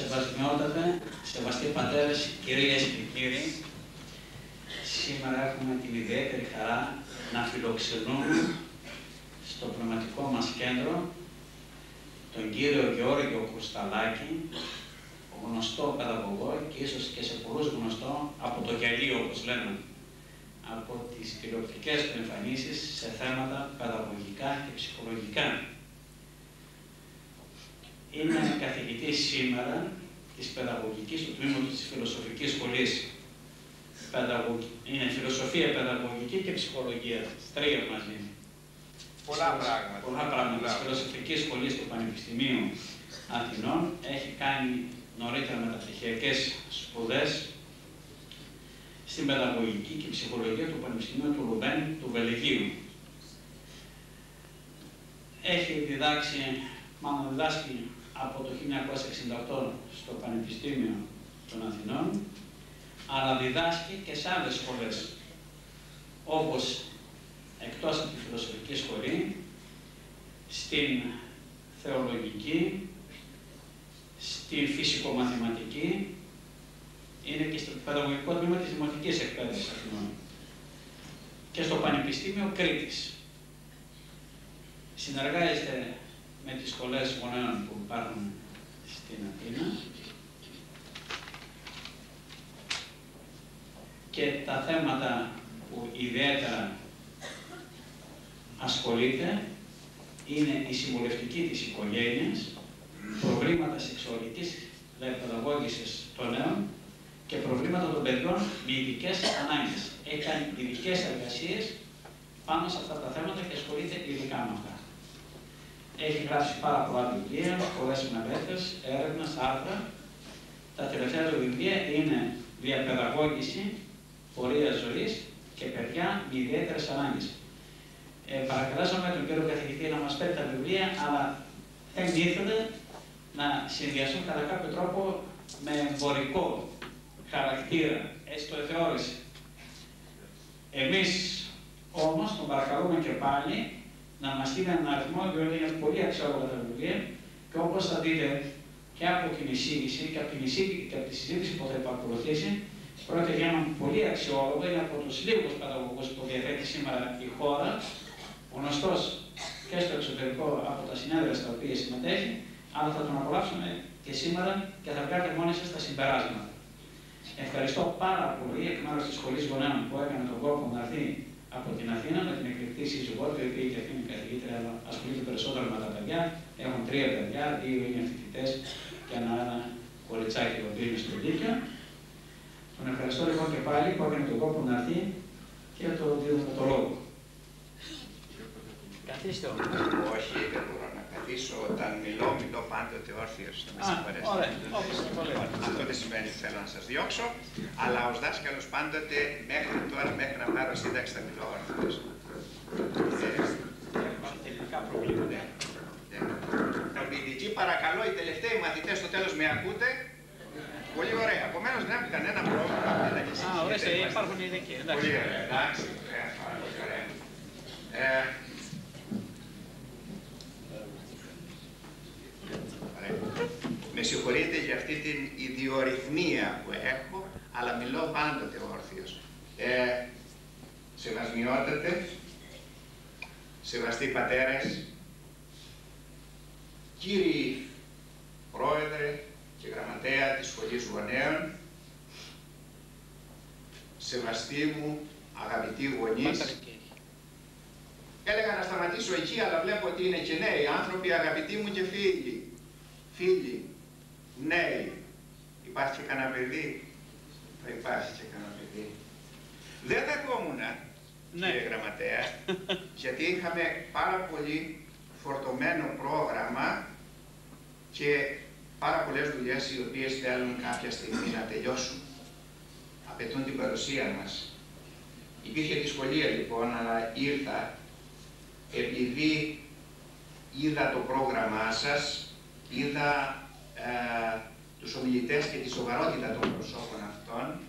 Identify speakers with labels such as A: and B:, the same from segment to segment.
A: Σεβασμιότατε, σεβαστοί πατέρες, κυρίες και κύριοι, σήμερα έχουμε την ιδιαίτερη χαρά να φιλοξενούμε στο πνευματικό μας κέντρο τον κύριο Γεώργιο Κουσταλάκη, γνωστό παιδαγωγό και ίσως και σε πολλούς γνωστό από το γυαλί όπως λέμε, από τις τηλεοπτικές του εμφανίσεις σε θέματα παιδαγωγικά και ψυχολογικά. Είναι καθηγητής σήμερα της παιδαγωγικής του τμήματος της Φιλοσοφικής Σχολής. Είναι φιλοσοφία, παιδαγωγική και ψυχολογία. Τρία μαζί.
B: Πολλά πράγματα.
A: Πολλά πράγματα. Της Φιλοσοφικής Σχολής του Πανεπιστημίου Αθηνών έχει κάνει νωρίτερα μεταπτυχιακές σπουδές στην παιδαγωγική και ψυχολογία του Πανεπιστημίου του Ρουμπέν του Βελγίου. Έχει διδάξει, μάλλον διδάσκει από το 1968 στο Πανεπιστήμιο των Αθηνών, αλλά διδάσκει και σε άλλες σχολές, όπως εκτός από τη φιλοσοφική σχολή, στην θεολογική, στη φυσικομαθηματική, είναι και στο παιδαγωγικό τμήμα της Δημοτικής Εκπαίδευσης Αθηνών και στο Πανεπιστήμιο Κρήτης. Συνεργάζεται με τις σχολές γονέων που υπάρχουν στην Αθήνα και τα θέματα που ιδιαίτερα ασχολείται είναι η συμβουλευτική της οικογένειας, προβλήματα σεξουαλικής παιδαγώγησης των νέων και προβλήματα των παιδιών με ειδικές ανάγκες. Έχει κάνει ειδικές εργασίες πάνω σε αυτά τα θέματα και ασχολείται ειδικά με αυτά. Έχει γράψει πάρα πολλά βιβλία, πολλές μελέτες, έρευνα, άρθρα. Τα τελευταία του βιβλία είναι Διαπαιδαγώγηση, Πορεία Ζωής και Παιδιά με ιδιαίτερες ανάγκες. Ε, παρακαλέσαμε τον κύριο καθηγητή να μας παίρνει τα βιβλία, αλλά δεν ήθελε να συνδυαστούν κατά κάποιο τρόπο με εμπορικό χαρακτήρα, έστω εθεώρηση. Εμείς όμως τον παρακαλούμε και πάλι να μας στείλει έναν αριθμό, διότι είναι πολύ αξιόλογα τα βιβλία και όπως θα δείτε και από την εισήγηση και από την εισήγηση και από τη συζήτηση που θα επακολουθήσει, πρόκειται για έναν πολύ αξιόλογο, είναι από τους λίγους παιδαγωγούς που διαθέτει σήμερα η χώρα, γνωστός και στο εξωτερικό από τα συνέδρια στα οποία συμμετέχει, αλλά θα τον απολαύσουμε και σήμερα και θα βγάλετε μόνοι σας τα συμπεράσματα. Ευχαριστώ πάρα πολύ εκ μέρους της Σχολής Γονέων που έκανε τον κόπο να έρθει από την Αθήνα με την εκλεκτή σύζυγό του, η οποία και αυτή είναι καθηγήτρια, αλλά ασχολείται περισσότερο με τα παιδιά. Έχουν τρία παιδιά, δύο είναι φοιτητές και ένα, ένα κοριτσάκι το οποίο είναι στο Δίκαιο. Τον ευχαριστώ λοιπόν και πάλι που έκανε τον κόπο να έρθει και το δίνουμε το λόγο.
B: Καθίστε όμως. Όχι, δεν μπορώ να καθίσω. Όταν μιλώ, μιλώ πάντοτε όρθιος. Θα με
A: συγχωρέσετε. Ωραία, όπως το λέω.
B: Αυτό δεν σημαίνει ότι θέλω να σας διώξω, αλλά ως δάσκαλος πάντοτε μέχρι τώρα, μέχρι να πάρω σύνταξη, θα μιλώ όρθιος.
A: Τελικά προβλήματα.
B: Ποιητική, παρακαλώ, οι τελευταίοι μαθητές στο τέλος με ακούτε. Πολύ ωραία. Επομένως δεν έχω κανένα πρόβλημα.
A: Α, ωραία, υπάρχουν ήδη εκεί.
B: Πολύ ωραία. Εντάξει, ωραία. Ε, Με συγχωρείτε για αυτή την ιδιορυθμία που έχω, αλλά μιλώ πάντοτε όρθιος. Ε, σεβασμιότατες, σεβαστοί πατέρες, κύριοι πρόεδρε και γραμματέα της Σχολής Γονέων, σεβαστοί μου, αγαπητοί γονείς, έλεγα να σταματήσω εκεί, αλλά βλέπω ότι είναι και νέοι άνθρωποι, αγαπητοί μου και φίλοι φίλοι, νέοι, υπάρχει και κανένα παιδί, θα υπάρχει και κανένα παιδί. Δεν δεχόμουν, ναι. κύριε Γραμματέα, γιατί είχαμε πάρα πολύ φορτωμένο πρόγραμμα και πάρα πολλές δουλειές οι οποίες θέλουν κάποια στιγμή να τελειώσουν. Απαιτούν την παρουσία μας. Υπήρχε δυσκολία λοιπόν, αλλά ήρθα επειδή είδα το πρόγραμμά σας είδα ε, τους ομιλητές και τη σοβαρότητα των προσώπων αυτών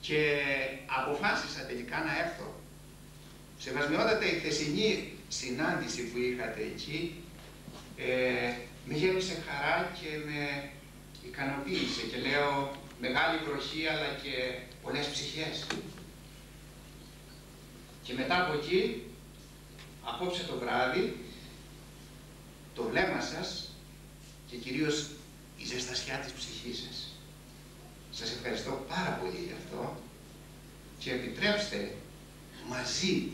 B: και αποφάσισα τελικά να έρθω. Σεβασμιότατα η χθεσινή συνάντηση που είχατε εκεί ε, με γέμισε χαρά και με ικανοποίησε και λέω μεγάλη βροχή αλλά και πολλές ψυχές. Και μετά από εκεί, απόψε το βράδυ, το βλέμμα σας και κυρίως η ζεστασιά της ψυχής σας. Σας ευχαριστώ πάρα πολύ γι' αυτό και επιτρέψτε μαζί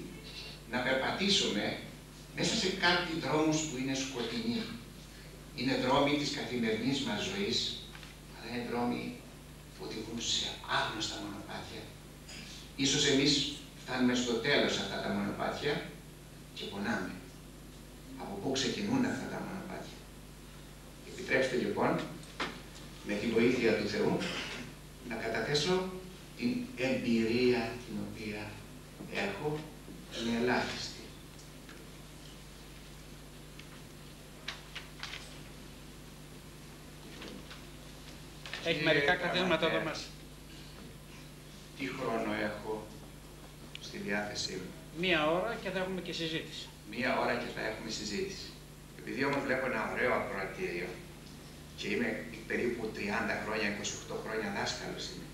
B: να περπατήσουμε μέσα σε κάτι δρόμους που είναι σκοτεινοί. Είναι δρόμοι της καθημερινής μας ζωής, αλλά είναι δρόμοι που οδηγούν σε άγνωστα μονοπάτια. Ίσως εμείς φτάνουμε στο τέλος αυτά τα μονοπάτια και πονάμε. Από πού ξεκινούν αυτά τα μονοπάτια. Επιτρέψτε λοιπόν, με τη βοήθεια του Θεού, να καταθέσω την εμπειρία την οποία έχω, είναι ελάχιστη.
A: Έχει μερικά καθίσματα εδώ μέσα.
B: Τι χρόνο έχω στη διάθεσή μου;
A: Μία ώρα και θα έχουμε και συζήτηση.
B: Μία ώρα και θα έχουμε συζήτηση. Επειδή όμως βλέπω ένα ωραίο ακροατήριο και είμαι περίπου 30 χρόνια, 28 χρόνια δάσκαλος είμαι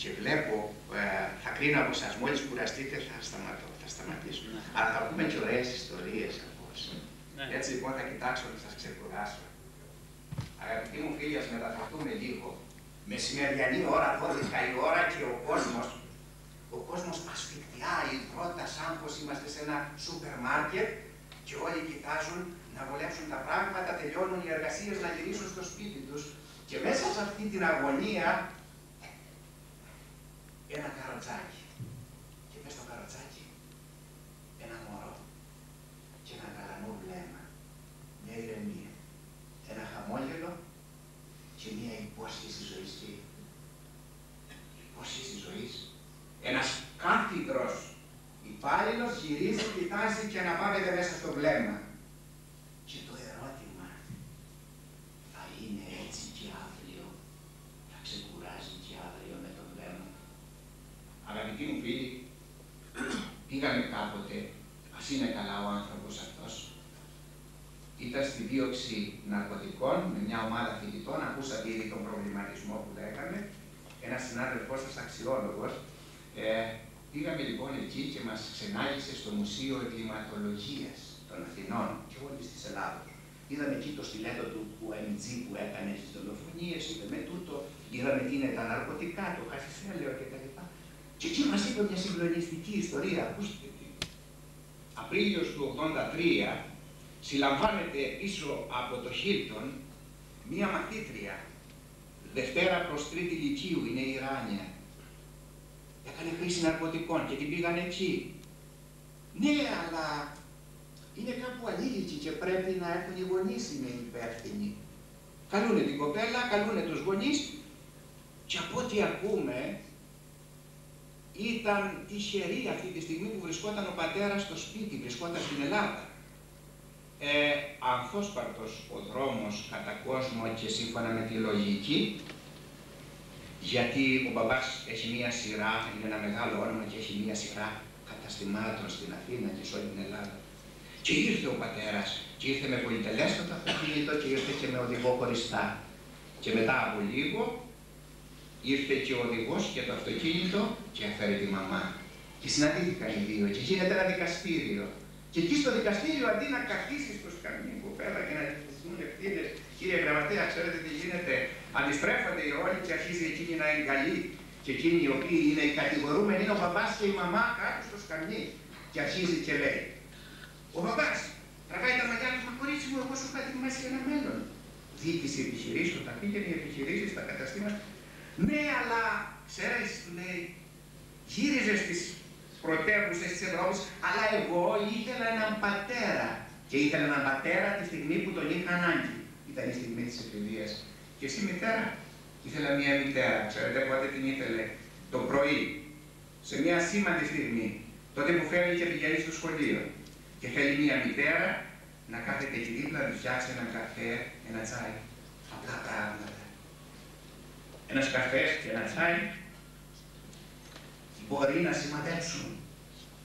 B: και βλέπω, ε, θα κρίνω από σας, μόλις κουραστείτε θα σταματώ, θα σταματήσω. Ναι. Αλλά θα πούμε και ωραίες ιστορίες απόψε. Ναι. Έτσι λοιπόν θα κοιτάξω να σας ξεκουράσω. Αγαπητοί μου φίλοι, ας μεταφραστούμε λίγο. Μεσημεριανή ώρα, 12 η ώρα και ο κόσμος, ο κόσμος ασφικτιάει πρώτα σαν πως είμαστε σε ένα σούπερ μάρκετ και όλοι κοιτάζουν να βολέψουν τα πράγματα, τελειώνουν οι εργασίες να γυρίσουν στο σπίτι τους και μέσα σε αυτή την αγωνία ένα καροτσάκι και μέσα στο καροτσάκι ένα μωρό και ένα γαλανό βλέμμα, μια ηρεμία ένα χαμόγελο και μια υπόσχεση ζωής και υπόσχεση ζωής. Ένας κάθιδρος υπάλληλος γυρίζει, κοιτάζει και αναπάβεται μέσα στο βλέμμα. Και το ερώτημα θα είναι έτσι και αύριο, θα ξεκουράζει και αύριο με το βλέμμα. Αγαπητοί μου φίλοι, πήγαμε κάποτε, ας είναι καλά ο άνθρωπος αυτός, ήταν στη δίωξη ναρκωτικών με μια ομάδα φοιτητών. Ακούσατε ήδη τον προβληματισμό που λέγαμε. Ένας συνάδελφός σας, αξιόλογος, ε, πήγαμε λοιπόν εκεί και μας ξενάγησε στο Μουσείο Εγκληματολογίας των Αθηνών και όλης της Ελλάδα. Είδαμε εκεί το στιλέτο του UMG που έκανε τι δολοφονίες, είδαμε τούτο, είδαμε τι είναι τα ναρκωτικά, το χασισέλαιο κτλ. Και εκεί μας είπε μια συγκλονιστική ιστορία. Ακούστε τι. Απρίλιος του 1983 συλλαμβάνεται πίσω από το Χίλτον μία μαθήτρια, Δευτέρα προς Τρίτη Λυκείου, είναι η Ράνια. Έκανε χρήση ναρκωτικών και την πήγαν εκεί. Ναι, αλλά είναι κάπου ανήλικη και πρέπει να έχουν οι γονείς είναι υπεύθυνοι. Καλούνε την κοπέλα, καλούνε τους γονείς και από ό,τι ακούμε ήταν τυχερή αυτή τη στιγμή που βρισκόταν ο πατέρας στο σπίτι, βρισκόταν στην Ελλάδα ε, ανθόσπαρτος ο δρόμος κατά κόσμο και σύμφωνα με τη λογική, γιατί ο μπαμπάς έχει μία σειρά, είναι ένα μεγάλο όνομα και έχει μία σειρά καταστημάτων στην Αθήνα και σε όλη την Ελλάδα. Και ήρθε ο πατέρας και ήρθε με πολυτελέστατο αυτοκίνητο και ήρθε και με οδηγό χωριστά. Και μετά από λίγο ήρθε και ο οδηγός και το αυτοκίνητο και έφερε τη μαμά. Και συναντήθηκαν οι δύο και γίνεται ένα δικαστήριο. Και εκεί στο δικαστήριο αντί να καθίσει στο σκαμί κοπέλα και να διευθυνθούν ευθύνε, κύριε Γραμματέα, ξέρετε τι γίνεται. Αντιστρέφονται οι ρόλοι και αρχίζει εκείνη να εγκαλεί. Και εκείνοι οι οποίοι είναι οι κατηγορούμενοι είναι ο παπά και η μαμά κάτω στο σκαμί. Και αρχίζει και λέει. Ο παπά τραβάει τα μαλλιά του, μα κορίτσι μου, εγώ σου είχα ετοιμάσει ένα μέλλον. Δίκηση επιχειρήσεων, τα πήγαινε οι επιχειρήσεις, τα καταστήματα. Ναι, αλλά ξέρεις, του λέει, γύριζες στι πρωτεύουσες της Ευρώπης, αλλά εγώ ήθελα έναν πατέρα. Και ήθελα έναν πατέρα τη στιγμή που τον είχα ανάγκη. Ήταν η στιγμή της εφηβεία. Και εσύ μητέρα, ήθελα μια μητέρα. Ξέρετε πότε την ήθελε, το πρωί, σε μια σήμαντη στιγμή, τότε που φεύγει και πηγαίνει στο σχολείο. Και θέλει μια μητέρα να κάθεται εκεί δίπλα, να φτιάξει ένα καφέ, ένα τσάι. Απλά πράγματα. Ένας καφές και ένα τσάι μπορεί να σημαδέψουν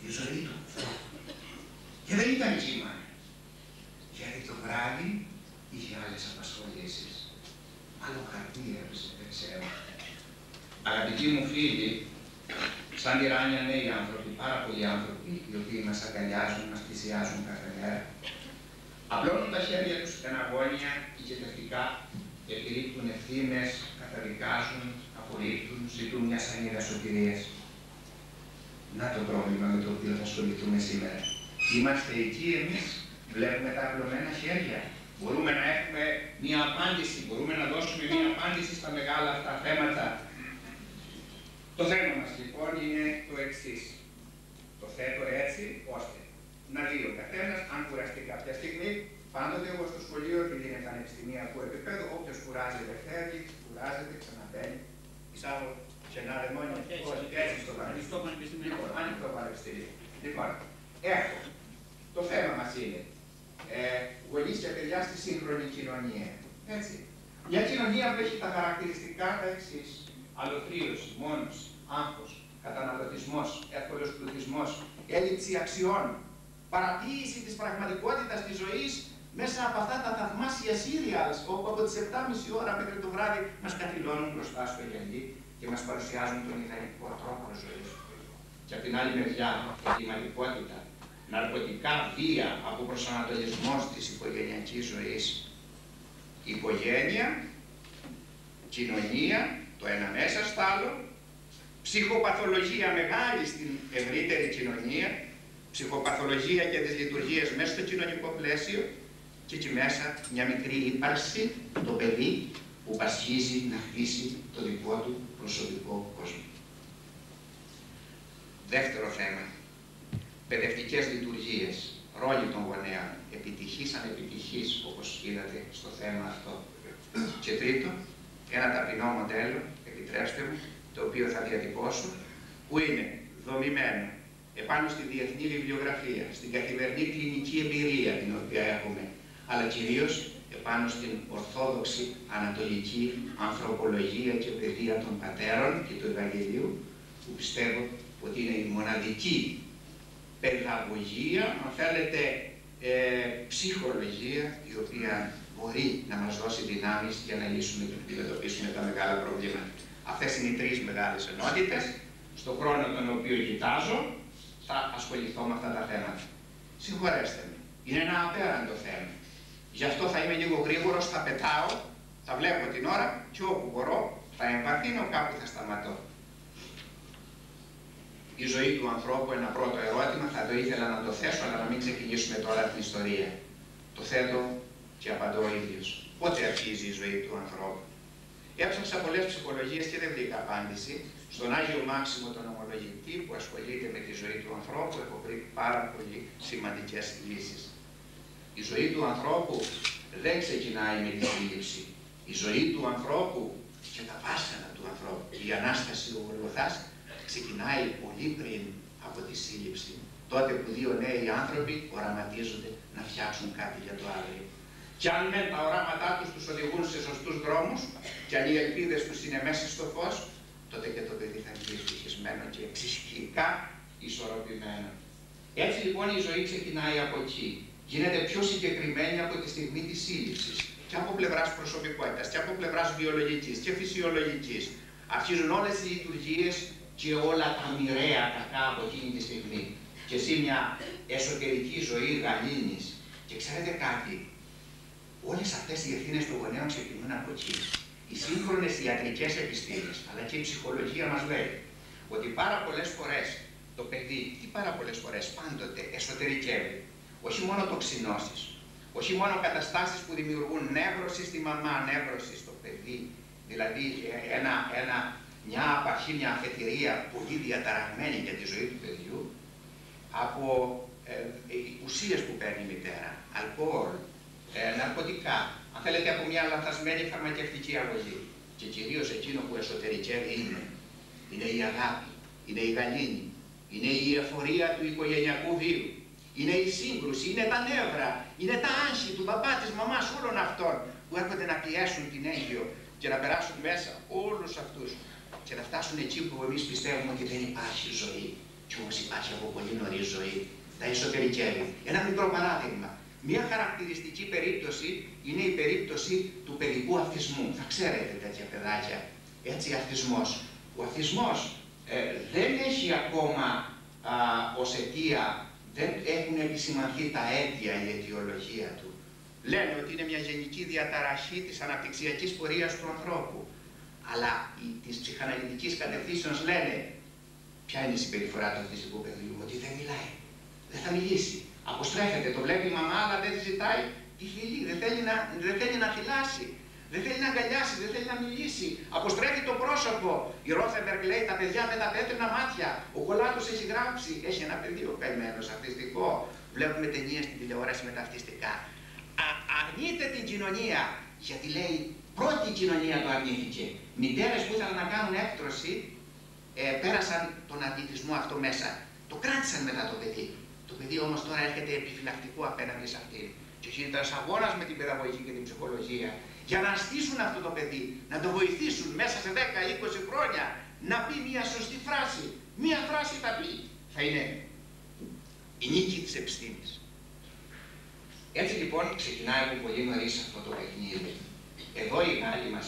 B: τη ζωή του. Και δεν ήταν κύμα. Γιατί το βράδυ είχε άλλες απασχολήσεις. Άλλο χαρτί έπεσε, δεν ξέρω. Αγαπητοί μου φίλοι, σαν τυράνια νέοι άνθρωποι, πάρα πολλοί άνθρωποι, οι οποίοι μας αγκαλιάζουν, μας θυσιάζουν κάθε μέρα, απλώνουν τα χέρια τους εν αγώνια ηγετευτικά, επιρρύπτουν ευθύνες, καταδικάζουν, απορρίπτουν, ζητούν μια σανίδα σωτηρίας. Να το πρόβλημα με το οποίο θα ασχοληθούμε σήμερα. Είμαστε εκεί εμείς, βλέπουμε τα απλωμένα χέρια. Μπορούμε να έχουμε μία απάντηση, μπορούμε να δώσουμε μία απάντηση στα μεγάλα αυτά θέματα. Το θέμα μας λοιπόν είναι το εξής. Το θέτω έτσι ώστε να δει ο καθένας, αν κουραστεί κάποια στιγμή, πάντοτε εγώ στο σχολείο, επειδή είναι πανεπιστημιακό επίπεδο, όποιος κουράζεται φεύγει, κουράζεται, ξαναμπαίνει. Εισάγω σε ένα δαιμόνιο, έτσι στο πανεπιστημίο. Λοιπόν, ανοιχτό πανεπιστημίο. Λοιπόν, έχω. Το θέμα μας είναι ε, γονείς και παιδιά στη σύγχρονη κοινωνία. Έτσι. Μια κοινωνία που έχει τα χαρακτηριστικά τα εξής. Αλωτρίωση, μόνος, άγχος, καταναλωτισμός, εύκολος πληθυσμός, έλλειψη αξιών, παραποίηση της πραγματικότητας της ζωής μέσα από αυτά τα θαυμάσια serials όπου από τις 7.30 ώρα μέχρι το βράδυ μας καθυλώνουν μπροστά στο γυαλί και μας παρουσιάζουν τον ιδανικό τρόπο ζωής. Και από την άλλη μεριά, η κλιματικότητα, ναρκωτικά, βία, από προσανατολισμός της οικογενειακής ζωής, οικογένεια, κοινωνία, το ένα μέσα στο άλλο, ψυχοπαθολογία μεγάλη στην ευρύτερη κοινωνία, ψυχοπαθολογία και τις λειτουργίες μέσα στο κοινωνικό πλαίσιο. Και εκεί μέσα μια μικρή ύπαρξη, το παιδί που πασχίζει να χτίσει το δικό του προσωπικό κόσμο. Δεύτερο θέμα, παιδευτικές λειτουργίες, ρόλοι των γονέων, επιτυχής, ανεπιτυχής, όπως είδατε στο θέμα αυτό. Και τρίτο, ένα ταπεινό μοντέλο, επιτρέψτε μου, το οποίο θα διατυπώσω, που είναι δομημένο επάνω στη διεθνή βιβλιογραφία, στην καθημερινή κλινική εμπειρία την οποία έχουμε, αλλά κυρίως επάνω στην ορθόδοξη ανατολική ανθρωπολογία και παιδεία των πατέρων και του Ευαγγελίου, που πιστεύω ότι είναι η μοναδική παιδαγωγία, αν θέλετε, ε, ψυχολογία, η οποία μπορεί να μας δώσει δυνάμεις για να λύσουμε και να αντιμετωπίσουμε τα μεγάλα προβλήματα. Αυτές είναι οι τρεις μεγάλες ενότητες. Στον χρόνο τον οποίο κοιτάζω, θα ασχοληθώ με αυτά τα θέματα. Συγχωρέστε με. Είναι ένα απέραντο θέμα. Γι' αυτό θα είμαι λίγο γρήγορος, θα πετάω, θα βλέπω την ώρα και όπου μπορώ θα εμβαθύνω, κάπου θα σταματώ η ζωή του ανθρώπου ένα πρώτο ερώτημα, θα το ήθελα να το θέσω, αλλά να μην ξεκινήσουμε τώρα την ιστορία. Το θέτω και απαντώ ο ίδιος. Πότε αρχίζει η ζωή του ανθρώπου; Έψαξα πολλές ψυχολογίες και δεν βρήκα απάντηση. Στον Άγιο Μάξιμο τον ομολογητή που ασχολείται με τη ζωή του ανθρώπου έχω βρει πάρα πολύ σημαντικές λύσεις. Η ζωή του ανθρώπου δεν ξεκινάει με τη σύλληψη. Η ζωή του ανθρώπου και τα βάσανα του ανθρώπου και η Ανάσταση ο Γολγοθάς ξεκινάει πολύ πριν από τη σύλληψη, τότε που δύο νέοι άνθρωποι οραματίζονται να φτιάξουν κάτι για το αύριο. Και αν με τα οράματά τους τους οδηγούν σε σωστούς δρόμους και αν οι ελπίδες τους είναι μέσα στο φως, τότε και το παιδί θα είναι ευτυχισμένο και ψυχικά ισορροπημένο. Έτσι λοιπόν η ζωή ξεκινάει από εκεί. Γίνεται πιο συγκεκριμένη από τη στιγμή της σύλληψης και από πλευράς προσωπικότητας και από πλευράς βιολογικής και φυσιολογικής. Αρχίζουν όλες οι λειτουργίες και όλα τα μοιραία κακά από εκείνη τη στιγμή. Και εσύ μια εσωτερική ζωή γαλήνης. Και ξέρετε κάτι, όλες αυτές οι ευθύνες των γονέων ξεκινούν από εκεί. Οι σύγχρονες ιατρικές επιστήμες, αλλά και η ψυχολογία μας λέει ότι πάρα πολλές φορές το παιδί, τι πάρα πολλές φορές, πάντοτε εσωτερικεύει, όχι μόνο τοξινώσεις, όχι μόνο καταστάσεις που δημιουργούν νεύρωση στη μαμά, νεύρωση στο παιδί, δηλαδή ένα, ένα μια απαρχή, μια αφετηρία πολύ διαταραγμένη για τη ζωή του παιδιού από ε, ουσίες που παίρνει η μητέρα, αλκοόλ, ε, ναρκωτικά, αν θέλετε από μια λανθασμένη φαρμακευτική αγωγή. Και κυρίως εκείνο που εσωτερικεύει είναι, είναι η αγάπη, είναι η γαλήνη, είναι η εφορία του οικογενειακού βίου, είναι η σύγκρουση, είναι τα νεύρα, είναι τα άγχη του παπά, της μαμάς, όλων αυτών που έρχονται να πιέσουν την έγκυο και να περάσουν μέσα όλους αυτούς και να φτάσουν εκεί που εμείς πιστεύουμε ότι δεν υπάρχει ζωή. Κι όμω υπάρχει από πολύ νωρίς ζωή. Τα εσωτερικεύει. Ένα μικρό παράδειγμα. Μία χαρακτηριστική περίπτωση είναι η περίπτωση του παιδικού αυτισμού. Θα ξέρετε τέτοια παιδάκια. Έτσι, αυτισμός. Ο αυτισμός ε, δεν έχει ακόμα α, ως αιτία, δεν έχουν επισημανθεί τα αίτια, η αιτιολογία του. Λένε ότι είναι μια γενική διαταραχή της αναπτυξιακής πορείας του ανθρώπου. Αλλά η, της ψυχαναλυτικής κατευθύνσεως λένε ποια είναι η συμπεριφορά του αυτιστικού παιδιού, ότι δεν μιλάει, δεν θα μιλήσει. Αποστρέφεται, το βλέπει η μαμά, αλλά δεν ζητάει τη φιλή, δεν θέλει να, δεν θέλει να θυλάσει. Δεν θέλει να αγκαλιάσει, δεν θέλει να μιλήσει. Αποστρέφει το πρόσωπο. Η Ρόθεμπεργκ λέει τα παιδιά με τα πέτρινα μάτια. Ο Κολάτος έχει γράψει. Έχει ένα παιδί ο καημένο αυτιστικό. Βλέπουμε ταινίες στην τηλεόραση με τα αυτιστικά. Α, αρνείται την κοινωνία. Γιατί λέει πρώτη κοινωνία το αρνήθηκε. Μητέρες που ήθελαν να κάνουν έκτρωση ε, πέρασαν τον αρνητισμό αυτό μέσα. Το κράτησαν μετά το παιδί. Το παιδί όμως τώρα έρχεται επιφυλακτικό απέναντι σε αυτήν. Και γίνεται ένα αγώνας με την παιδαγωγική και την ψυχολογία για να στήσουν αυτό το παιδί, να το βοηθήσουν μέσα σε 10-20 χρόνια να πει μια σωστή φράση. Μια φράση θα πει. Θα είναι η νίκη της επιστήμης. Έτσι λοιπόν ξεκινάει από πολύ νωρίς αυτό το παιχνίδι. Εδώ οι Γάλλοι μας,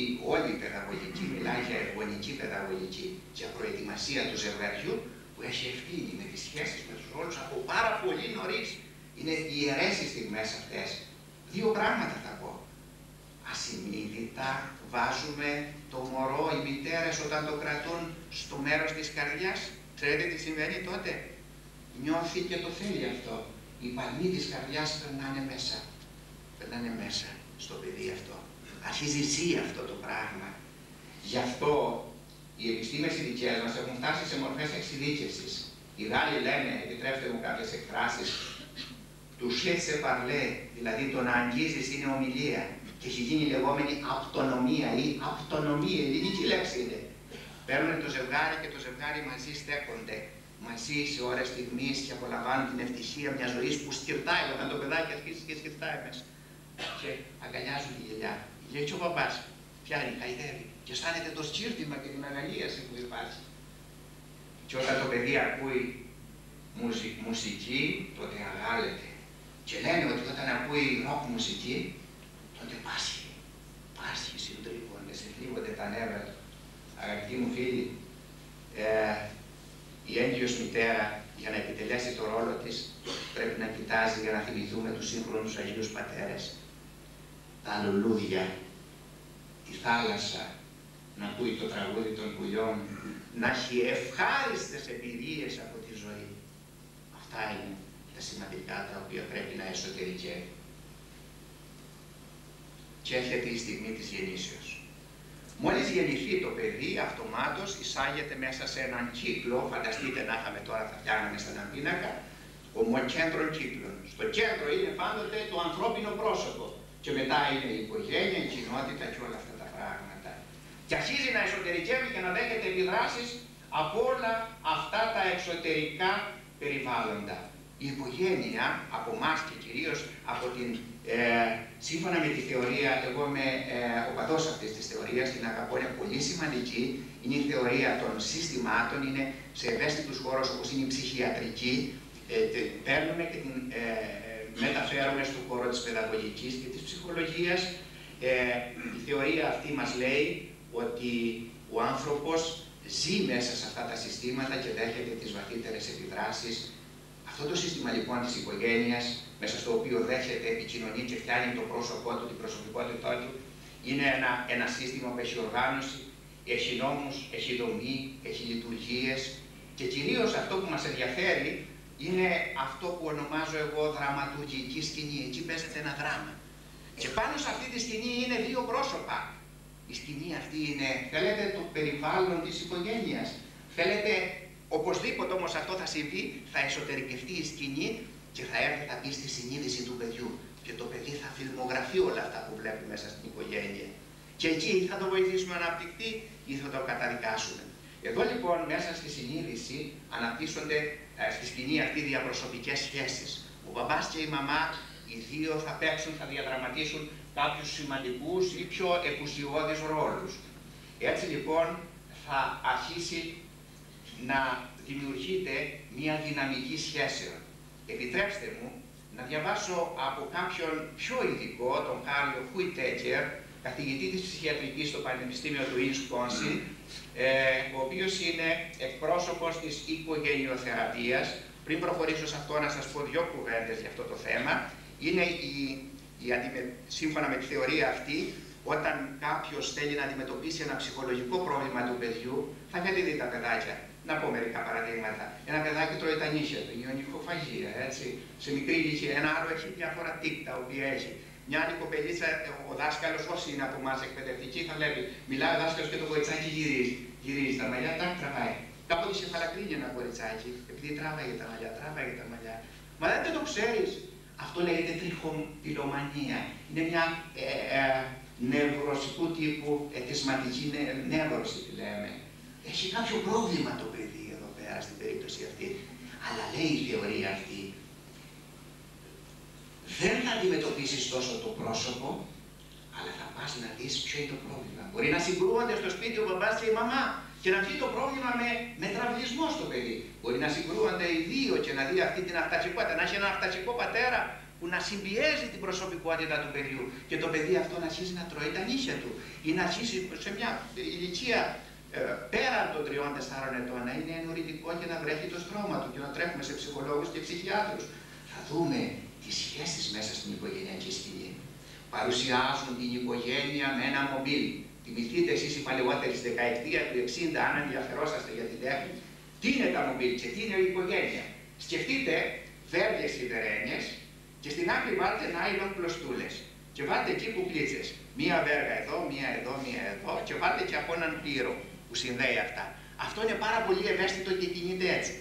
B: η όλη η παιδαγωγική, μιλάει για εργονική παιδαγωγική, για προετοιμασία του ζευγαριού που έχει ευθύνη με τις σχέσεις με τους ρόλους από πάρα πολύ νωρίς. Είναι ιερές οι στιγμές αυτές. Δύο πράγματα θα πω ασυνείδητα βάζουμε το μωρό, οι μητέρες όταν το κρατούν στο μέρος της καρδιάς. Ξέρετε τι συμβαίνει τότε; Νιώθει και το θέλει αυτό. Οι παλμοί της καρδιάς περνάνε μέσα. Περνάνε μέσα στο παιδί αυτό. Αρχίζει ζει αυτό το πράγμα. Γι' αυτό οι επιστήμες οι δικές μας έχουν φτάσει σε μορφές εξειδίκευσης. Οι Γάλλοι λένε, επιτρέψτε μου κάποιες εκφράσεις, του σε παρλέ, δηλαδή το να αγγίζεις είναι ομιλία και έχει γίνει η λεγόμενη αυτονομία ή αυτονομία, ελληνική λέξη είναι. Παίρνουν το ζευγάρι και το ζευγάρι μαζί στέκονται μαζί σε ώρες στιγμής και απολαμβάνουν την ευτυχία μιας ζωής που σκυρτάει όταν το παιδάκι αρχίζει και σκυρτάει μέσα. Και αγκαλιάζουν τη γελιά. Λέει και ο μπαμπά, πιάνει, χαϊδεύει και αισθάνεται το σκύρτημα και την αναλύαση που υπάρχει. Και όταν το παιδί ακούει μουσική, τότε αγάλεται. Και λένε ότι όταν ακούει ροκ μουσική, τότε πάσχει. Πάσχει, συντρίβονται, συντρίβονται τα νεύρα του. Αγαπητοί μου φίλοι, ε, η έγκυος μητέρα για να επιτελέσει το ρόλο της πρέπει να κοιτάζει για να θυμηθούμε τους σύγχρονους Αγίους Πατέρες, τα λουλούδια, τη θάλασσα, να ακούει το τραγούδι των πουλιών, να έχει ευχάριστες εμπειρίες από τη ζωή. Αυτά είναι τα σημαντικά τα οποία πρέπει να εσωτερικεύει και έρχεται η στιγμή της γεννήσεως. Μόλις γεννηθεί το παιδί, αυτομάτως εισάγεται μέσα σε έναν κύκλο, φανταστείτε να είχαμε τώρα, θα φτιάχναμε σε έναν πίνακα, ομοκέντρων κύκλων. Στο κέντρο είναι πάντοτε το ανθρώπινο πρόσωπο και μετά είναι η οικογένεια, η κοινότητα και όλα αυτά τα πράγματα. Και αρχίζει να εσωτερικεύει και να δέχεται επιδράσεις από όλα αυτά τα εξωτερικά περιβάλλοντα. Η οικογένεια από εμάς και κυρίως από την ε, σύμφωνα με τη θεωρία, εγώ είμαι ε, οπαδός αυτής της θεωρίας, την αγαπώ, είναι πολύ σημαντική. Είναι η θεωρία των συστημάτων, είναι σε ευαίσθητους χώρους όπως είναι η ψυχιατρική, ε, παίρνουμε και την ε, μεταφέρουμε στον χώρο της παιδαγωγικής και της ψυχολογίας. Ε, η θεωρία αυτή μας λέει ότι ο άνθρωπος ζει μέσα σε αυτά τα συστήματα και δέχεται τις βαθύτερες επιδράσεις. Αυτό το σύστημα λοιπόν της οικογένειας μέσα στο οποίο δέχεται, επικοινωνεί και φτιάχνει το πρόσωπό του, την προσωπικότητά του, είναι ένα, ένα σύστημα που έχει οργάνωση, έχει νόμους, έχει δομή, έχει λειτουργίες και κυρίως αυτό που μας ενδιαφέρει είναι αυτό που ονομάζω εγώ δραματουργική σκηνή. Εκεί παίζεται ένα δράμα. Και πάνω σε αυτή τη σκηνή είναι δύο πρόσωπα. Η σκηνή αυτή είναι, θέλετε, το περιβάλλον της οικογένειας. Θέλετε, οπωσδήποτε όμως αυτό θα συμβεί, θα εσωτερικευτεί η σκηνή και θα έρθει θα μπει στη συνείδηση του παιδιού και το παιδί θα φιλμογραφεί όλα αυτά που βλέπει μέσα στην οικογένεια. Και εκεί ή θα το βοηθήσουμε να αναπτυχθεί ή θα το καταδικάσουμε. Εδώ λοιπόν μέσα στη συνείδηση αναπτύσσονται ε, στη σκηνή αυτή διαπροσωπικές σχέσεις. Ο μπαμπάς και η μαμά, οι δύο θα παίξουν, θα διαδραματίσουν κάποιους σημαντικούς ή πιο επουσιώδεις ρόλους. Έτσι λοιπόν θα αρχίσει να δημιουργείται μια δυναμική σχέσεων. Επιτρέψτε μου να διαβάσω από κάποιον πιο ειδικό, τον Κάρλο Χουιτέκερ, καθηγητή της ψυχιατρικής στο Πανεπιστήμιο του Ινσκόνσιν, ε, ο οποίος είναι εκπρόσωπος της οικογενειοθεραπείας. Πριν προχωρήσω σε αυτό να σας πω δύο κουβέντες για αυτό το θέμα. Είναι η, η σύμφωνα με τη θεωρία αυτή, όταν κάποιος θέλει να αντιμετωπίσει ένα ψυχολογικό πρόβλημα του παιδιού, θα έχετε δει τα παιδάκια. Να πω μερικά παραδείγματα. Ένα παιδάκι τρώει τα νύχια του, ιονικοφαγία, έτσι. Σε μικρή ηλικία. Ένα άλλο έχει διάφορα τύπ τα οποία έχει. Μια άλλη κοπελίτσα, ο δάσκαλος, όσοι είναι από εμάς εκπαιδευτικοί, θα βλέπει. Μιλάει ο δάσκαλος και το κοριτσάκι γυρίζει. Γυρίζει τα μαλλιά, τα τραβάει. Κάποτε είχε φαλακρίνει ένα κοριτσάκι, επειδή τράβαγε τα μαλλιά, τράβαγε τα μαλλιά. Μα δεν το ξέρεις. Αυτό λέγεται τριχοπυλομανία. Είναι μια ε, ε, νευρωσικού τύπου ετισματική νεύρωση, λέμε. Έχει κάποιο πρόβλημα το παιδί εδώ πέρα στην περίπτωση αυτή. Αλλά λέει η θεωρία αυτή, δεν θα αντιμετωπίσεις τόσο το πρόσωπο, αλλά θα πας να δεις ποιο είναι το πρόβλημα. Μπορεί να συγκρούονται στο σπίτι ο μπαμπάς και η μαμά και να βγει το πρόβλημα με, με τραυλισμό στο παιδί. Μπορεί να συγκρούονται οι δύο και να δει αυτή την αυταξικότητα, να έχει ένα αυταξικό πατέρα που να συμπιέζει την προσωπικότητα του παιδιού και το παιδί αυτό να αρχίσει να τρώει τα νύχια του ή να αρχίσει σε μια ηλικία ε, πέραν των τριών-τεσσάρων ετών να είναι ενωρητικό και να βρέχει το στρώμα του και να τρέχουμε σε ψυχολόγους και ψυχιάτρους. Θα δούμε τις σχέσεις μέσα στην οικογενειακή σκηνή. Παρουσιάζουν την οικογένεια με ένα μομπίλ. Θυμηθείτε εσείς οι παλαιότεροι στη δεκαετία του 60, αν ενδιαφερόσαστε για την τέχνη, τι είναι τα μομπίλ και τι είναι η οικογένεια. Σκεφτείτε βέρδιες σιδερένιες και στην άκρη βάλτε νάιλον πλωστούλες και βάλτε εκεί κουκλίτσες. Μία βέργα εδώ, μία εδώ, μία εδώ και βάλτε και από έναν πύρο που συνδέει αυτά. Αυτό είναι πάρα πολύ ευαίσθητο και κινείται έτσι.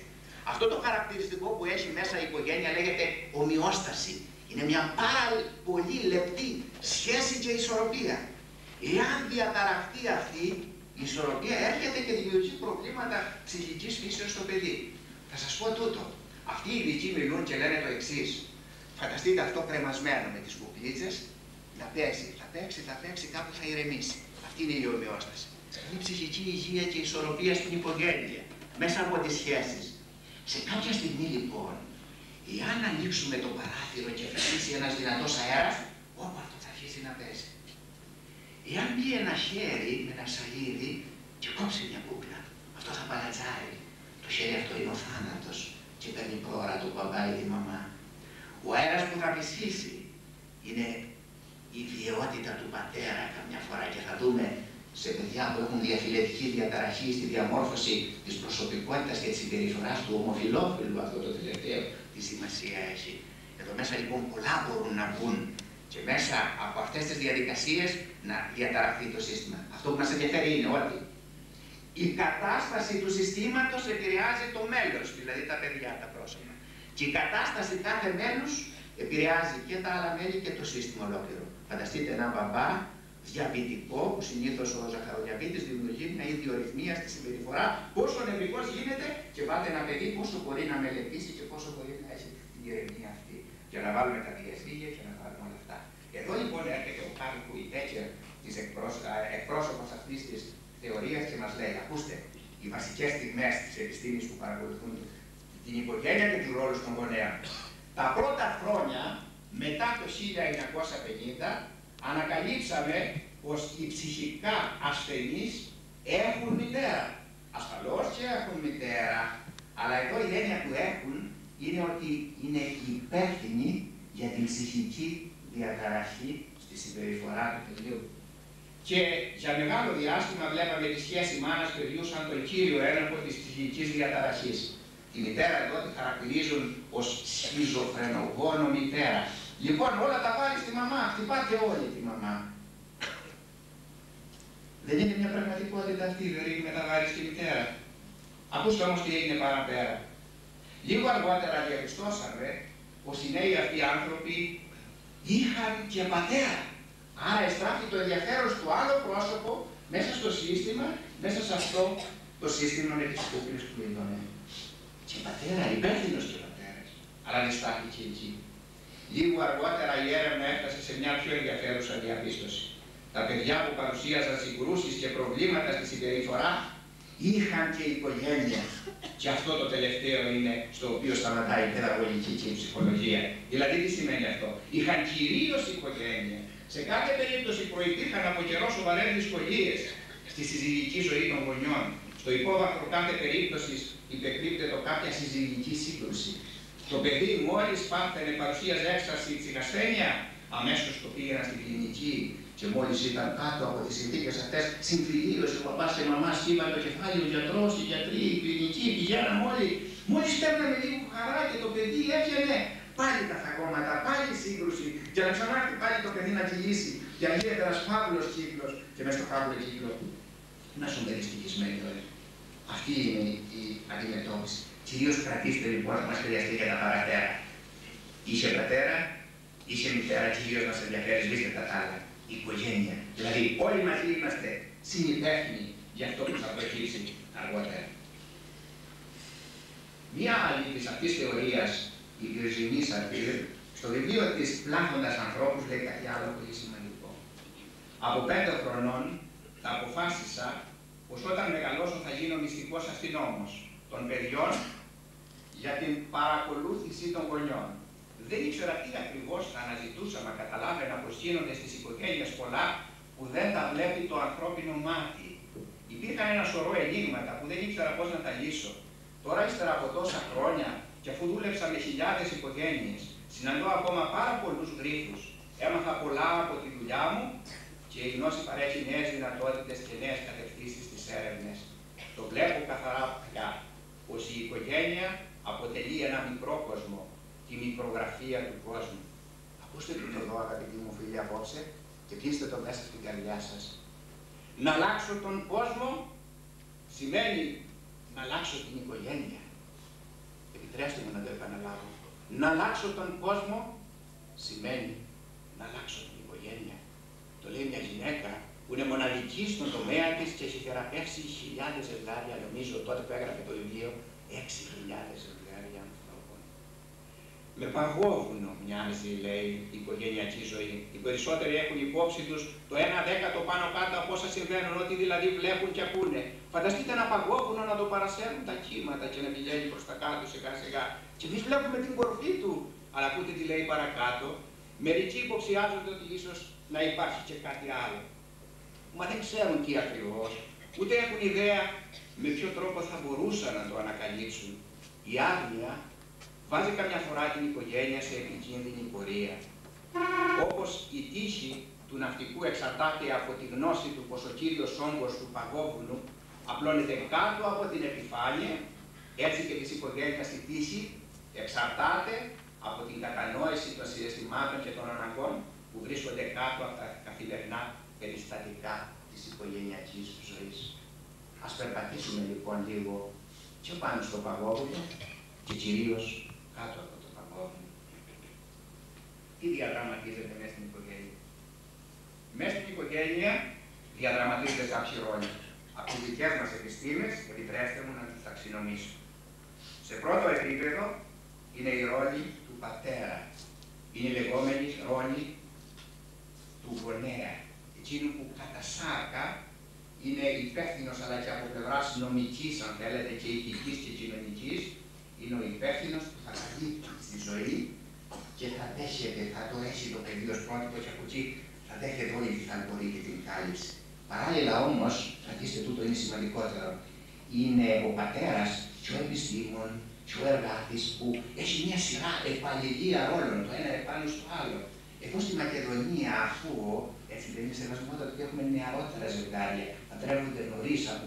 B: Αυτό το χαρακτηριστικό που έχει μέσα η οικογένεια λέγεται ομοιόσταση. Είναι μια πάρα πολύ λεπτή σχέση και ισορροπία. Εάν διαταραχτεί αυτή, η ισορροπία έρχεται και δημιουργεί προβλήματα ψυχικής φύσεως στο παιδί. Θα σας πω τούτο. Αυτοί οι ειδικοί μιλούν και λένε το εξής. Φανταστείτε αυτό κρεμασμένο με τις κουκλίτσες, θα παίξει, θα παίξει, θα παίξει, κάπου θα ηρεμήσει. Αυτή είναι η ομοιόσταση. Είναι η ψυχική υγεία και η ισορροπία στην οικογένεια, μέσα από τις σχέσεις. Σε κάποια στιγμή λοιπόν, εάν ανοίξουμε το παράθυρο και φυσήσει ένας δυνατός αέρας, όπου αυτό θα αρχίσει να πέσει. Εάν μπει ένα χέρι με ένα σαλίδι και κόψει μια κούκλα, αυτό θα παλατζάρει. Το χέρι αυτό είναι ο θάνατος και παίρνει πρόωρα του μπαμπά ή τη μαμά. Ο αέρας που θα φυσήσει είναι η βιαιότητα του πατέρα καμιά φορά και θα δούμε σε παιδιά που έχουν διαφυλετική διαταραχή στη διαμόρφωση της προσωπικότητας και της συμπεριφοράς του ομοφιλόφιλου αυτό το τελευταίο τι σημασία έχει. Εδώ μέσα λοιπόν πολλά μπορούν να μπουν και μέσα από αυτές τις διαδικασίες να διαταραχθεί το σύστημα. Αυτό που μας ενδιαφέρει είναι ότι η κατάσταση του συστήματος επηρεάζει το μέλος, δηλαδή τα παιδιά, τα πρόσωπα. Και η κατάσταση κάθε μέλους επηρεάζει και τα άλλα μέλη και το σύστημα ολόκληρο. Φανταστείτε έναν μπαμπά διαβητικό, που συνήθως ο ζαχαροδιαβήτη δημιουργεί μια ιδιορυθμία στη συμπεριφορά, πόσο νευρικός γίνεται και βάλτε ένα παιδί πόσο μπορεί να μελετήσει και πόσο μπορεί να έχει την ηρεμία αυτή. Και να βάλουμε τα διαστήγια και να βάλουμε όλα αυτά. Εδώ λοιπόν έρχεται ο Κάρλ Κουιτέκερ, εκπρόσωπος αυτής της θεωρίας και μας λέει: Ακούστε, οι βασικές στιγμές της επιστήμης που παρακολουθούν την οικογένεια και τους ρόλους των γονέων. Τα πρώτα χρόνια μετά το 1950 ανακαλύψαμε πως οι ψυχικά ασθενείς έχουν μητέρα. Ασφαλώς και έχουν μητέρα, αλλά εδώ η έννοια που έχουν είναι ότι είναι υπεύθυνοι για την ψυχική διαταραχή στη συμπεριφορά του παιδιού. Και για μεγάλο διάστημα βλέπαμε τη σχέση μάνας παιδιού σαν τον κύριο έλεγχο της ψυχικής διαταραχής. Τη μητέρα εδώ τη χαρακτηρίζουν ως σχιζοφρενογόνο μητέρας. Λοιπόν, όλα τα βάλει στη μαμά, χτυπάτε όλη τη μαμά. Δεν είναι μια πραγματικότητα αυτή, δεν ρίχνει μεταβάρει στη μητέρα. Ακούστε όμως τι έγινε παραπέρα. Λίγο αργότερα διαπιστώσαμε πως οι νέοι αυτοί άνθρωποι είχαν και πατέρα. Άρα εστράφει το ενδιαφέρον του άλλο πρόσωπο μέσα στο σύστημα, μέσα σε αυτό το σύστημα με τις κούκλες που είδαμε. Και πατέρα, υπεύθυνος και πατέρας. Αλλά δεν στάθηκε εκεί. Λίγο αργότερα η έρευνα έφτασε σε μια πιο ενδιαφέρουσα διαπίστωση. Τα παιδιά που παρουσίαζαν συγκρούσεις και προβλήματα στη συμπεριφορά είχαν και οικογένεια. Και αυτό το τελευταίο είναι στο οποίο σταματάει η παιδαγωγική και η ψυχολογία. Δηλαδή τι σημαίνει αυτό; Είχαν κυρίως οικογένεια. Σε κάθε περίπτωση προϋπήρχαν από καιρό σοβαρές δυσκολίες στη συζυγική ζωή των γονιών. Στο υπόβαθρο κάθε περίπτωσης υπεκρύπτεται κάποια συζυγική σύγκρουση. Το παιδί μόλις πάθαινε παρουσίαζε έκσταση στην ασθένεια, αμέσως το πήγαιναν στην κλινική και μόλις ήταν κάτω από τις συνθήκες αυτές, συμφιλίωσε ο παπάς και η μαμά, σχήμα το κεφάλι, ο γιατρός, οι γιατροί, η κλινική, πηγαίναμε όλοι. Μόλι παίρναμε λίγο χαρά και το παιδί έφυγε, πάλι τα φαγώματα, πάλι σύγκρουση, για να ξανάρθει πάλι το παιδί να κυλήσει. Και γίνεται ένας φαύλος κύκλος, και μέσα στο φαύλο κύκλο να σου δυστυχισμένοι όλοι. Αυτή είναι η αντιμετώπιση. Κυρίως κρατήστε λοιπόν μας χρειαστεί για τα παρατέρα. Είσαι πατέρα, είσαι μητέρα, κυρίω μας ενδιαφέρει, σβήστε τα άλλα οικογένεια. Δηλαδή όλοι μαζί είμαστε συνυπεύθυνοι για αυτό που θα προκύψει αργότερα. Μία άλλη της αυτής θεωρίας, η Βιρζινή Σαρτήρ, στο βιβλίο της Πλάθοντας Ανθρώπους λέει κάτι άλλο πολύ σημαντικό. Από πέντε χρονών θα αποφάσισα πως όταν μεγαλώσω θα γίνω μυστικός αστυνόμος των παιδιών για την παρακολούθηση των γονιών. Δεν ήξερα τι ακριβώς θα αναζητούσα, μα καταλάβαινα πως γίνονται στις οικογένειες πολλά που δεν τα βλέπει το ανθρώπινο μάτι. Υπήρχαν ένα σωρό ενίγματα που δεν ήξερα πώς να τα λύσω. Τώρα, ύστερα από τόσα χρόνια, και αφού δούλεψα με χιλιάδες οικογένειες, συναντώ ακόμα πάρα πολλούς γρήφου. Έμαθα πολλά από τη δουλειά μου και η γνώση παρέχει νέες δυνατότητες και νέες κατευθύνσεις στις έρευνες. Το βλέπω καθαρά πια πως η οικογένεια αποτελεί ένα μικρό κόσμο τη μικρογραφία του κόσμου. Ακούστε το εδώ αγαπητοί μου φίλοι απόψε και κλείστε το μέσα στην καρδιά σας. Να αλλάξω τον κόσμο σημαίνει να αλλάξω την οικογένεια. Επιτρέψτε μου να το επαναλάβω. Να αλλάξω τον κόσμο σημαίνει να αλλάξω την οικογένεια. Το λέει μια γυναίκα που είναι μοναδική στον τομέα της και έχει θεραπεύσει χιλιάδες ζευγάρια, νομίζω τότε που έγραφε το βιβλίο, 6.000 ζευγάρια με παγόβουνο μοιάζει, λέει, η οικογενειακή ζωή. Οι περισσότεροι έχουν υπόψη τους το ένα δέκατο πάνω κάτω από όσα συμβαίνουν, ότι δηλαδή βλέπουν και ακούνε. Φανταστείτε ένα παγόβουνο να το παρασέρουν τα κύματα και να πηγαίνει προς τα κάτω σιγά σιγά. Και εμείς βλέπουμε την κορφή του. Αλλά ακούτε τι λέει παρακάτω. Μερικοί υποψιάζονται ότι ίσως να υπάρχει και κάτι άλλο. Μα δεν ξέρουν τι ακριβώς, ούτε έχουν ιδέα με ποιο τρόπο θα μπορούσαν να το ανακαλύψουν; Η άγνοια βάζει καμιά φορά την οικογένεια σε επικίνδυνη πορεία. Όπως η τύχη του ναυτικού εξαρτάται από τη γνώση του πως ο κύριος όγκος του παγόβουνου απλώνεται κάτω από την επιφάνεια, έτσι και της οικογένειας η τύχη εξαρτάται από την κατανόηση των συναισθημάτων και των αναγκών που βρίσκονται κάτω από τα καθημερινά περιστατικά της οικογενειακής ζωής. Ας περπατήσουμε λοιπόν λίγο και πάνω στο παγόβουνο και κυρίως κάτω από το παγόβουνο. Τι διαδραματίζεται μέσα στην οικογένεια; Μέσα στην οικογένεια διαδραματίζεται κάποιοι ρόλοι. Από τις δικές μας επιστήμες, επιτρέψτε μου να τους ταξινομήσω. Σε πρώτο επίπεδο είναι η ρόλη του πατέρα. Είναι η λεγόμενη ρόλη του γονέα. Εκείνου που κατά σάρκα είναι υπεύθυνος αλλά και από πλευράς νομικής, αν θέλετε, και ηθικής και κοινωνικής, είναι ο υπεύθυνος που θα καλύπτει στη ζωή και θα δέχεται, θα το έχει το παιδί ως πρότυπο και από εκεί θα δέχεται όλη τη θαλπορή και την κάλυψη. Παράλληλα όμως, κρατήστε τούτο είναι σημαντικότερο, είναι ο πατέρας και ο επιστήμον και ο εργάτης που έχει μια σειρά επαλληλία ρόλων, το ένα επάνω στο άλλο. Εγώ στη Μακεδονία, αφού έτσι δεν είναι σεβασμότητα ότι έχουμε νεαρότερα ζευγάρια, παντρεύονται νωρίς από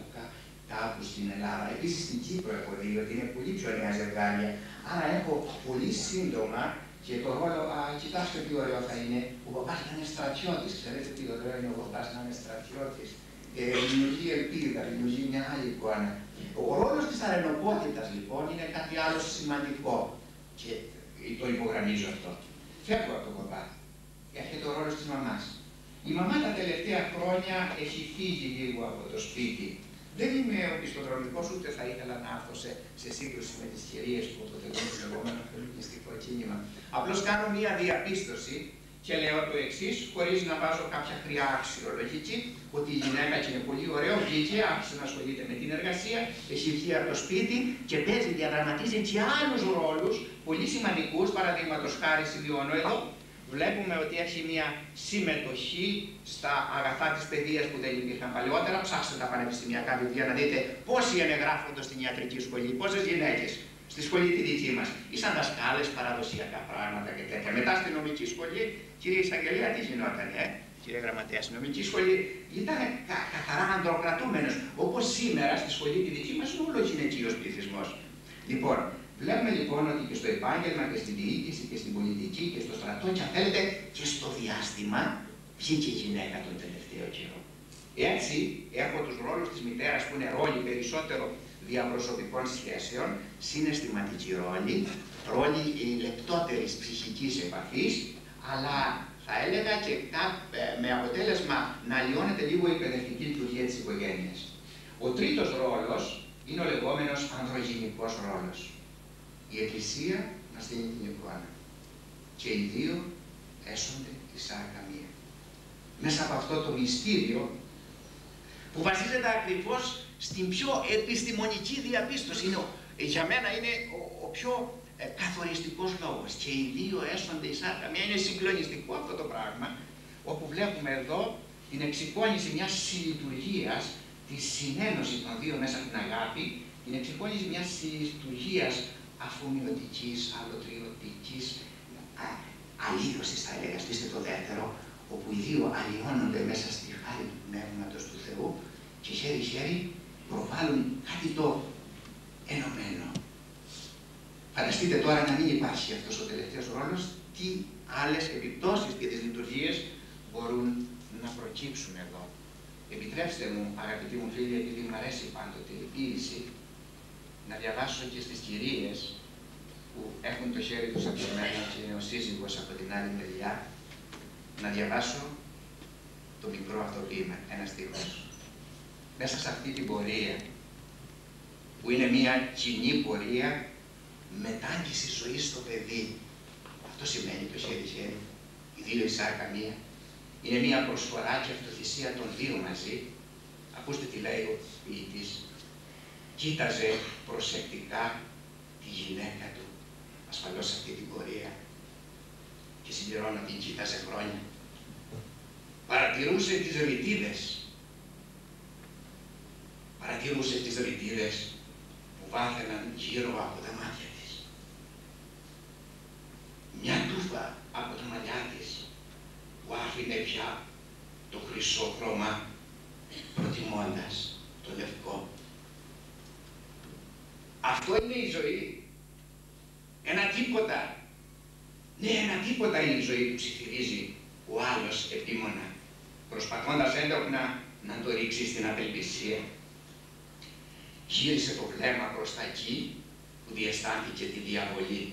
B: κάπου στην Ελλάδα. Επίσης στην Κύπρο έχω δει ότι είναι πολύ πιο νέα ζευγάρια. Άρα έχω πολύ σύντομα και το ρόλο, α, κοιτάξτε τι ωραίο θα είναι, ο παπάς να είναι στρατιώτης. Ξέρετε τι ωραίο είναι ο παπάς να είναι στρατιώτης. Ε, δημιουργεί ελπίδα, δημιουργεί μια άλλη εικόνα. Ο ρόλος της αρενοπότητας λοιπόν είναι κάτι άλλο σημαντικό. Και το υπογραμμίζω αυτό. Φεύγω από τον παπά. Έρχεται ο ρόλος της μαμάς. Η μαμά τα τελευταία χρόνια έχει φύγει λίγο από το σπίτι δεν είμαι οπισθοδρομικός ούτε θα ήθελα να έρθω σε, σε σύγκρουση με τις κυρίε που αποτελούν το λεγόμενο φεμινιστικό κίνημα. Απλώς κάνω μία διαπίστωση Και λέω το εξής, χωρίς να βάζω κάποια χρειά αξιολογική, ότι η γυναίκα και είναι πολύ ωραίο, βγήκε, άρχισε να ασχολείται με την εργασία, έχει βγει από το σπίτι και παίζει, διαδραματίζει και άλλους ρόλους πολύ σημαντικούς. Παραδείγματος χάρη σημειώνω εδώ, βλέπουμε ότι έχει μια συμμετοχή στα αγαθά της παιδείας που δεν υπήρχαν παλαιότερα. Ψάξτε τα πανεπιστημιακά βιβλία να δείτε πόσοι εγγράφονται στην ιατρική σχολή, πόσες γυναίκες στη σχολή τη δική μας. Ήσαν δασκάλες, παραδοσιακά πράγματα και τέτοια. Μετά στη νομική σχολή, κύριε Εισαγγελέα, τι γινόταν, ε; Κύριε Γραμματέα, στη νομική σχολή ήταν κα, καθαρά ανδροκρατούμενος. Όπως σήμερα στη σχολή τη δική μας είναι όλο γυναικείο πληθυσμός. Λοιπόν, βλέπουμε λοιπόν ότι και στο επάγγελμα και στην διοίκηση και στην πολιτική και στο στρατό και αν θέλετε και στο διάστημα βγήκε η γυναίκα τον τελευταίο καιρό. Έτσι, έχω τους ρόλους της μητέρας που είναι ρόλοι περισσότερο διαπροσωπικών σχέσεων, συναισθηματική ρόλη, ρόλη λεπτότερης ψυχικής επαφής, αλλά θα έλεγα και ε, με αποτέλεσμα να λιώνεται λίγο η παιδευτική λειτουργία της οικογένειας. Ο τρίτος ρόλος είναι ο λεγόμενος ανδρογενικός ρόλος. Η Εκκλησία μας δίνει την εικόνα και οι δύο έσονται τη σάρκα μία. Μέσα από αυτό το μυστήριο που βασίζεται ακριβώς στην πιο επιστημονική διαπίστωση. Είναι, για μένα είναι ο, ο πιο ε, καθοριστικός λόγος. Και οι δύο έσονται η σάρκα. Μια είναι συγκλονιστικό αυτό το πράγμα, όπου βλέπουμε εδώ την εξοικόνηση μιας συλλειτουργίας, τη συνένωση των δύο μέσα από την αγάπη, την εξοικόνηση μιας συλλειτουργίας αφομοιωτικής, αλλοτριωτικής, αλλήλωσης θα έλεγα, στο το δεύτερο, όπου οι δύο αλλοιώνονται μέσα στη χάρη του Πνεύματος του Θεού και χέρι-χέρι προβάλλουν κάτι το ενωμένο. Φανταστείτε τώρα να μην υπάρχει αυτός ο τελευταίος ρόλος, τι άλλες επιπτώσεις και τις λειτουργίες μπορούν να προκύψουν εδώ. Επιτρέψτε μου, αγαπητοί μου φίλοι, επειδή μου αρέσει πάντοτε η ποίηση, να διαβάσω και στις κυρίες που έχουν το χέρι τους απλωμένο και είναι ο σύζυγος από την άλλη μεριά, να διαβάσω το μικρό αυτό ποίημα, ένα στίχος μέσα σε αυτή την πορεία που είναι μια κοινή πορεία μετάγγιση ζωής στο παιδί. Αυτό σημαίνει το χέρι-χέρι, η δύο σάρκα μία. Είναι μια προσφορά και αυτοθυσία των δύο μαζί. Ακούστε τι λέει ο ποιητής. Κοίταζε προσεκτικά τη γυναίκα του, ασφαλώς σε αυτή την πορεία. Και συμπληρώνω την κοίταζε χρόνια. Παρατηρούσε τις ρητίδες παρατηρούσε τις ρητίδες που βάθαιναν γύρω από τα μάτια της. Μια τούφα από τα μαλλιά της που άφηνε πια το χρυσό χρώμα προτιμώντας το λευκό. Αυτό είναι η ζωή. Ένα τίποτα. Ναι, ένα τίποτα είναι η ζωή που ψιθυρίζει ο άλλος επίμονα, προσπαθώντας έντονα να το ρίξει στην απελπισία γύρισε το βλέμμα προς τα εκεί που διαισθάνθηκε τη διαβολή.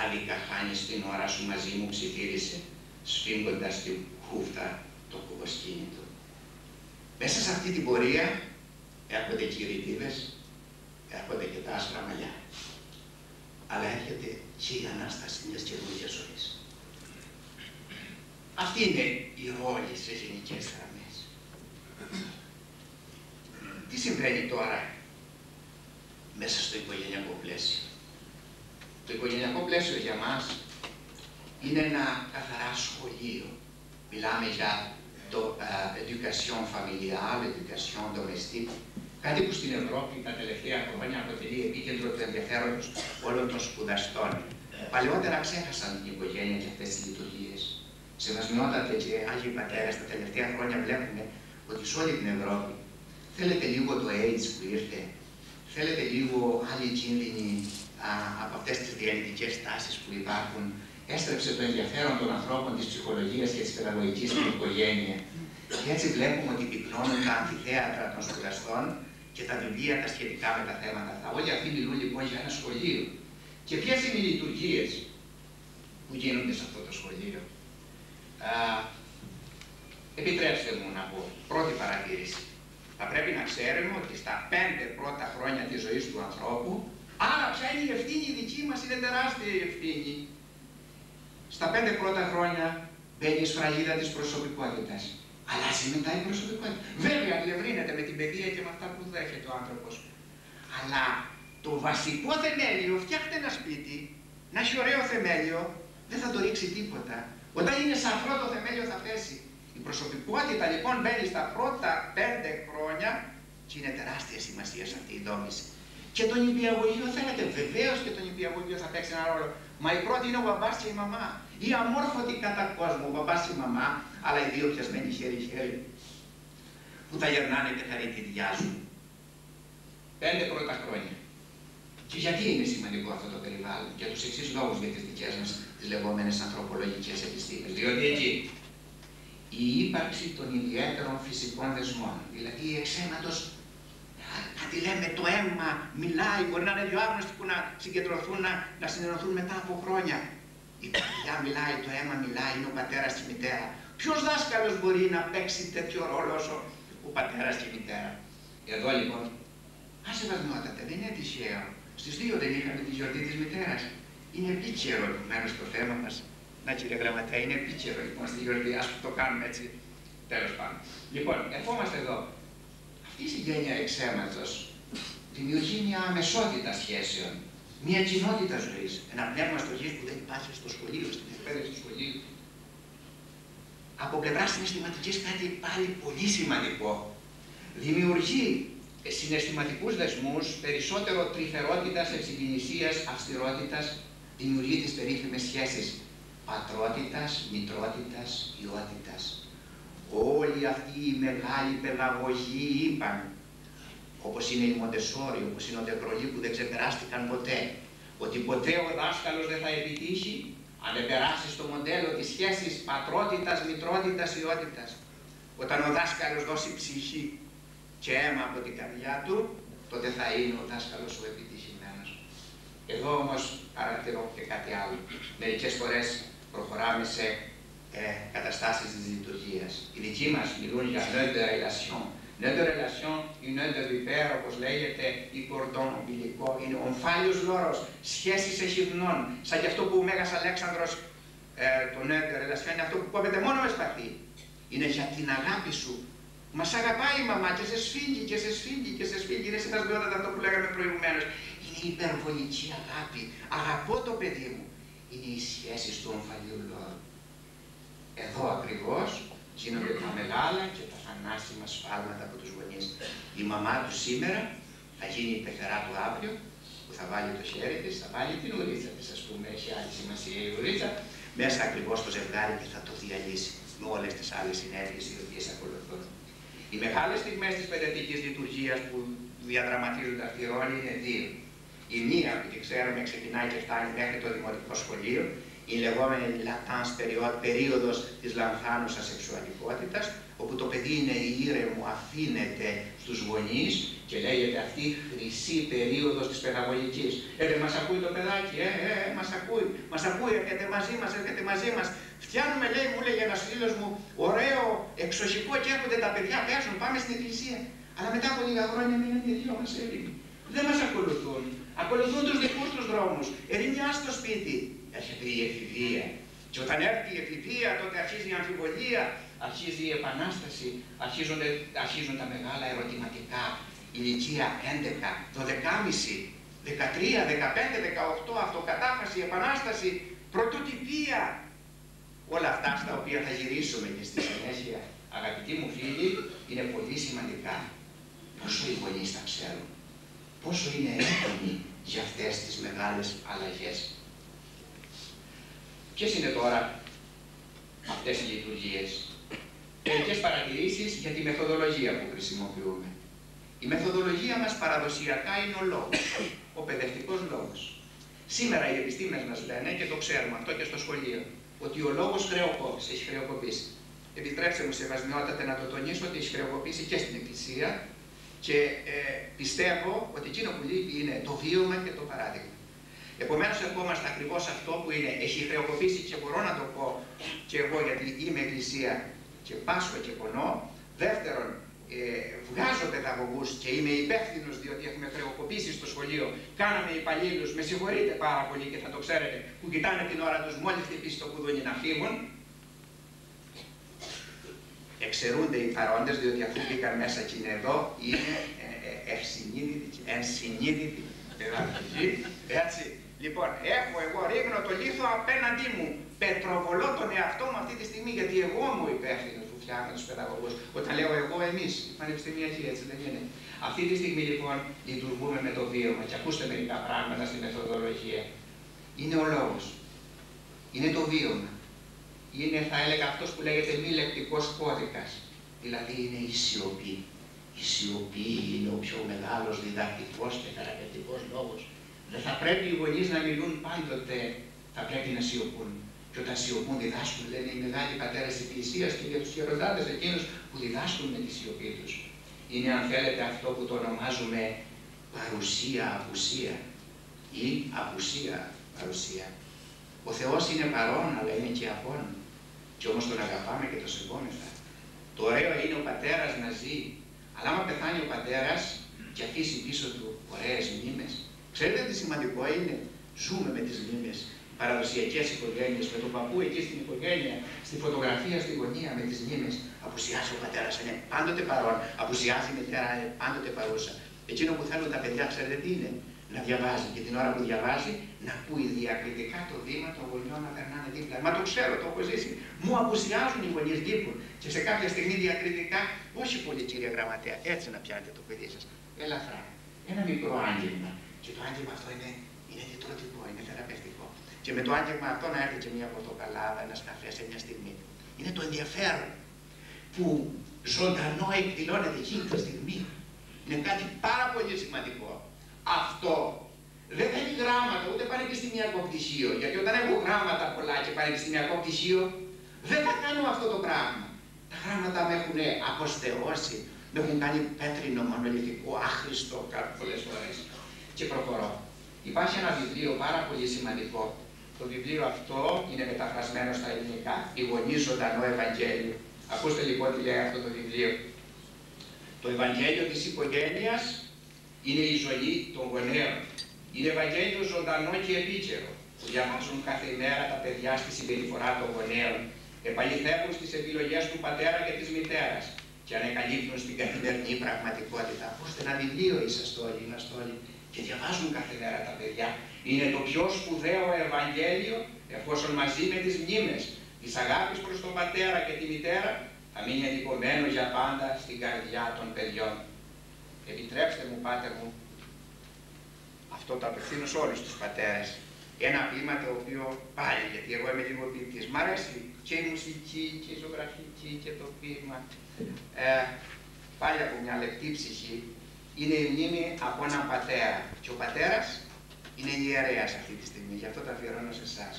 B: Άδικα χάνεις την ώρα σου μαζί μου ψιθύρισε, σφίγγοντας την χούφτα το κουβοσκίνητο. Μέσα σε αυτή την πορεία έρχονται και οι ρητίδες, έρχονται και τα άσπρα μαλλιά. Αλλά έρχεται και η Ανάσταση μιας καινούργιας ζωής. Αυτή είναι η ρόλη σε γενικές γραμμές. Τι συμβαίνει τώρα μέσα στο οικογενειακό πλαίσιο; Το οικογενειακό πλαίσιο για μας είναι ένα καθαρά σχολείο. Μιλάμε για το uh, education familiale, education domestique, κάτι που στην Ευρώπη τα τελευταία χρόνια αποτελεί επίκεντρο του ενδιαφέροντος όλων των σπουδαστών. Παλαιότερα ξέχασαν την οικογένεια και αυτές τις λειτουργίες. Σεβασμιότατε και Άγιοι Πατέρες τα τελευταία χρόνια βλέπουμε ότι σε όλη την Ευρώπη θέλετε λίγο το AIDS που ήρθε θέλετε λίγο άλλη κίνδυνη α, από αυτές τις διαλυτικές τάσεις που υπάρχουν, έστρεψε το ενδιαφέρον των ανθρώπων της ψυχολογίας και της παιδαγωγικής στην οικογένεια. Και έτσι βλέπουμε ότι πυκνώνουν τα αμφιθέατρα των σπουδαστών και τα βιβλία τα σχετικά με τα θέματα αυτά. Όλοι αυτοί μιλούν λοιπόν για ένα σχολείο. Και ποιες είναι οι λειτουργίες που γίνονται σε αυτό το σχολείο; Α, επιτρέψτε μου να πω, πρώτη παρατήρηση. Θα πρέπει να ξέρουμε ότι στα πέντε πρώτα χρόνια της ζωής του ανθρώπου, άρα ποια είναι η ευθύνη η δική μας, είναι τεράστια η ευθύνη. Στα πέντε πρώτα χρόνια μπαίνει η σφραγίδα της προσωπικότητας. Αλλάζει μετά η προσωπικότητα. Βέβαια, διευρύνεται με την παιδεία και με αυτά που δέχεται ο άνθρωπος. Αλλά το βασικό θεμέλιο, φτιάχτε ένα σπίτι, να έχει ωραίο θεμέλιο, δεν θα το ρίξει τίποτα. Όταν είναι σαφρό το θεμέλιο θα πέσει. Η προσωπικότητα λοιπόν μπαίνει στα πρώτα πέντε χρόνια και είναι τεράστια σημασία σε αυτή η δόμηση. Και το νηπιαγωγείο θέλετε, βεβαίως και το νηπιαγωγείο θα παίξει ένα ρόλο. Μα η πρώτη είναι ο μπαμπάς και η μαμά. Η αμόρφωτη κατά κόσμο, ο μπαμπάς και η μαμά, αλλά οι δύο πιασμένοι χέρι-χέρι, που θα γερνάνε και θα ρητηδιάζουν. Πέντε πρώτα χρόνια. Και γιατί είναι σημαντικό αυτό το περιβάλλον, για τους εξής λόγους για τις δικές μας τις λεγόμενες ανθρωπολογικές επιστήμες. Διότι εκεί η ύπαρξη των ιδιαίτερων φυσικών δεσμών, δηλαδή η εξαίματο Κάτι λέμε, το αίμα μιλάει, μπορεί να είναι δύο άγνωστοι που να συγκεντρωθούν, να, να συνενωθούν μετά από χρόνια. Η καρδιά μιλάει, το αίμα μιλάει, είναι ο πατέρας και η μητέρα. Ποιος δάσκαλος μπορεί να παίξει τέτοιο ρόλο όσο ο πατέρας και η μητέρα; Εδώ λοιπόν, άσε βαθμότατε, δεν είναι τυχαίο. Στις δύο δεν είχαμε τη γιορτή της μητέρας. Είναι επίκαιρο επομένω το θέμα μας. Να κύριε Γραμματέα, είναι επίκαιρο λοιπόν στη γιορτή, ας το κάνουμε έτσι. Τέλος πάντων. Λοιπόν, ερχόμαστε εδώ. Αυτή η συγγένεια εξαίματο δημιουργεί μια αμεσότητα σχέσεων, μια κοινότητα ζωής. Ένα πνεύμα ζωή που δεν υπάρχει στο σχολείο, στην εκπαίδευση του σχολείου. Από πλευρά συναισθηματικής κάτι πάλι πολύ σημαντικό. Δημιουργεί συναισθηματικούς δεσμούς, περισσότερο τρυφερότητας, ευσυγκινησία, αυστηρότητας, δημιουργεί τις περίφημες σχέσεις πατρότητας, μητρότητας, ιότητας. Όλοι αυτοί οι μεγάλοι παιδαγωγοί είπαν, όπως είναι η Μοντεσόρη, όπως είναι ο Ντεκρολί που δεν ξεπεράστηκαν ποτέ, ότι ποτέ ο δάσκαλος δεν θα επιτύχει αν δεν περάσει στο μοντέλο της σχέσης πατρότητας, μητρότητας, ιότητας. Όταν ο δάσκαλος δώσει ψυχή και αίμα από την καρδιά του, τότε θα είναι ο δάσκαλος ο επιτυχημένος. Εδώ όμως παρατηρώ και κάτι άλλο. Μερικές φορές προχωράμε σε ε, καταστάσεις της λειτουργίας. Οι δικοί μας μιλούν για nœud de relation. Nœud de relation, η nœud de vipère, όπως λέγεται, η κορδόν ομπιλικό, είναι ο ομφάλιος λόρος, σχέσεις εχυμνών, σαν και αυτό που ο Μέγας Αλέξανδρος, ε, το nœud de relation, είναι αυτό που κόβεται μόνο με σπαθί. Είναι για την αγάπη σου Μα αγαπάει η μαμά και σε σφίγγει και σε σφίγγει και σε σφίγγει. Είναι συνασπιότατα αυτό που λέγαμε προηγουμένω. Είναι η υπερβολική αγάπη. Αγαπώ το παιδί μου. Είναι οι σχέσει του ομφαλίου λόγου. Εδώ ακριβώ γίνονται τα μεγάλα και τα θανάσιμα σφάλματα από τους γονείς. Η μαμά του σήμερα θα γίνει η πεθερά του αύριο που θα βάλει το χέρι της, θα βάλει την ουρίτσα της, ας πούμε, έχει άλλη σημασία η ουρίτσα, μέσα ακριβώς στο ζευγάρι και θα το διαλύσει με όλες τις άλλες συνέπειε οι οποίες ακολουθούν. Οι μεγάλες στιγμές της παιδευτικής λειτουργίας που διαδραματίζονται αυτή η ρόλη είναι δύο. Η μία, που τη ξέρουμε, ξεκινάει και φτάνει μέχρι το δημοτικό σχολείο, η λεγόμενη latence περίοδος της λανθάνουσας σεξουαλικότητας, όπου το παιδί είναι ήρεμο, αφήνεται στους γονείς και λέγεται αυτή η χρυσή περίοδος της παιδαγωγικής. Ε, δεν μας ακούει το παιδάκι, ε, ε, ε μας ακούει, μας ακούει, έρχεται μαζί μας, έρχεται μαζί μας. Φτιάνουμε, λέει, μου λέει ένας φίλος μου, ωραίο, εξοχικό και έρχονται τα παιδιά, παίζουν, πάμε στην εκκλησία. Αλλά μετά από λίγα χρόνια μείνουν οι δυο μας έρημοι. Δεν μας ακολουθούν. Ακολουθούν τους δικούς τους δρόμους. Ερημιάς στο σπίτι. Έρχεται η εφηβεία. Και όταν έρθει η εφηβεία, τότε αρχίζει η αμφιβολία, αρχίζει η επανάσταση, αρχίζουν, αρχίζουν τα μεγάλα ερωτηματικά. Ηλικία 11, 12,5, 13, 15, 18, αυτοκατάφαση, επανάσταση, πρωτοτυπία, Όλα αυτά στα οποία θα γυρίσουμε και στη συνέχεια, αγαπητοί μου φίλοι, είναι πολύ σημαντικά. Πόσο οι γονείς τα ξέρουν, πόσο είναι έτοιμοι για αυτές τις μεγάλες αλλαγές; Ποιες είναι τώρα αυτές οι λειτουργίες; Μερικές παρατηρήσεις για τη μεθοδολογία που χρησιμοποιούμε. Η μεθοδολογία μας παραδοσιακά είναι ο λόγος, ο παιδευτικός λόγος. Σήμερα οι επιστήμες μας λένε, και το ξέρουμε αυτό και στο σχολείο, ότι ο λόγος χρεοκόπησε, έχει χρεοκοπήσει. Επιτρέψτε μου σεβασμιότατα να το τονίσω ότι έχει χρεοκοπήσει και στην Εκκλησία και ε, πιστεύω ότι εκείνο που λείπει είναι το βίωμα και το παράδειγμα. Επομένως, ερχόμαστε ακριβώς αυτό που είναι, έχει χρεοκοπήσει και μπορώ να το πω και εγώ γιατί είμαι Εκκλησία και πάσχω και πονώ. Δεύτερον, ε, βγάζω παιδαγωγούς και είμαι υπεύθυνος διότι έχουμε χρεοκοπήσει στο σχολείο. Κάναμε υπαλλήλους, με συγχωρείτε πάρα πολύ και θα το ξέρετε, που κοιτάνε την ώρα τους μόλις χτυπήσει το κουδούνι να φύγουν. εξαιρούνται οι παρόντες, διότι αφού μπήκαν μέσα και είναι εδώ, είναι ε, ε, ευσυνείδητοι, ενσυνείδητοι παιδαγωγοί, έτσι. Λοιπόν, έχω εγώ, ρίχνω το λίθο απέναντί μου, πετροβολώ τον εαυτό μου αυτή τη στιγμή, γιατί εγώ μου υπεύθυνο που φτιάχνω του παιδαγωγού. Όταν λέω εγώ, εμείς, οι πανεπιστημιακοί, έτσι δεν είναι. Αυτή τη στιγμή λοιπόν λειτουργούμε με το βίωμα και ακούστε μερικά πράγματα στη μεθοδολογία. Είναι ο λόγος. Είναι το βίωμα. Είναι, θα έλεγα, αυτός που λέγεται μη λεκτικός κώδικας. Δηλαδή είναι η σιωπή. Η σιωπή είναι ο πιο μεγάλος διδακτικός και θεραπευτικός λόγος. Δεν θα πρέπει οι γονείς να μιλούν πάντοτε, θα πρέπει να σιωπούν. Και όταν σιωπούν, διδάσκουν, λένε οι μεγάλοι πατέρες της Εκκλησίας και για τους χειροδάτε εκείνους που διδάσκουν με τη σιωπή τους. Είναι, αν θέλετε, αυτό που το ονομάζουμε παρουσία-απουσία ή απουσία-παρουσία. Ο Θεός είναι παρόν, αλλά είναι και απόν. Και όμως τον αγαπάμε και τον σεβόμεθα. Το ωραίο είναι ο πατέρας να ζει. Αλλά άμα πεθάνει ο πατέρας και αφήσει πίσω του ωραίες μνήμες, ξέρετε τι σημαντικό είναι; Ζούμε με τις μνήμες παραδοσιακές οικογένειες, με τον παππού εκεί στην οικογένεια, στη φωτογραφία, στη γωνία με τις μνήμες. Απουσιάζει ο πατέρας, είναι πάντοτε παρόν. Απουσιάζει η μητέρα, είναι πάντοτε παρούσα. Εκείνο που θέλουν τα παιδιά, ξέρετε τι είναι; Να διαβάζει και την ώρα που διαβάζει να ακούει διακριτικά το βήμα των γονιών να περνάνε δίπλα. Μα το ξέρω, το έχω ζήσει. Μου απουσιάζουν οι γονείς λείπουν. Και σε κάποια στιγμή διακριτικά, όχι πολύ κύριε Γραμματέα, έτσι να πιάνετε το παιδί σας. Ελαφρά. Ένα μικρό άγγελμα. Και το άγγελμα αυτό είναι, είναι διτρωτικό, είναι θεραπευτικό. Και με το άγγελμα αυτό να έρθει και μια πορτοκαλάδα, ένα καφέ σε μια στιγμή. Είναι το ενδιαφέρον που ζωντανό εκδηλώνεται εκείνη τη στιγμή. Είναι κάτι πάρα πολύ σημαντικό. Αυτό δεν θα είναι γράμματα, ούτε πανεπιστημιακό πτυχίο. Γιατί όταν έχω γράμματα πολλά και πανεπιστημιακό πτυχίο, δεν θα κάνω αυτό το πράγμα. Τα γράμματα με έχουν αποστεώσει, με έχουν κάνει πέτρινο, μονολυθικό, άχρηστο πολλές φορές. Και προχωρώ. Υπάρχει ένα βιβλίο πάρα πολύ σημαντικό. Το βιβλίο αυτό είναι μεταφρασμένο στα ελληνικά, η γονή ζωντανό Ευαγγέλιο. Ακούστε λοιπόν τι λέει αυτό το βιβλίο. Το Ευαγγέλιο της οικογένειας είναι η ζωή των γονέων. Είναι Ευαγγέλιο ζωντανό και επίκαιρο που διαβάζουν κάθε ημέρα τα παιδιά στη συμπεριφορά των γονέων, επαληθεύουν στις επιλογές του πατέρα και της μητέρας και ανεκαλύπτουν στην καθημερινή πραγματικότητα. Ακούστε ένα βιβλίο είσαστε όλοι, είμαστε όλοι και διαβάζουν κάθε μέρα τα παιδιά. Είναι το πιο σπουδαίο Ευαγγέλιο εφόσον μαζί με τις μνήμες της αγάπης προς τον πατέρα και τη μητέρα θα μείνει εντυπωμένο για πάντα στην καρδιά των παιδιών. Επιτρέψτε μου, Πάτερ μου, αυτό το απευθύνω σε όλους τους πατέρες. Ένα ποίημα το οποίο πάλι, γιατί εγώ είμαι λίγο ποιητής, μ' αρέσει και η μουσική και η ζωγραφική και το ποίημα. Ε, πάλι από μια λεπτή ψυχή, είναι η μνήμη από έναν πατέρα. Και ο πατέρας είναι ιερέας αυτή τη στιγμή, γι' αυτό τα αφιερώνω σε εσάς.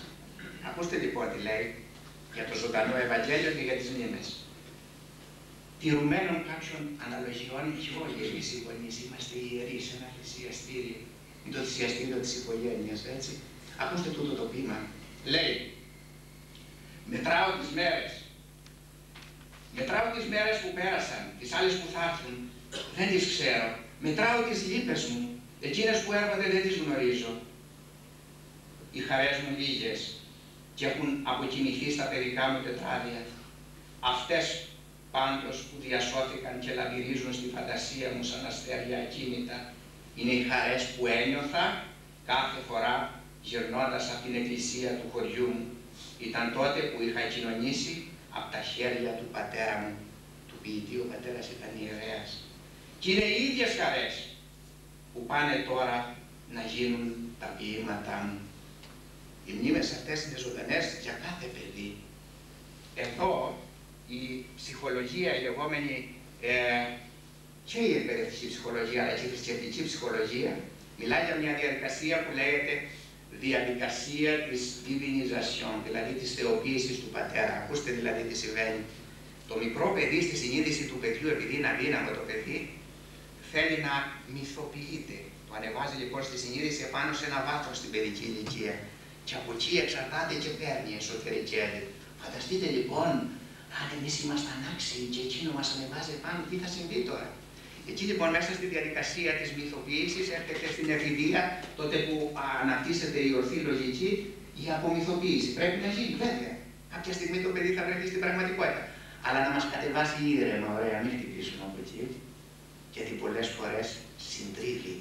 B: Ακούστε λοιπόν τι λέει για το ζωντανό Ευαγγέλιο και για τις μνήμες τηρουμένων κάποιων αναλογιών και όλοι εμεί οι γονείς είμαστε ιεροί σε ένα θυσιαστήριο. Είναι το θυσιαστήριο της οικογένειας, έτσι. Ακούστε τούτο το ποίημα. Λέει, μετράω τις μέρες. Μετράω τις μέρες που πέρασαν, τις άλλες που θα έρθουν. Δεν τις ξέρω. Μετράω τις λύπες μου. Εκείνε που έρχονται δεν τις γνωρίζω. Οι χαρές μου λίγε και έχουν αποκοιμηθεί στα παιδικά μου τετράδια. Αυτές πάντως που διασώθηκαν και λαβυρίζουν στη φαντασία μου σαν αστέρια ακίνητα είναι οι χαρές που ένιωθα κάθε φορά γυρνώντας από την εκκλησία του χωριού μου. Ήταν τότε που είχα κοινωνήσει από τα χέρια του πατέρα μου, του ποιητή, ο πατέρας ήταν ιερέας. Και είναι οι ίδιες χαρές που πάνε τώρα να γίνουν τα ποίηματά μου. Οι μνήμες αυτές είναι ζωντανές για κάθε παιδί. Εδώ η ψυχολογία, η λεγόμενη ε, και η εκπαιδευτική ψυχολογία, αλλά και η θρησκευτική ψυχολογία, μιλάει για μια διαδικασία που λέγεται διαδικασία της divinization, δηλαδή της θεοποίησης του πατέρα. Ακούστε δηλαδή τι συμβαίνει. Το μικρό παιδί στη συνείδηση του παιδιού, επειδή είναι αδύναμο το παιδί, θέλει να μυθοποιείται. Το ανεβάζει λοιπόν στη συνείδηση επάνω σε ένα βάθρο στην παιδική ηλικία. Και από εκεί εξαρτάται και παίρνει εσωτερική Φανταστείτε λοιπόν αν εμείς ήμασταν άξιοι και εκείνο μας ανεβάζει πάνω, τι θα συμβεί τώρα. Εκεί λοιπόν μέσα στη διαδικασία της μυθοποίησης έρχεται στην εφηβεία, τότε που αναπτύσσεται η ορθή λογική, η απομυθοποίηση. Πρέπει να γίνει, βέβαια. Κάποια στιγμή το παιδί θα βρεθεί στην πραγματικότητα. αλλά να μας κατεβάσει ήρεμα, ωραία, μην χτυπήσουν από εκεί, γιατί πολλές φορές συντρίβει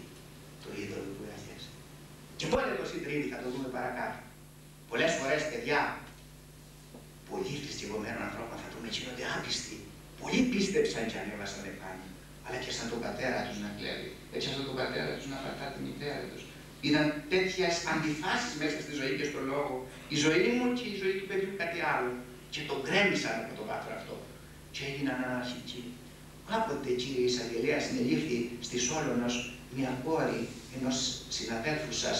B: το είδωλο που έχεις. Και πότε το συντρίβει, θα το δούμε παρακάτω. Πολλές φορές, παιδιά, πολλοί θρησκευωμένων ανθρώπων θα δούμε γίνονται άπιστοι. Πολλοί πίστεψαν και ανέβασαν επάνω, αλλά και σαν τον πατέρα τους να κλέβει. Έτσι σαν τον πατέρα τους να πατά τη μητέρα τους. Είδαν τέτοιες αντιφάσεις μέσα στη ζωή και στο λόγο. Η ζωή μου και η ζωή του παιδιού κάτι άλλο. Και τον κρέμισαν από το βάθρο αυτό. Και έγιναν αναρχικοί. Κάποτε, κύριε Εισαγγελέα, συνελήφθη στη Σόλωνος μια κόρη ενός συναδέλφου σας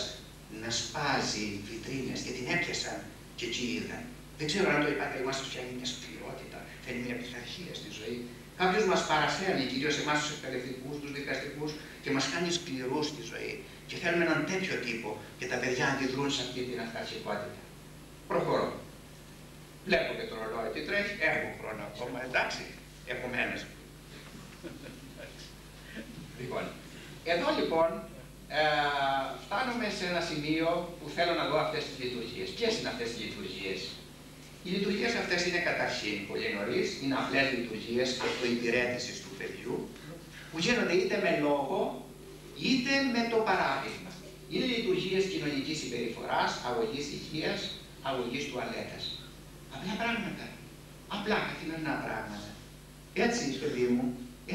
B: να σπάζει βιτρίνες και την έπιασαν και εκεί είδαν. Δεν ξέρω αν το είπατε, εμά του φτιάχνει μια σκληρότητα, θέλει μια πειθαρχία στη ζωή. Κάποιος μας παραφέρνει, κυρίως εμάς τους εκπαιδευτικούς, τους δικαστικούς, και μας κάνει σκληρούς στη ζωή. Και θέλουμε έναν τέτοιο τύπο και τα παιδιά αντιδρούν σε αυτή την αυταρχικότητα. Προχωρώ. Βλέπω και το ρολόι τι τρέχει, έχω χρόνο ακόμα, εντάξει, επομένως. Λοιπόν, εδώ λοιπόν ε, φτάνουμε σε ένα σημείο που θέλω να δω αυτές τις λειτουργίες. Ποιες είναι αυτές οι λειτουργίες; Οι λειτουργίες αυτές είναι καταρχήν πολύ νωρίς, είναι απλές λειτουργίες αυτοϊπηρέτησης του παιδιού, που γίνονται είτε με λόγο, είτε με το παράδειγμα. Είναι λειτουργίες κοινωνικής συμπεριφοράς, αγωγής ηχείας, αγωγής τουαλέτας. Απλά πράγματα. Απλά καθημερινά πράγματα. Έτσι, παιδί μου,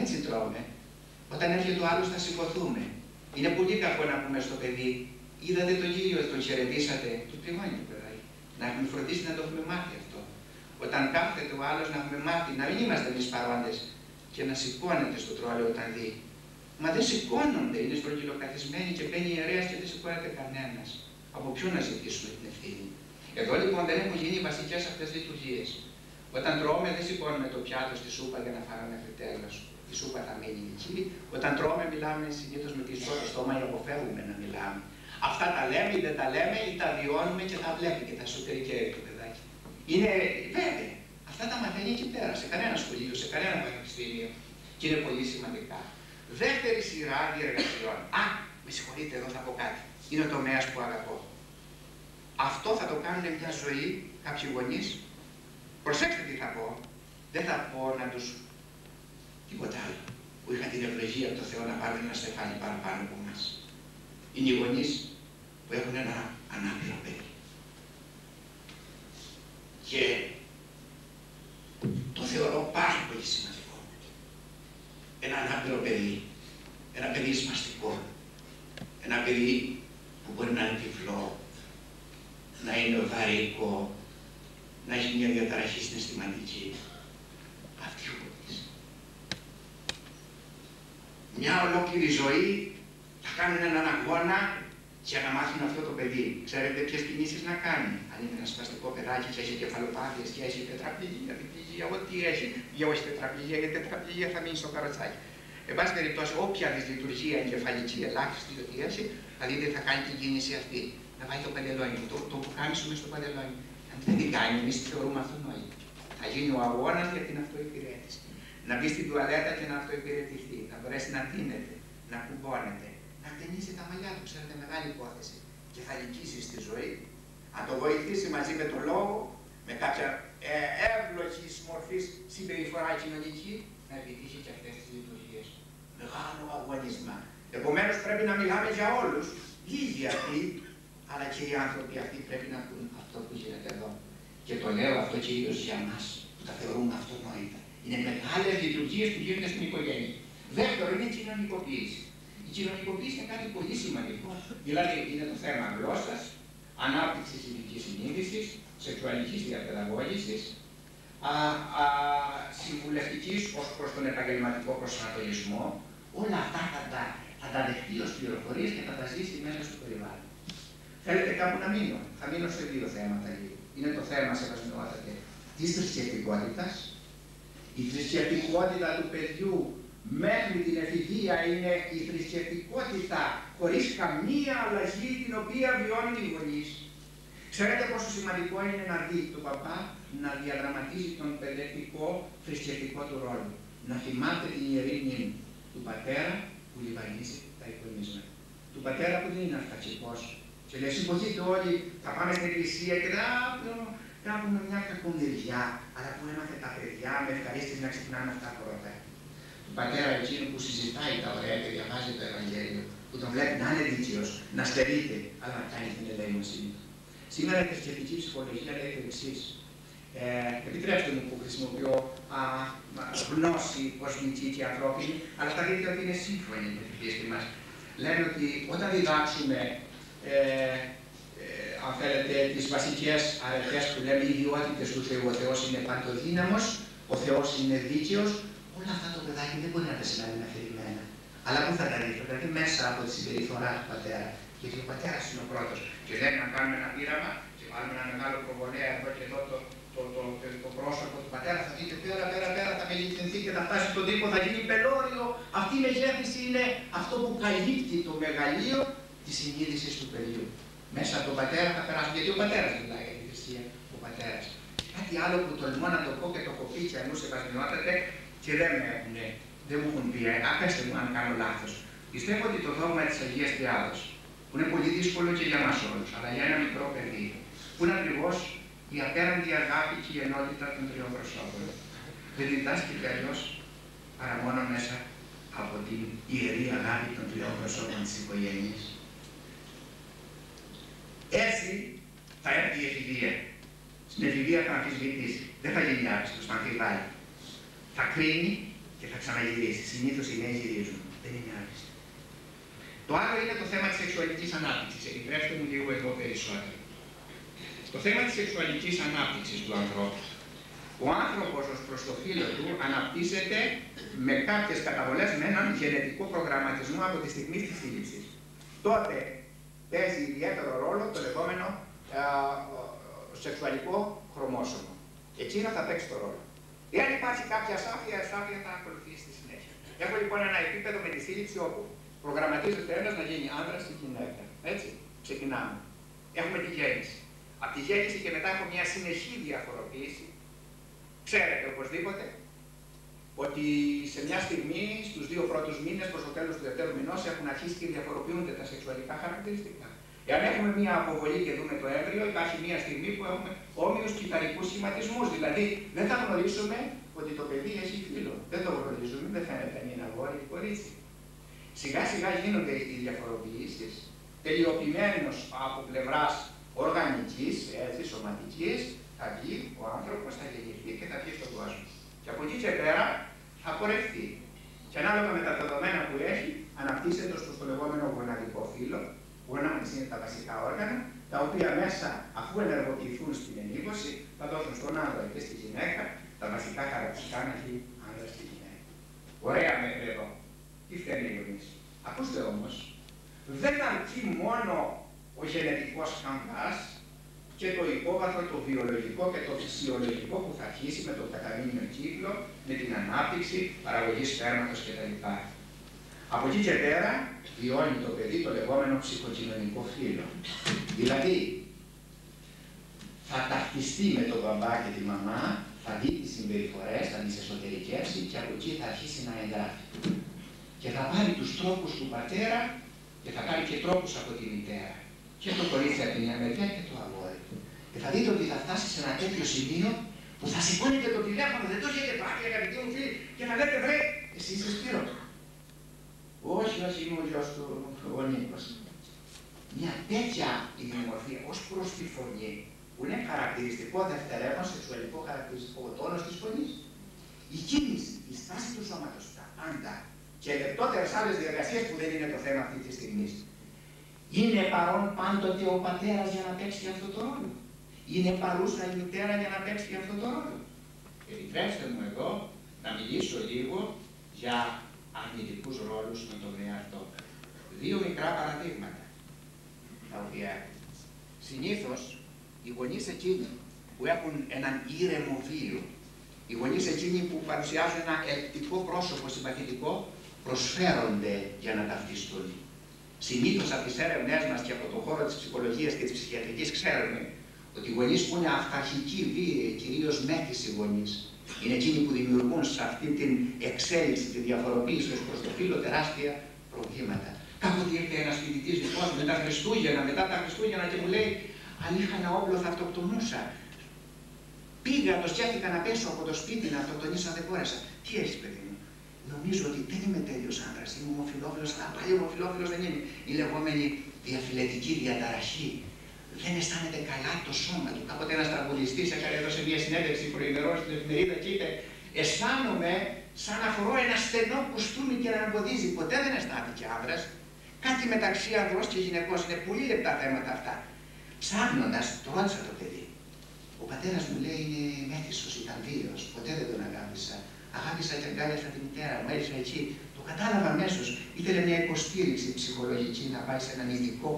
B: έτσι τρώμε. Όταν έρχεται ο άλλος θα σηκωθούμε. Είναι πολύ κακό να πούμε στο παιδί, είδατε τον κύριο, τον χαιρετήσατε, του πληγώνει το παιδάκι. Να έχουμε φροντίσει να το έχουμε μάθει αυτό. Όταν κάθεται ο άλλος να έχουμε μάθει, να μην είμαστε εμείς παρόντες και να σηκώνεται στο τρόλιο όταν δει. Μα δεν σηκώνονται, είναι στρογγυλοκαθισμένοι και μπαίνει ιερέας και δεν σηκώνεται κανένας. Από ποιον να ζητήσουμε την ευθύνη. Εδώ λοιπόν δεν έχουν γίνει οι βασικές αυτές λειτουργίες. Όταν τρώμε, δεν σηκώνουμε το πιάτο στη σούπα για να φάμε μέχρι τέλο. Η σούπα θα μείνει εκεί. Όταν τρώμε, μιλάμε συνήθως με κλειστό το στόμα ή αποφεύγουμε να μιλάμε. Αυτά τα λέμε ή δεν τα λέμε ή τα βιώνουμε και τα βλέπει και τα εσωτερικαίρει το παιδάκι. Είναι βέβαια. Αυτά τα μαθαίνει εκεί πέρα, σε κανένα σχολείο, σε κανένα πανεπιστήμιο. Και είναι πολύ σημαντικά. Δεύτερη σειρά διεργασιών. Α, με συγχωρείτε, εδώ θα πω κάτι. Είναι ο τομέας που αγαπώ. Αυτό θα το κάνουν μια ζωή κάποιοι γονείς. Προσέξτε τι θα πω. Δεν θα πω να τους τίποτα άλλο. Που είχαν την ευλογία από το Θεό να πάρουν ένα στεφάνι παραπάνω από εμάς. Είναι οι γονείς που έχουν ένα ανάπηρο παιδί. Και το θεωρώ πάρα πολύ σημαντικό. Ένα ανάπηρο παιδί. Ένα παιδί σπαστικό. Ένα παιδί που μπορεί να είναι τυφλό, να είναι οδαρικό, να έχει μια διαταραχή συναισθηματική. Αυτή ο γονείς. Μια ολόκληρη ζωή θα κάνουν έναν αγώνα για να μάθουν αυτό το παιδί. Ξέρετε ποιε κινήσει να κάνει. Αν είναι ένα σπαστικό παιδάκι και έχει κεφαλοπάθειε και έχει τετραπληγία, διπληγία, ό,τι έχει. Ή όχι τετραπληγία, γιατί τετραπληγία θα μείνει στο καροτσάκι. Εν πάση περιπτώσει, όποια δυσλειτουργία εγκεφαλική ελάχιστη ότι έχει, θα δείτε θα κάνει την κίνηση αυτή να βάλει το παντελόνι, το, το που κάνει μέσα στο παντελόνι. Αν δεν την κάνει, εμείς τη θεωρούμε αυτονόητη. Θα γίνει ο αγώνας για την αυτοϋπηρέτηση. Να μπει στην τουαλέτα και να αυτοϋπηρετηθεί, να μπορέσει να τίνεται, να κουμπώνεται, να κτενίσει τα μαλλιά του, ξέρετε, μεγάλη υπόθεση. Και θα νικήσεις στη ζωή. Αν το βοηθήσει μαζί με τον λόγο, με κάποια ε, εύλογης μορφής συμπεριφορά κοινωνική, να επιτύχει και αυτές τις λειτουργίες. Μεγάλο αγωνίσμα. Επομένως πρέπει να μιλάμε για όλους. Λίγοι αυτοί αλλά και οι άνθρωποι αυτοί πρέπει να πούν αυτό που γίνεται εδώ. Και το λέω αυτό κυρίως για εμά που τα θεωρούμε αυτονόητα. Είναι μεγάλες λειτουργίες που γίνονται στην οικογένεια. Δεύτερο είναι η κοινωνικοποίηση. Η κοινωνικοποίηση είναι κάτι πολύ σημαντικό. Δηλαδή είναι το θέμα γλώσσας, ανάπτυξης ειδικής συνείδησης, σεξουαλικής διαπαιδαγώγησης, συμβουλευτικής ως προς τον επαγγελματικό προσανατολισμό. Όλα αυτά θα τα, θα τα δεχτεί ως πληροφορίες και θα τα ζήσει μέσα στο περιβάλλον. Θέλετε κάπου να μείνω; Θα μείνω σε δύο θέματα λίγο. Είναι το θέμα, σεβασμιότατε, της θρησκευτικότητας. Η θρησκευτικότητα του παιδιού μέχρι την εφηβεία είναι η θρησκευτικότητα χωρίς καμία αλλαγή την οποία βιώνουν οι γονείς. Ξέρετε πόσο σημαντικό είναι να δει τον παπά να διαδραματίζει τον παιδευτικό θρησκευτικό του ρόλο. Να θυμάται την ιερή μνήμη του πατέρα που λιβανίζει τα εικονίσματα. Του πατέρα που δεν είναι αυταξικός, και λέει, σηκωθείτε όλοι, θα πάμε στην εκκλησία και να, κάνουμε μια κακομοιριά, αλλά που έμαθε τα παιδιά με ευχαρίστηση να ξυπνάνε αυτά πρώτα. Του πατέρα εκείνου που συζητάει τα ωραία και διαβάζει το Ευαγγέλιο, που τον βλέπει να είναι δίκαιο, να στερείται, αλλά να κάνει την ελεημοσύνη. Σήμερα η θρησκευτική ψυχολογία λέει το εξής. Ε, επιτρέψτε μου που χρησιμοποιώ α, γνώση κοσμική και ανθρώπινη, αλλά θα δείτε ότι είναι σύμφωνη με τη πίστη μας. Λένε ότι όταν διδάξουμε ε, αν θέλετε, τις βασικές αρετές που λέμε οι ιδιότητες του Θεού. Ο Θεός είναι παντοδύναμος, ο Θεός είναι δίκαιος. Όλα αυτά το παιδάκι δεν μπορεί να τα συναντήσει αφηρημένα. Αλλά πού θα τα δει, θα τα δει μέσα από τη συμπεριφορά του πατέρα. Γιατί ο πατέρα είναι ο πρώτος. Και λέμε να κάνουμε ένα πείραμα και βάλουμε ένα μεγάλο προβολέα εδώ και εδώ το, το, το, το, το πρόσωπο του πατέρα. Θα δείτε πέρα, πέρα, πέρα, θα μεγεθυνθεί και θα φτάσει στον τύπο, θα γίνει πελώριο. Αυτή η μεγέθυνση είναι αυτό που καλύπτει το μεγαλείο της συνείδησης του παιδιού μέσα από τον πατέρα θα περάσουν. Γιατί ο πατέρα μιλάει για τη θρησκεία, ο πατέρας. Κάτι άλλο που τολμώ να το πω και το έχω πει και αλλού σεβασμιότατε και δεν με έχουν, δεν μου έχουν πει, απέστε μου αν κάνω λάθος. Πιστεύω ότι το δόγμα της Αγίας Τριάδος, που είναι πολύ δύσκολο και για μας όλους, αλλά για ένα μικρό παιδί, που είναι ακριβώς η απέραντη αγάπη και η ενότητα των τριών προσώπων, δεν διδάσκεται αλλιώ παρά μόνο μέσα από την ιερή αγάπη των τριών προσώπων της οικογένειας. Έτσι θα έρθει η εφηβεία. Στην εφηβεία θα αμφισβητήσει. Δεν θα γίνει άριστος, θα αμφιβάλλει. Θα κρίνει και θα ξαναγυρίσει. Συνήθως οι νέοι γυρίζουν. Δεν είναι άριστοι. Το άλλο είναι το θέμα της σεξουαλικής ανάπτυξης. Επιτρέψτε μου λίγο εδώ περισσότερο. Το θέμα της σεξουαλικής ανάπτυξης του ανθρώπου. Ο άνθρωπος ως προς το φύλλο του αναπτύσσεται με κάποιες καταβολές με έναν γενετικό προγραμματισμό από τη στιγμή της σύλληψη. Τότε παίζει ιδιαίτερο ρόλο το λεγόμενο α, σεξουαλικό χρωμόσωμο. Εκείνο θα παίξει το ρόλο. Εάν υπάρχει κάποια ασάφεια, η ασάφεια θα ακολουθήσει στη συνέχεια. Έχω λοιπόν ένα επίπεδο με τη σύλληψη όπου προγραμματίζεται ένας να γίνει άντρα ή γυναίκα. Έτσι, ξεκινάμε. Έχουμε τη γέννηση. Από τη γέννηση και μετά έχω μια συνεχή διαφοροποίηση. Ξέρετε οπωσδήποτε ότι σε μια στιγμή, στους δύο πρώτους μήνες προς το τέλος του δεύτερου μηνός, έχουν αρχίσει και διαφοροποιούνται τα σεξουαλικά χαρακτηριστικά. Εάν έχουμε μια αποβολή και δούμε το έμβριο, υπάρχει μια στιγμή που έχουμε όμοιους κυταρικούς σχηματισμούς. Δηλαδή, δεν θα γνωρίσουμε ότι το παιδί έχει φίλο. Δεν το γνωρίζουμε, δεν φαίνεται αν είναι αγόρι ή κορίτσι. Σιγά σιγά γίνονται οι διαφοροποιήσεις, τελειοποιημένος από πλευράς οργανικής, έτσι, σωματικής, θα βγει ο άνθρωπος, θα γεννηθεί και θα βγει στον κόσμο. Και από εκεί και πέρα θα πορευτεί. Και ανάλογα με τα δεδομένα που έχει, αναπτύσσεται στο λεγόμενο γοναδικό φύλλο, γονάδε είναι τα βασικά όργανα, τα οποία μέσα, αφού ενεργοποιηθούν στην ενήλωση, θα δώσουν στον άντρα και στη γυναίκα τα βασικά χαρακτηριστικά να έχει άντρα στη γυναίκα. Ωραία μέχρι εδώ. Τι φταίνει οι γονεί. Ακούστε όμως, δεν αρκεί μόνο ο γενετικός καμπάς και το υπόβαθρο, το βιολογικό και το φυσιολογικό που θα αρχίσει με το καταμήνιο κύκλο, με την ανάπτυξη, παραγωγή σπέρματος κτλ. Από εκεί και πέρα βιώνει το παιδί το λεγόμενο ψυχοκοινωνικό φύλλο. Δηλαδή, θα ταυτιστεί με τον μπαμπά και τη μαμά, θα δει τις συμπεριφορές, θα τις εσωτερικεύσει και από εκεί θα αρχίσει να εγγράφει. Και θα πάρει τους τρόπους του πατέρα και θα πάρει και τρόπους από τη μητέρα. Και το κορίτσι από την μια μεριά και το αγόρι. Και θα δείτε ότι θα φτάσει σε ένα τέτοιο σημείο που θα σηκώνετε το τηλέφωνο, δεν το έχετε πάρει αγαπητοί μου φίλοι, και θα λέτε βρε, εσύ είσαι Σπύρος. Όχι, όχι, είμαι ο γιος του γονίκος. Μια τέτοια ημιμορφία ως προς τη φωνή, που είναι χαρακτηριστικό δευτερεύον σεξουαλικό χαρακτηριστικό, ο τόνος της φωνής. Η κίνηση, η στάση του σώματος, τα πάντα και λεπτότερες άλλες διαδικασίες που δεν είναι το θέμα αυτή τη στιγμής. Είναι παρόν πάντοτε ο πατέρας για να παίξει αυτό το ρόλο. Είναι παρούσα η μητέρα για να παίξει αυτό το ρόλο. Επιτρέψτε μου εδώ να μιλήσω λίγο για αρνητικούς ρόλους με τον εαυτό. Δύο μικρά παραδείγματα τα οποία συνήθως οι γονείς εκείνοι που έχουν έναν ήρεμο βίο, οι γονείς εκείνοι που παρουσιάζουν ένα ελκτικό πρόσωπο συμπαθητικό, προσφέρονται για να ταυτιστούν. Συνήθως από τι έρευνέ μας και από τον χώρο της ψυχολογίας και της ψυχιατρικής ξέρουμε ότι οι γονείς που είναι αυταρχικοί βίαιοι, κυρίως μέθηση γονεί, είναι εκείνοι που δημιουργούν σε αυτή την εξέλιξη, τη διαφοροποίηση προς το φύλλο τεράστια προβλήματα. Κάποτε ήρθε ένας φοιτητής λοιπόν με τα Χριστούγεννα, μετά τα Χριστούγεννα και μου λέει: Αν είχα ένα όπλο θα αυτοκτονούσα. Πήγα, το σκέφτηκα να πέσω από το σπίτι, να το τονίσω, δεν μπόρεσα. Τι έχεις, παιδί μου; Νομίζω ότι δεν είμαι τέλειο άντρας. Είμαι ομοφυλόφιλος, αλλά πάλι ομοφυλόφιλος δεν είμαι. Η λεγόμενη διαφυλετική διαταραχή. Δεν αισθάνεται καλά το σώμα του. Κάποτε ένας τραγουδιστής έκανε εδώ σε μια συνέντευξη πρωινερό στην εφημερίδα και είπε: Αισθάνομαι σαν να φορώ ένα στενό κουστούμι και να εμποδίζει. Ποτέ δεν αισθάνθηκε άντρα. Κάτι μεταξύ ανδρός και γυναικός. Είναι πολύ λεπτά θέματα αυτά. Ψάχνοντας, το ρώτησα το παιδί. Ο πατέρας μου λέει είναι μέθησος, ήταν βίαιος. Ποτέ δεν τον αγάπησα. Αγάπησα και αγκάλιασα τη μητέρα μου, έριξα εκεί. Το κατάλαβα αμέσως. Ήθελε μια υποστήριξη ψυχολογική να πάει σε έναν ειδικό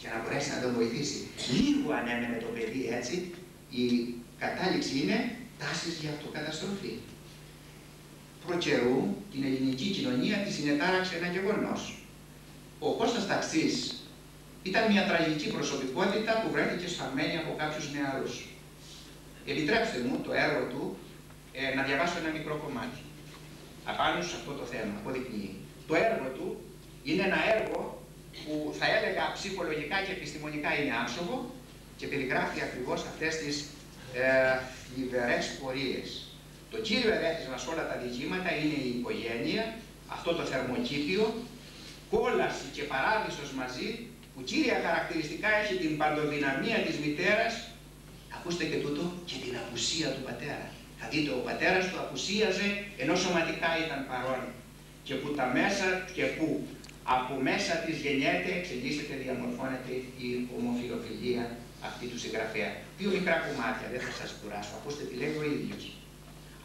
B: και να μπορέσει να τον βοηθήσει. Λίγο αν έμενε το παιδί έτσι, η κατάληξη είναι τάσεις για αυτοκαταστροφή. Προ καιρού την ελληνική κοινωνία τη συνετάραξε ένα γεγονός. Ο Κώστας Ταξής ήταν μια τραγική προσωπικότητα που βρέθηκε σφαγμένη από κάποιους νεαρούς. Επιτρέψτε μου το έργο του ε, να διαβάσω ένα μικρό κομμάτι απάνω σε αυτό το θέμα, αποδεικνύει. Το έργο του είναι ένα έργο που θα έλεγα ψυχολογικά και επιστημονικά είναι άψογο και περιγράφει ακριβώς αυτές τις ε, θλιβερές πορείες. Το κύριο ερέθισμα σε όλα τα διηγήματα είναι η οικογένεια, αυτό το θερμοκήπιο, κόλαση και παράδεισος μαζί, που κύρια χαρακτηριστικά έχει την παντοδυναμία της μητέρας, ακούστε και τούτο, και την απουσία του πατέρα. Θα δείτε, ο πατέρας του απουσίαζε, ενώ σωματικά ήταν παρόν. Και που τα μέσα, και που από μέσα της γεννιέται, εξελίσσεται, διαμορφώνεται η ομοφιλοφιλία αυτή του συγγραφέα. Δύο μικρά κομμάτια, δεν θα σας κουράσω. Ακούστε τι λέει ο ίδιος.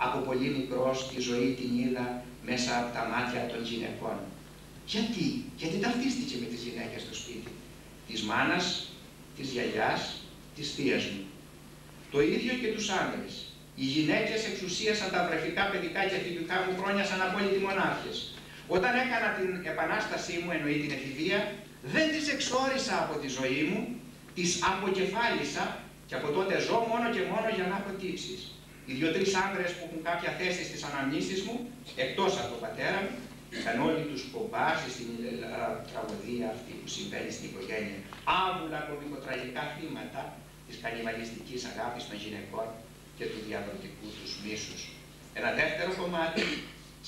B: Από πολύ μικρός τη ζωή την είδα μέσα από τα μάτια των γυναικών. Γιατί, γιατί ταυτίστηκε με τις γυναίκες στο σπίτι; Της μάνας, της γιαγιάς, της θείας μου. Το ίδιο και τους άντρες. Οι γυναίκες εξουσίασαν τα βρεφικά, παιδικά και φοιτητικά μου χρόνια σαν απόλυτοι μονάρχες. Όταν έκανα την επανάστασή μου, εννοεί την εφηβεία, δεν τις εξόρισα από τη ζωή μου, τις αποκεφάλισα και από τότε ζω μόνο και μόνο για να έχω τύψεις. Οι δύο-τρει άντρε που έχουν κάποια θέση στις αναμνήσεις μου, εκτός από τον πατέρα μου, είχαν όλοι τους κομπάσεις στην τραγωδία αυτή που συμβαίνει στην οικογένεια. Άβουλα κομικοτραγικά θύματα της κανιβαλιστική αγάπης των γυναικών και του διαδοτικού τους μίσους. Ένα δεύτερο κομμάτι,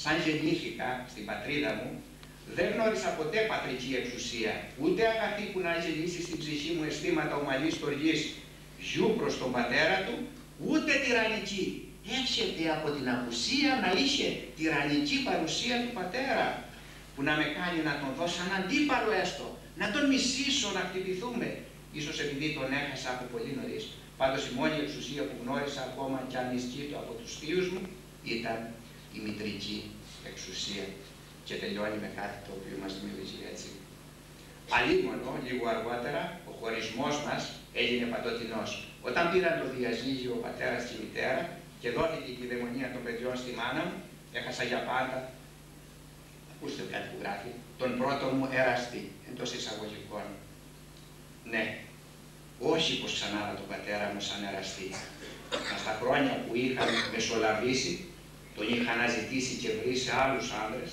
B: σαν γεννήθηκα στην πατρίδα μου, δεν γνώρισα ποτέ πατρική εξουσία, ούτε αγαθή που να γεννήσει στην ψυχή μου αισθήματα ομαλής στοργής γιου προς τον πατέρα του, ούτε τυραννική. Εύχεται από την απουσία να είχε τυραννική παρουσία του πατέρα, που να με κάνει να τον δώσω σαν αντίπαλο έστω, να τον μισήσω, να χτυπηθούμε. Ίσως επειδή τον έχασα από πολύ νωρίς. Πάντως η μόνη εξουσία που γνώρισα ακόμα κι αν ισχύει από τους θείους μου ήταν η μητρική εξουσία. Και τελειώνει με κάτι το οποίο μας δημιουργεί έτσι. Αλλήμωνο, λίγο αργότερα, ο χωρισμός μας έγινε παντοτινός. Όταν πήραν το διαζύγιο ο πατέρας και η μητέρα και δόθηκε η κυδαιμονία των παιδιών στη μάνα μου, έχασα για πάντα, ακούστε κάτι που γράφει, τον πρώτο μου εραστή, εντός εισαγωγικών. Ναι, όχι πως ξανά τον πατέρα μου σαν εραστή. Μα στα χρόνια που είχαν μεσολαβήσει, τον είχα αναζητήσει και βρει σε άλλους άνδρες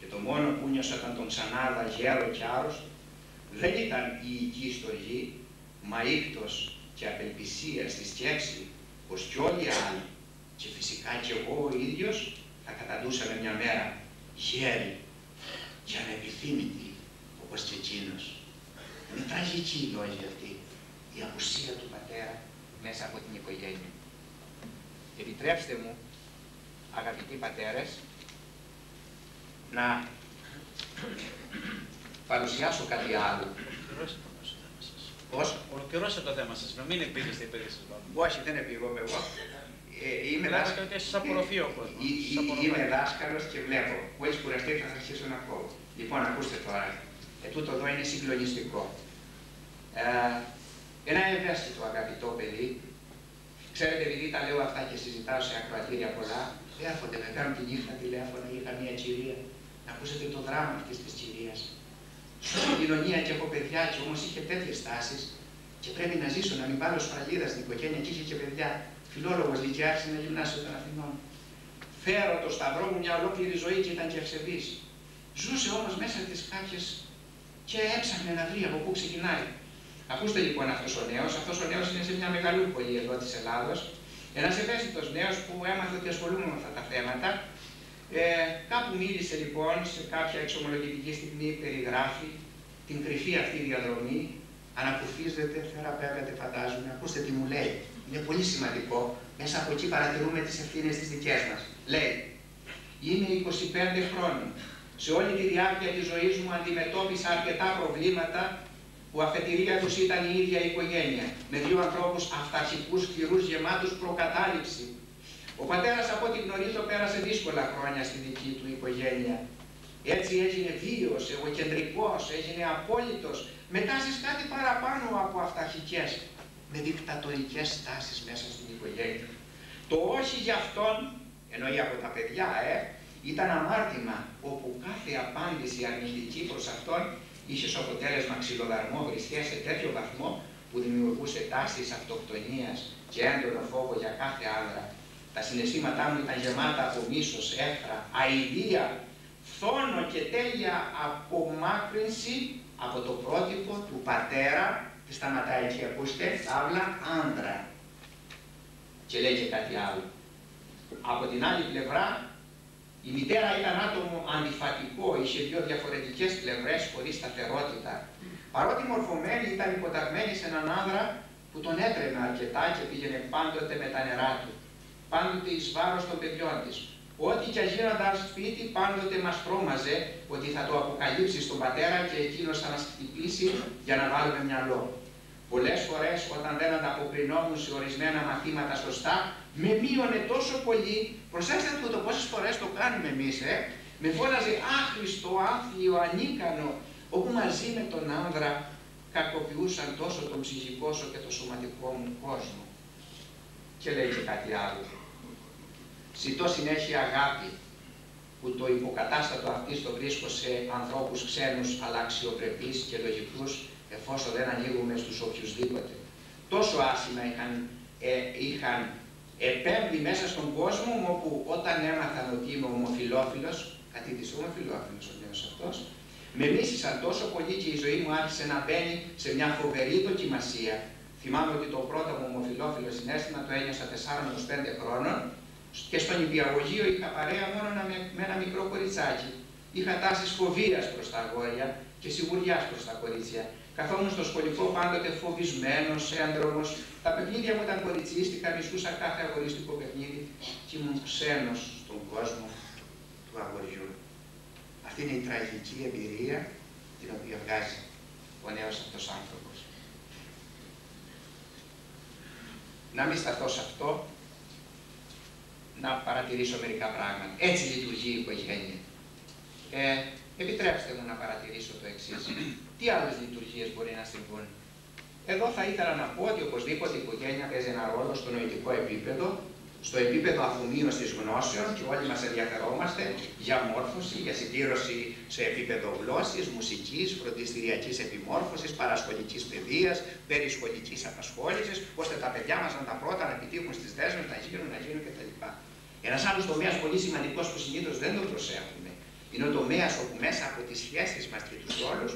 B: και το μόνο που νιώσα όταν τον ξανάδα γέρο και άρρωστο, δεν ήταν η οική στοργή, μα ίκτος και απελπισία στη σκέψη πως κι όλοι οι άλλοι και φυσικά και εγώ ο ίδιος θα καταντούσαμε μια μέρα γέροι και ανεπιθύμητοι όπως και εκείνος. Είναι τραγική η λόγια αυτή, η απουσία του πατέρα μέσα από την οικογένεια. Επιτρέψτε μου, αγαπητοί πατέρες, να παρουσιάσω κάτι άλλο. Πώς;
A: Ολοκληρώστε το θέμα σας. Να μην επήγεστε οι παιδί σας.
B: Όχι, δεν επήγομαι εγώ. Ε, είμαι
A: Βλέπω
B: δάσκαλος.
A: ότι σα απορροφεί ο κόσμος.
B: Είμαι δάσκαλος και βλέπω. Μόλι κουραστεί θα αρχίσω να πω. Λοιπόν, ακούστε τώρα. Ε, τούτο εδώ είναι συγκλονιστικό. Ε, ένα ευαίσθητο αγαπητό παιδί. Ξέρετε, επειδή τα λέω αυτά και συζητάω σε ακροατήρια πολλά, έρχονται με κάνουν τη νύχτα τηλέφωνα. Είχα μια κυρία. Να ακούσετε το δράμα αυτής της κυρία. Στην κοινωνία και έχω παιδιά και όμως είχε τέτοιες τάσεις και πρέπει να ζήσω, να μην πάρω σφραγίδα στην οικογένεια και είχε και παιδιά. Φιλόλογος λυκειάρχη ένα γυμνάσιο των Αθηνών. Φέρω το σταυρό μου μια ολόκληρη ζωή και ήταν και ευσεβής. Ζούσε όμως μέσα στι κάποιες και έψαχνε να βρει από πού ξεκινάει. Ακούστε λοιπόν αυτός ο νέος. Αυτός ο νέος είναι σε μια μεγαλούπολη εδώ της Ελλάδος. Ένας ευαίσθητος νέος που έμαθε ότι ασχολούμαι με αυτά τα θέματα. Ε, κάπου μίλησε λοιπόν σε κάποια εξομολογητική στιγμή, περιγράφει την κρυφή αυτή διαδρομή. Ανακουφίζεται, θεραπεύεται, φαντάζομαι. Ακούστε τι μου λέει. Είναι πολύ σημαντικό. Μέσα από εκεί παρατηρούμε τις ευθύνες τις δικές μας. Λέει, Είμαι 25 χρόνια. Σε όλη τη διάρκεια της ζωής μου αντιμετώπισα αρκετά προβλήματα που αφετηρία τους ήταν η ίδια η οικογένεια, με δύο ανθρώπους αυταρχικούς σκληρούς γεμάτους προκατάληψη. Ο πατέρας από ό,τι γνωρίζω πέρασε δύσκολα χρόνια στη δική του οικογένεια. Έτσι έγινε βίος, εγωκεντρικός, έγινε απόλυτος, με τάσεις κάτι παραπάνω από αυταρχικές, με δικτατορικές τάσεις μέσα στην οικογένεια. Το όχι για αυτόν, εννοεί από τα παιδιά, ε, ήταν αμάρτημα όπου κάθε απάντηση αρνητική προς αυτόν είχες ως αποτέλεσμα ξυλοδαρμό βρισχέ σε τέτοιο βαθμό που δημιουργούσε τάσεις αυτοκτονίας και έντονο φόβο για κάθε άνδρα. Τα συναισθήματά μου ήταν γεμάτα από μίσος, έφρα, αηδία, φθόνο και τέλεια απομάκρυνση από το πρότυπο του πατέρα και σταματάει εκεί, ακούστε, τάβλα άντρα. Και λέει και κάτι άλλο. Από την άλλη πλευρά η μητέρα ήταν άτομο αντιφατικό, είχε δύο διαφορετικές πλευρές χωρίς σταθερότητα. Παρότι μορφωμένη ήταν υποταγμένη σε έναν άνδρα που τον έτρεμε αρκετά και πήγαινε πάντοτε με τα νερά του. Πάντοτε εις βάρος των παιδιών της. Ό,τι και γίνονταν σπίτι πάντοτε μας πρόμαζε ότι θα το αποκαλύψει στον πατέρα και εκείνος θα μας χτυπήσει για να βάλουμε μυαλό. Πολλές φορές όταν δεν ανταποκρινόμουν σε ορισμένα μαθήματα σωστά, με μείωνε τόσο πολύ, προσέξτε το πόσες φορές το κάνουμε εμείς, ε, με φώναζε άχρηστο, άθλιο, ανίκανο, όπου μαζί με τον άνδρα κακοποιούσαν τόσο τον ψυχικό όσο και το σωματικό μου κόσμο. Και λέει και κάτι άλλο. Ζητώ συνέχεια αγάπη, που το υποκατάστατο αυτή το βρίσκω σε ανθρώπους ξένους αλλά αξιοπρεπείς και λογικούς εφόσον δεν ανοίγουμε στους οποιουσδήποτε. Τόσο άσχημα είχαν, ε, είχαν επέμβει μέσα στον κόσμο μου όπου όταν έμαθαν ότι είμαι ομοφιλόφιλος, κάτι της ομοφιλόφιλος ο νέος αυτός, με μίσησαν τόσο πολύ και η ζωή μου άρχισε να μπαίνει σε μια φοβερή δοκιμασία. Θυμάμαι ότι το πρώτο μου ομοφιλόφιλο συνέστημα το ένιωσα 4-5 χρόνων και στον υπηαγωγείο είχα παρέα μόνο με ένα μικρό κοριτσάκι. Είχα τάσεις φοβίας προς τα αγόρια και σιγουριάς προς τα κορίτσια. Καθόμουν στο σχολικό πάντοτε φοβισμένος, έντρομος. Τα παιχνίδια μου ήταν κοριτσίστικα, μισούσα κάθε αγοριστικό παιχνίδι και ήμουν ξένος στον κόσμο του αγοριού. Αυτή είναι η τραγική εμπειρία την οποία βγάζει ο νέος αυτός άνθρωπος. Να μην σταθώ σε αυτό, να παρατηρήσω μερικά πράγματα. Έτσι λειτουργεί η οικογένεια. Ε, επιτρέψτε μου να παρατηρήσω το εξής. Τι άλλες λειτουργίες μπορεί να συμβούν; Εδώ θα ήθελα να πω ότι οπωσδήποτε η οικογένεια παίζει ένα ρόλο στο νοητικό επίπεδο, στο επίπεδο αφομοίωση γνώσεων και όλοι μας ενδιαφερόμαστε για μόρφωση, για συμπλήρωση σε επίπεδο γλώσσης, μουσικής, φροντιστηριακής επιμόρφωσης, παρασχολικής παιδείας, περισχολικής απασχόλησης, ώστε τα παιδιά μας να τα πρώτα να επιτύχουν στις δέσμες, να γίνουν, να γίνουν κτλ. Ένας άλλος τομέας πολύ σημαντικός που συνήθως δεν το προσέχουμε είναι ο τομέας όπου μέσα από τις σχέσεις μας και τους ρόλους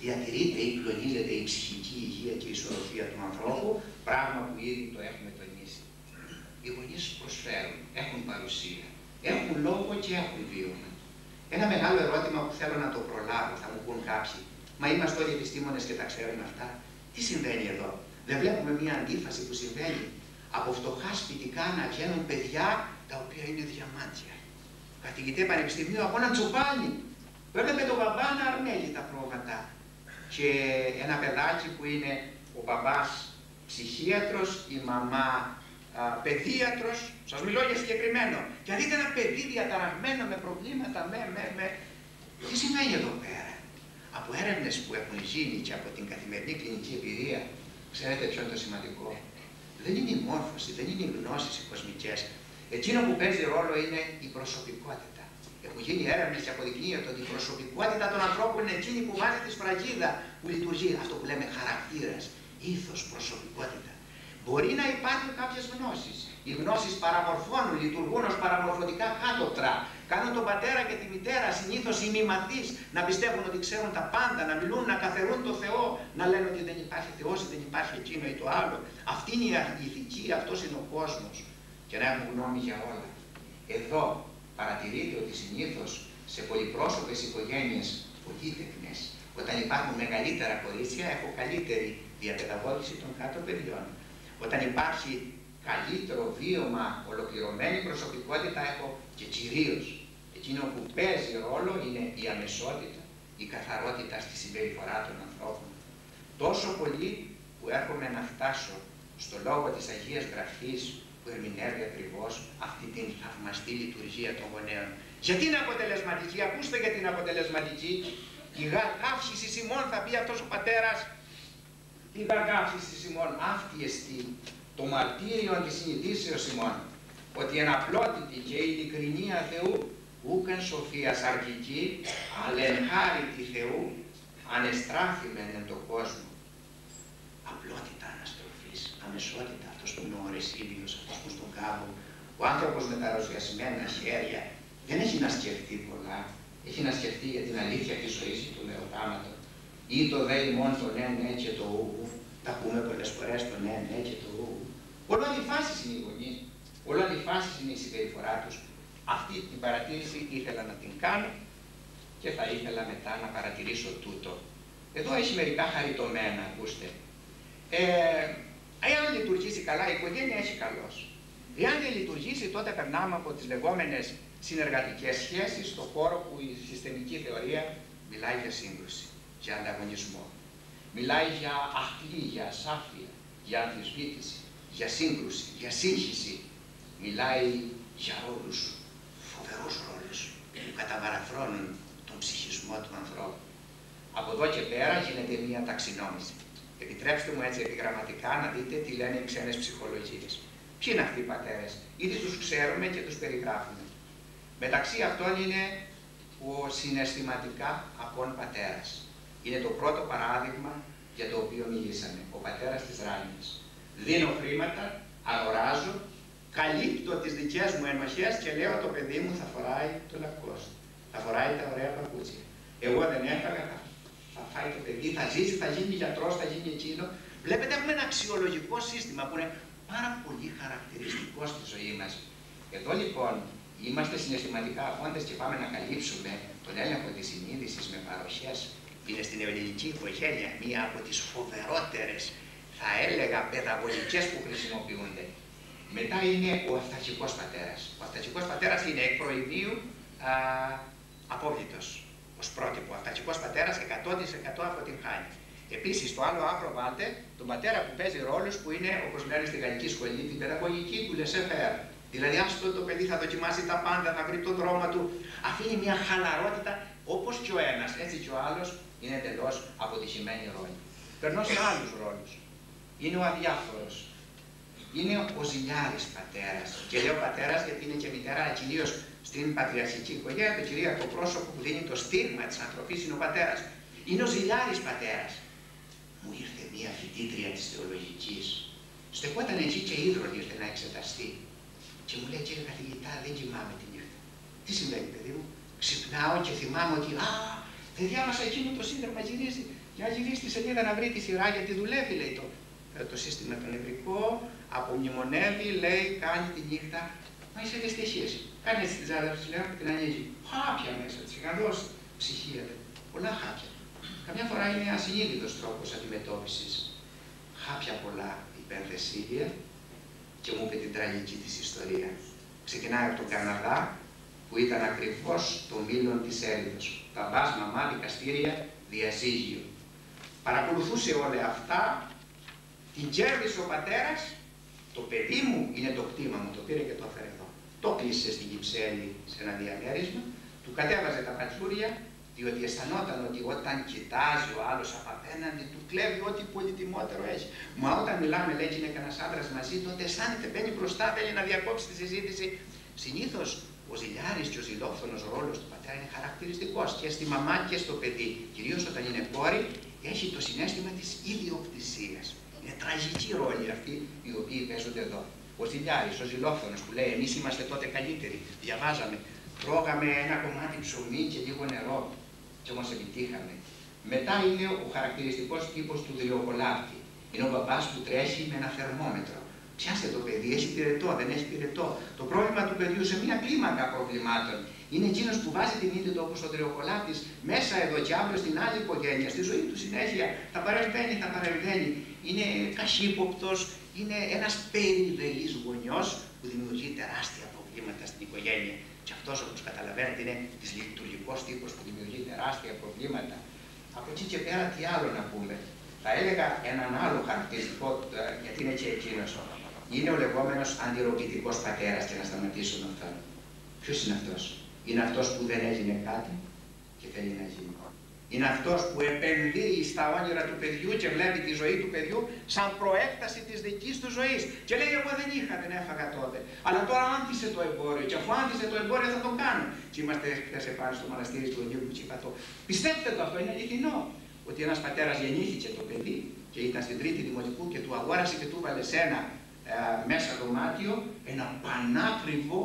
B: διατηρείται ή κλονίζεται η ψυχική υγεία και η ισορροπία του ανθρώπου, πράγμα που ήδη το έχουμε τονίσει. Οι γονείς προσφέρουν, έχουν παρουσία, έχουν λόγο και έχουν βίωμα. Ένα μεγάλο ερώτημα που θέλω να το προλάβω, θα μου πούν κάποιοι. Μα είμαστε όλοι επιστήμονες και τα ξέρουμε αυτά; Τι συμβαίνει εδώ; Δεν βλέπουμε μια αντίφαση που συμβαίνει; Από φτωχά σπιτικά να βγαίνουν παιδιά τα οποία είναι διαμάντια. Καθηγητέ πανεπιστημίου από ένα τσουπάνι. Έβλεπε τον μπαμπά να αρμέλει τα πρόβατα και ένα παιδάκι που είναι ο μπαμπάς ψυχίατρος, η μαμά α, παιδίατρος, σας μιλώ για συγκεκριμένο. Και αν δείτε ένα παιδί διαταραγμένο με προβλήματα, με, με, με... Τι σημαίνει εδώ πέρα; Από έρευνες που έχουν γίνει και από την καθημερινή κλινική εμπειρία, ξέρετε ποιο είναι το σημαντικό; Δεν είναι η μόρφωση, δεν είναι οι γνώσεις οι κοσμικές. Εκείνο που παίζει ρόλο είναι η προσωπικότητα. Έχουν γίνει έρευνες και αποδεικνύεται ότι η προσωπικότητα των ανθρώπων είναι εκείνη που βάζει τη σφραγίδα που λειτουργεί. Αυτό που λέμε χαρακτήρας, ήθος, προσωπικότητα. Μπορεί να υπάρχουν κάποιες γνώσεις. Οι γνώσεις παραμορφώνουν, λειτουργούν ως παραμορφωτικά κάτωτρα. Κάνουν τον πατέρα και τη μητέρα συνήθως ημιμαθεί να πιστεύουν ότι ξέρουν τα πάντα, να μιλούν, να καθερούν το Θεό, να λένε ότι δεν υπάρχει Θεός ή δεν υπάρχει εκείνο ή το άλλο. Αυτή είναι η ηθική, αυτός είναι ο κόσμος. και να έχουν γνώμη για όλα. Εδώ παρατηρείται ότι συνήθως σε πολυπρόσωπες οικογένειες πολύτεκνες, όταν υπάρχουν μεγαλύτερα κορίτσια, έχω καλύτερη διαπαιδαγώγηση των κάτω παιδιών. Όταν υπάρχει καλύτερο βίωμα, ολοκληρωμένη προσωπικότητα, έχω και κυρίως εκείνο που παίζει ρόλο είναι η αμεσότητα, η καθαρότητα στη συμπεριφορά των ανθρώπων. Τόσο πολύ που έρχομαι να φτάσω στο λόγο της Αγίας Γραφής που ερμηνεύει ακριβώς αυτή την θαυμαστή λειτουργία των γονέων. Γιατί είναι αποτελεσματική, ακούστε γιατί είναι αποτελεσματική. Η γαρκάφηση Σιμών θα πει αυτός ο πατέρας, η γαρκάφηση Σιμών, αυτή εστί, το μαρτύριο της συνειδήσεως Σιμών, ότι εν απλότητη και ειλικρινία Θεού, ούκεν σοφίας αρχική, αλλά εν χάρητη Θεού, ανεστράφημεν εν τον κόσμο. Απλότητα αναστροφής, αμεσότητα, αυτός που είναι ο Ρεσίλιος, αυτός που στον κάβο, ο άνθρωπος με τα ροσιασμένα χέρια, δεν έχει να σκεφτεί πολλά. Έχει να σκεφτεί για την αλήθεια της ζωής του νεοτάματο. Ή το δε ημών το ναι, ναι και το ου. Τα πούμε πολλές φορές το ναι, ναι και το ου. Όλο αντιφάσεις είναι οι γονείς. Όλο αντιφάσεις είναι η συμπεριφορά τους. Αυτή την παρατήρηση ήθελα να την κάνω και θα ήθελα μετά να παρατηρήσω τούτο. Εδώ έχει μερικά χαριτωμένα, ακούστε. Ε, εάν λειτουργήσει καλά, η οικογένεια έχει καλώς. Εάν δεν λειτουργήσει, τότε περνάμε από τις λεγόμενες συνεργατικές σχέσεις στον χώρο που η συστημική θεωρία μιλάει για σύγκρουση, για ανταγωνισμό. Μιλάει για αχλή, για ασάφεια, για αμφισβήτηση, για σύγκρουση, για σύγχυση. Μιλάει για ρόλους, φοβερούς ρόλους που καταβαραθρώνουν τον ψυχισμό του ανθρώπου. Από εδώ και πέρα γίνεται μια ταξινόμηση. Επιτρέψτε μου έτσι επιγραμματικά να δείτε τι λένε οι ξένες ψυχολογίες. Ποιοι είναι αυτοί οι πατέρες. Ήδη τους ξέρουμε και τους περιγράφουμε. Μεταξύ αυτών είναι ο συναισθηματικά απόν πατέρας. Είναι το πρώτο παράδειγμα για το οποίο μιλήσαμε. Ο πατέρας της Ράνιας. Δίνω χρήματα, αγοράζω, καλύπτω τις δικές μου ενοχές και λέω το παιδί μου θα φοράει το λακκός. Θα φοράει τα ωραία παπούτσια. Εγώ δεν έφαγα, θα, θα φάει το παιδί, θα ζήσει, θα γίνει γιατρός, θα γίνει εκείνο. Βλέπετε έχουμε ένα αξιολογικό σύστημα που είναι πάρα πολύ χαρακτηριστικό στη ζωή μας. Εδώ λοιπόν είμαστε συναισθηματικά αφόντες και πάμε να καλύψουμε τον έλεγχο της συνείδησης με παροχές. Είναι στην ελληνική οικογένεια μία από τις φοβερότερες, θα έλεγα, παιδαγωγικές που χρησιμοποιούνται. Μετά είναι ο αυταρχικός πατέρας. Ο αυταρχικός πατέρας είναι εκ προηδίου α, απόβλητος ως πρότυπο. Ο αυταρχικός πατέρας 100% από την χάνει. Επίσης, στο άλλο άκρο βάλτε τον πατέρα που παίζει ρόλους που είναι, όπως λένε στη γαλλική σχολή, την παιδαγωγική του laissez Δηλαδή, άστο το παιδί θα δοκιμάσει τα πάντα, θα βρει τον δρόμο του. Αφήνει μια χαλαρότητα όπως και ο ένας, έτσι και ο άλλος είναι εντελώ αποτυχημένη ρόλη. Περνώ σε άλλους ρόλους. Είναι ο αδιάφορος. Είναι ο ζηλιάρη πατέρας. Και λέω πατέρας γιατί είναι και μητέρα, κυρίως στην πατριαρχική οικογένεια, το κυρίαρχο πρόσωπο που δίνει το στίγμα της ανθρωπής είναι ο πατέρας. Είναι ο ζηλιάρη πατέρας. Μου ήρθε μια φοιτήτρια της θεολογικής. Στεκόταν εκεί και ίδρωνη ήρθε να εξεταστεί. Και μου λέει κύριε καθηγητά δεν κοιμάμαι τη νύχτα. Τι συμβαίνει παιδί μου; Ξυπνάω και θυμάμαι ότι α, δεν διάβασα εκείνο το σύνδρομο γυρίζει. Για γυρίσει τη σελίδα να βρει τη σειρά γιατί δουλεύει λέει το, ε, το σύστημα το νευρικό, απομνημονεύει, λέει, κάνει τη νύχτα. Μα είσαι δυστυχής. Κάνει έτσι τη ζάλα σου, λέω, την ανοίγει. Χάπια μέσα, τσιγαρός ψυχία, λέει. Πολλά χάπια. Καμιά φορά είναι ασυνείδητος τρόπος αντιμετώπισης. Χάπια πολλά υπερθεσίλια, και μου είπε την τραγική της ιστορία. Ξεκινάει από τον Καναδά, που ήταν ακριβώς το μήλον της Έλληνος. Μπαμπάς, μαμά, δικαστήρια, διασύγιο. Παρακολουθούσε όλα αυτά, την κέρδισε ο πατέρας, το παιδί μου είναι το κτήμα μου, το πήρε και το έφερε εδώ. Το κλείσε στην Κυψέλη σε ένα διαμέρισμα, του κατέβαζε τα πατσούρια, διότι αισθανόταν ότι όταν κοιτάζει ο άλλος από απέναντι, του κλέβει ό,τι πολυτιμότερο έχει. Μα όταν μιλάμε, λέει, και είναι κανένας άντρας μαζί, τότε αισθάνεται, μπαίνει μπροστά, θέλει να διακόψει τη συζήτηση. Συνήθως ο ζηλιάρης και ο ζηλόφθονος ρόλος του πατέρα είναι χαρακτηριστικός και στη μαμά και στο παιδί. Κυρίως όταν είναι κόρη, έχει το συνέστημα της ιδιοκτησίας. Είναι τραγική ρόλη αυτή οι οποίοι παίζονται εδώ. Ο ζηλιάρης, ο ζηλόφθονος που λέει: Εμείς είμαστε τότε καλύτεροι. Διαβάζαμε, τρώγαμε ένα κομμάτι ψωμί και λίγο νερό και όμως επιτύχαμε. Μετά είναι ο χαρακτηριστικός τύπος του δηλοκολάπτη. Είναι ο μπαμπάς που τρέχει με ένα θερμόμετρο. Πιάστε το παιδί, έχει πυρετό, δεν έχει πυρετό. Το πρόβλημα του παιδιού σε μια κλίμακα προβλημάτων είναι εκείνος που βάζει την ίντη του όπως ο Τριοκολάτη μέσα εδώ και αύριο στην άλλη οικογένεια, στη ζωή του συνέχεια. Θα παρεμβαίνει, θα παρεμβαίνει. Είναι καχύποπτος, είναι ένας περιδελή γονιός που δημιουργεί τεράστια προβλήματα στην οικογένεια. Και αυτός όπως καταλαβαίνετε είναι της λειτουργικός τύπος που δημιουργεί τεράστια προβλήματα. Από εκεί και πέρα τι άλλο να πούμε; Θα έλεγα έναν άλλο χαρακτηριστικό, ε, γιατί είναι και εκείνος. Είναι ο λεγόμενος αντιρροπητικός πατέρας και να σταματήσω με αυτό. Ποιος είναι αυτός, Είναι αυτός που δεν έγινε κάτι και θέλει να γίνει. Είναι αυτός που επενδύει στα όνειρα του παιδιού και βλέπει τη ζωή του παιδιού σαν προέκταση της δικής του ζωής. Και λέει: Εγώ δεν είχα, δεν έφαγα τότε. Αλλά τώρα άνθησε το εμπόριο. Και αφού άνθησε το εμπόριο θα το κάνω. Και είμαστε χθε επάνω στο μοναστήρι του Αγίου Κουτσιπατώ. Πιστέψτε το, αυτό είναι αληθινό. Ότι ένας πατέρας γεννήθηκε το παιδί και ήταν στην τρίτη δημοτικού και του αγόρασε και του έβαλε σε ένα ε, μέσα δωμάτιο ένα πανάκριβο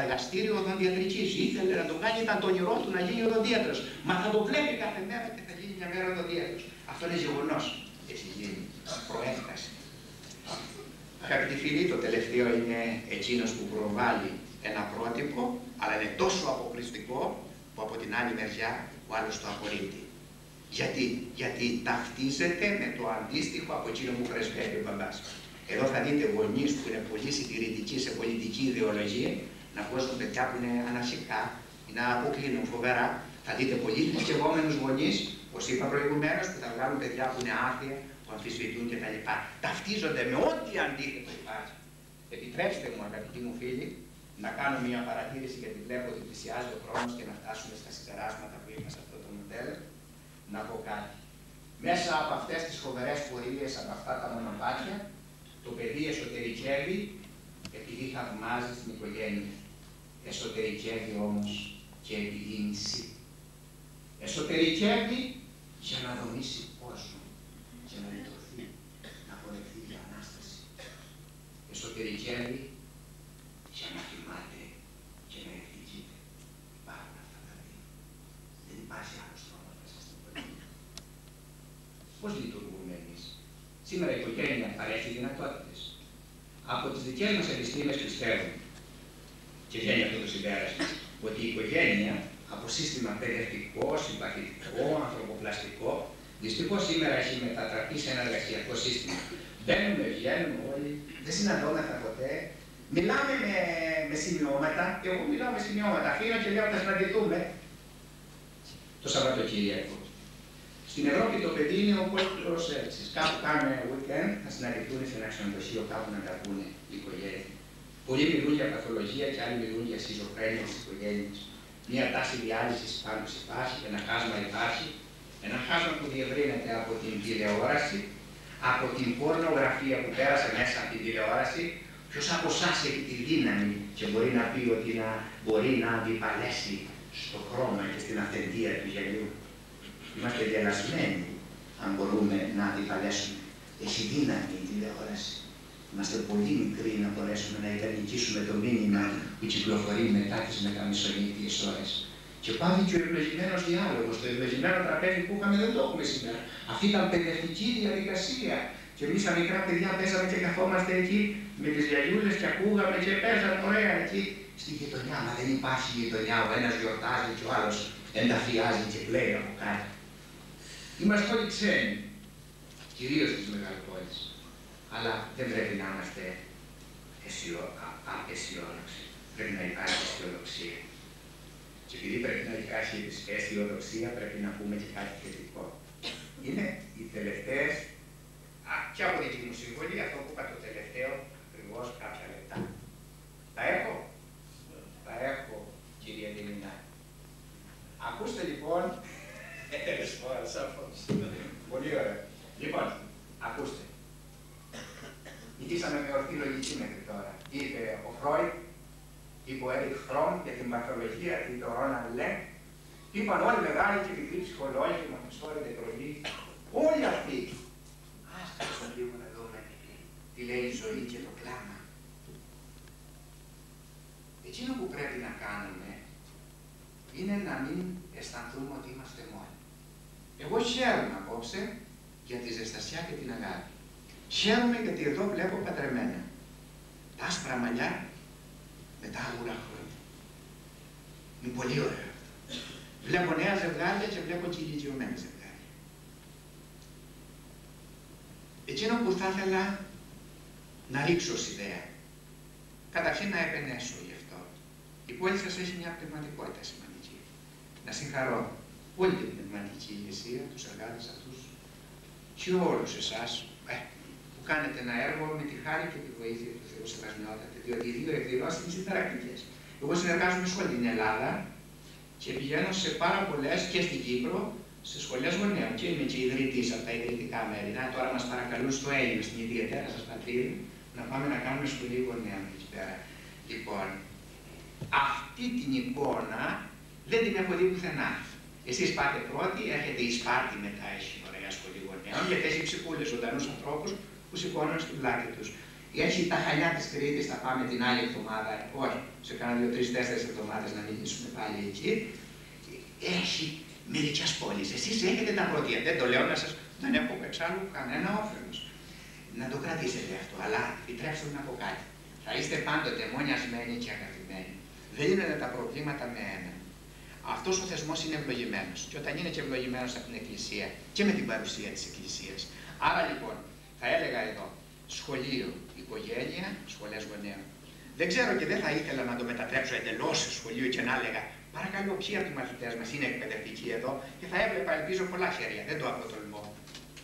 B: εργαστήριο οδοντιατρική. Ήθελε να το κάνει, ήταν το όνειρό του να γίνει οδοντίατρος. Μα θα το βλέπει κάθε μέρα και θα γίνει μια μέρα οδοντίατρος. Αυτό είναι γεγονός. Έχει γίνει. Προέκταση. Αγαπητοί φίλοι, το τελευταίο είναι εκείνος που προβάλλει ένα πρότυπο, αλλά είναι τόσο αποκριστικό που από την άλλη μεριά ο άλλος το απορρίπτει. Γιατί, γιατί ταυτίζεται με το αντίστοιχο από εκείνο που πρεσβεύει ο μπαμπάς. Εδώ θα δείτε γονείς που είναι πολύ συντηρητικοί σε πολιτική ιδεολογία να βγάζουν παιδιά που είναι αναρχικά ή να αποκλίνουν φοβερά. Θα δείτε πολύ θρησκευόμενους γονείς, όπως είπα προηγουμένως, που θα βγάλουν παιδιά που είναι άθεια, που αμφισβητούν κτλ. Ταυτίζονται με ό,τι αντίθετο υπάρχει. Επιτρέψτε μου, αγαπητοί μου φίλοι, να κάνω μια παρατήρηση γιατί βλέπω ότι πλησιάζει ο χρόνος και να φτάσουμε στα συμπεράσματα που είχα σε αυτό το μοντέλο. Να πω κάτι. Μέσα από αυτές τις φοβερές πορείες, από αυτά τα μονοπάτια, το παιδί εσωτερικεύει επειδή θαυμάζει την οικογένεια. Εσωτερικεύει όμως και επιγίνηση. Εσωτερικεύει για να δομήσει κόσμο, για να λυτρωθεί, να αποδεχθεί η Ανάσταση. Εσωτερικεύει για να θυμάται και να εκδικείται. Υπάρχουν αυτά τα δύο. Δεν υπάρχει άλλος τρόπος μέσα στην οικογένεια. Πώς λειτουργούμε εμείς; Σήμερα η οικογένεια παρέχει δυνατότητες. Από τις δικές μας επιστήμες πιστεύουμε και βγαίνει αυτό το συμπέρασμα ότι η οικογένεια από σύστημα παιδευτικό, συμπαθητικό, ανθρωποπλαστικό, δυστυχώς σήμερα έχει μετατραπεί σε ένα εργασιακό σύστημα. Μπαίνουμε, βγαίνουμε όλοι, δεν συναντώμεθα ποτέ. Μιλάμε με, με σημειώματα, και εγώ μιλάω με σημειώματα. Αφήνω και λέω θα συναντηθούμε το Σαββατοκύριακο. Στην Ευρώπη το παιδί είναι ο πόλεμο έτσι. Κάπου κάνουν weekend, θα συναντηθούν σε ένα ξενοδοχείο, κάπου να τα πούνε οι οικογένειες. Πολλοί μιλούν για παθολογία και άλλοι μιλούν για σχιζοφρένεια στις οικογένειες. Μια τάση διάλυσης πάντω υπάρχει, ένα χάσμα υπάρχει. Ένα χάσμα που διευρύνεται από την τηλεόραση, από την πορνογραφία που πέρασε μέσα από την τηλεόραση. Ποιος από εσάς έχει τη δύναμη και μπορεί να πει ότι να, μπορεί να αντιπαλέσει στο χρώμα και στην αυθεντία του γελίου. Είμαστε διαλασμένοι αν μπορούμε να αντιπαλέσουμε. Έχει δύναμη η τηλεόραση. Είμαστε πολύ μικροί να μπορέσουμε να ιταλικήσουμε το μήνυμα που κυκλοφορεί μετά τις μεταμισονίτιες ώρες. Και πάλι και ο ευλογημένο διάλογος, το ευλογημένο τραπέζι που είχαμε δεν το έχουμε σήμερα. Αυτή ήταν παιδευτική διαδικασία. Και εμείς τα μικρά παιδιά πέσαμε και καθόμαστε εκεί με τις γιαγιούλε και ακούγαμε και παίζαμε ωραία εκεί στη γειτονιά. Μα δεν υπάρχει γειτονιά. Ο ένας γιορτάζει και ο άλλος ενταφιάζει και πλέει από κάτω. Είμαστε όλοι ξένοι, κυρίως στις μεγαλοπόλεις. Αλλά δεν πρέπει να είμαστε απεσιόδοξοι. Πρέπει να υπάρχει αισιοδοξία. Και επειδή πρέπει να υπάρχει αισιοδοξία, πρέπει να πούμε και κάτι θετικό. Είναι οι τελευταίες, και από την μου συμβολή, αυτό που είπα το τελευταίο, ακριβώς κάποια λεπτά. Τα έχω, τα έχω, κυρία Δήμηνα. Ακούστε λοιπόν Πολύ ωραία. Λοιπόν, ακούστε. Νικήσαμε με ορθή λογική μέχρι τώρα. Είπε ο Φρόιτ, είπε ο Έρικ Φρόμ για την παθολογία, είπε ο Ρόναλντ Λέγκ, είπαν όλοι μεγάλοι και μικροί ψυχολόγοι, Μαχιστόροι, Τετρολοί, όλοι αυτοί. Άστε στον λίγο να δούμε τι λέει η ζωή και το κλάμα. Εκείνο που πρέπει να κάνουμε είναι να μην αισθανθούμε ότι είμαστε μόνοι. Εγώ χαίρομαι απόψε για τη ζεστασιά και την αγάπη. Χαίρομαι γιατί εδώ βλέπω πατρεμένα. Τα άσπρα μαλλιά με τα άγουρα χρόνια. Είναι πολύ ωραίο αυτό. Βλέπω νέα ζευγάρια και βλέπω και ηλικιωμένα ζευγάρια. Εκείνο που θα ήθελα να ρίξω ως ιδέα, καταρχήν να επενέσω γι' αυτό. Η πόλη σας έχει μια πνευματικότητα σημαντική. Να συγχαρώ όλη την πνευματική ηγεσία, τους εργάτες αυτούς και όλους εσάς ε, που κάνετε ένα έργο με τη χάρη και τη βοήθεια του Θεού Σεβασμιότατε, διότι οι δύο εκδηλώσεις είναι συνταρακτικές. Εγώ συνεργάζομαι σε όλη την Ελλάδα και πηγαίνω σε πάρα πολλές και στην Κύπρο, σε σχολές γονέων και είμαι και ιδρυτής από τα ιδρυτικά μέρη. Να, τώρα μας παρακαλούν στο Έλληνο, στην ιδιαίτερα σας πατρίδα, να πάμε να κάνουμε σχολή γονέων εκεί πέρα. Λοιπόν, αυτή την εικόνα δεν την έχω δει πουθενά. Εσείς πάτε πρώτοι, έρχεται η Σπάρτη μετά, έχει ωραία σχολή γονέων, γιατί έχει ψυχούλες ζωντανούς ανθρώπους που σηκώνουν στην πλάτη τους. Έχει τα χαλιά της Κρήτης, θα πάμε την άλλη εβδομάδα, όχι, σε κάνα δύο, τρεις, τέσσερις εβδομάδες να μιλήσουμε πάλι εκεί. Έχει μερικές πόλεις. Εσείς έχετε τα πρώτη. Δεν το λέω να σας. Δεν έχω εξάλλου κανένα όφελος. Να το κρατήσετε αυτό. Αλλά επιτρέψτε μου να πω κάτι. Θα είστε πάντοτε μονιασμένοι και αγαπημένοι. Δεν είναι τα προβλήματα με ένα. Αυτός ο θεσμός είναι ευλογημένος. Και όταν είναι και ευλογημένος από την Εκκλησία και με την παρουσία της Εκκλησίας. Άρα λοιπόν, θα έλεγα εδώ, σχολείο, οικογένεια, σχολές γονέων. Δεν ξέρω και δεν θα ήθελα να το μετατρέψω εντελώς σε σχολείο και να έλεγα Παρακαλώ, ποιοι από τους μαθητές μας είναι εκπαιδευτικοί εδώ και θα έβλεπα, ελπίζω, πολλά χέρια. Δεν το αποτολμώ.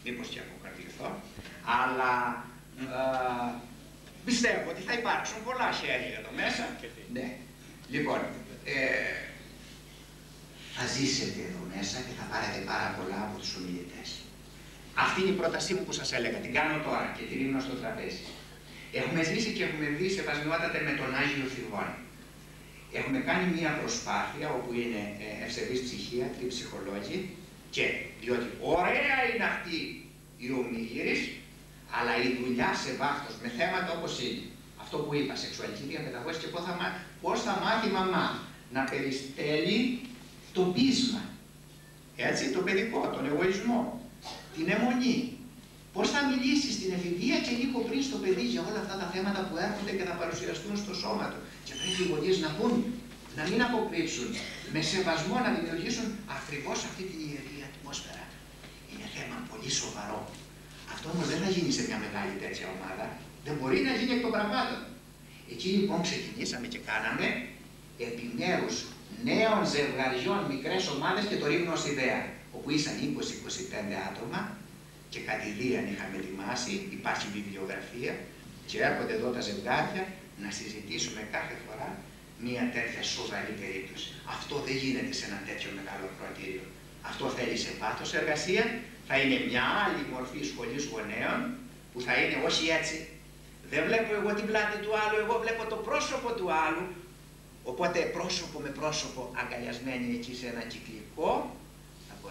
B: Μήπως και αποκαρδιωθώ. Αλλά ε, πιστεύω ότι θα υπάρξουν πολλά χέρια εδώ μέσα. Ναι. Λοιπόν, ε, θα ζήσετε εδώ μέσα και θα πάρετε πάρα πολλά από τους ομιλητές. Αυτή είναι η πρότασή μου που σας έλεγα. Την κάνω τώρα και τη ρίχνω στο τραπέζι. Έχουμε ζήσει και έχουμε δει σεβασμιότατε με τον Άγιο Θηγόν. Έχουμε κάνει μια προσπάθεια όπου είναι ε, ευσεβείς ψυχίατροι, ψυχολόγοι και διότι ωραία είναι αυτή η ομιγύρης, αλλά η δουλειά σε βάθος με θέματα όπως είναι αυτό που είπα, σεξουαλική διαμεταγώγηση και πώς θα, πώς θα μάθει η μαμά να περιστέλει το πείσμα, έτσι, το παιδικό, τον εγωισμό, την αιμονή, Πώς θα μιλήσεις στην εφηβεία και λίγο πριν στο παιδί για όλα αυτά τα θέματα που έρχονται και θα παρουσιαστούν στο σώμα του. Και πρέπει οι γονείς να πούν, να μην αποκρύψουν, με σεβασμό να δημιουργήσουν ακριβώς αυτή την ιερή ατμόσφαιρα. Είναι θέμα πολύ σοβαρό. Αυτό όμως δεν θα γίνει σε μια μεγάλη τέτοια ομάδα. Δεν μπορεί να γίνει εκ των πραγμάτων. Εκεί λοιπόν ξεκινήσαμε και κάναμε επιμέρους νέων ζευγαριών μικρές ομάδες και το ρίχνω ω ιδέα. Όπου ήσαν 20-25 άτομα και κατηδίαν είχαμε ετοιμάσει, υπάρχει βιβλιογραφία και έρχονται εδώ τα ζευγάρια να συζητήσουμε κάθε φορά μια τέτοια σοβαρή περίπτωση. Αυτό δεν γίνεται σε ένα τέτοιο μεγάλο ακροατήριο. Αυτό θέλει σε πάθος εργασία, θα είναι μια άλλη μορφή σχολής γονέων που θα είναι όχι έτσι. Δεν βλέπω εγώ την πλάτη του άλλου, εγώ βλέπω το πρόσωπο του άλλου. Οπότε πρόσωπο με πρόσωπο αγκαλιασμένοι εκεί σε ένα κυκλικό θα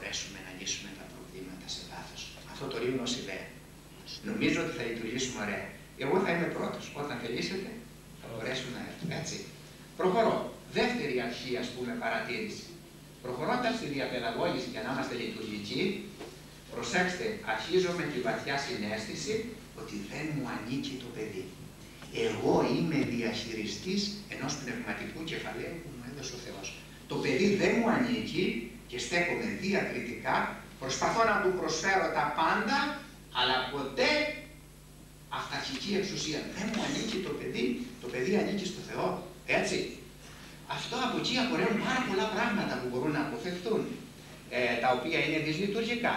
B: μπορέσουμε να λύσουμε τα προβλήματα σε βάθος. Αυτό το ρίχνω ως ιδέα. Νομίζω ότι θα λειτουργήσουμε ωραία. Εγώ θα είμαι πρώτος. Όταν θελήσετε θα μπορέσουμε να έρθουμε. Έτσι. Προχωρώ. Δεύτερη αρχή, ας πούμε, παρατήρηση. Προχωρώντας στη διαπαιδαγώγηση για να είμαστε λειτουργικοί, προσέξτε, αρχίζω με τη βαθιά συνέστηση ότι δεν μου ανήκει το παιδί. Εγώ είμαι διαχειριστής ενός πνευματικού κεφαλαίου που μου έδωσε ο Θεός. Το παιδί δεν μου ανήκει και στέκομαι διακριτικά, προσπαθώ να του προσφέρω τα πάντα, αλλά ποτέ αυταρχική εξουσία. Δεν μου ανήκει το παιδί, το παιδί ανήκει στο Θεό. Έτσι. Αυτό από εκεί απορρέουν πάρα πολλά πράγματα που μπορούν να αποφευθούν, ε, τα οποία είναι δυσλειτουργικά.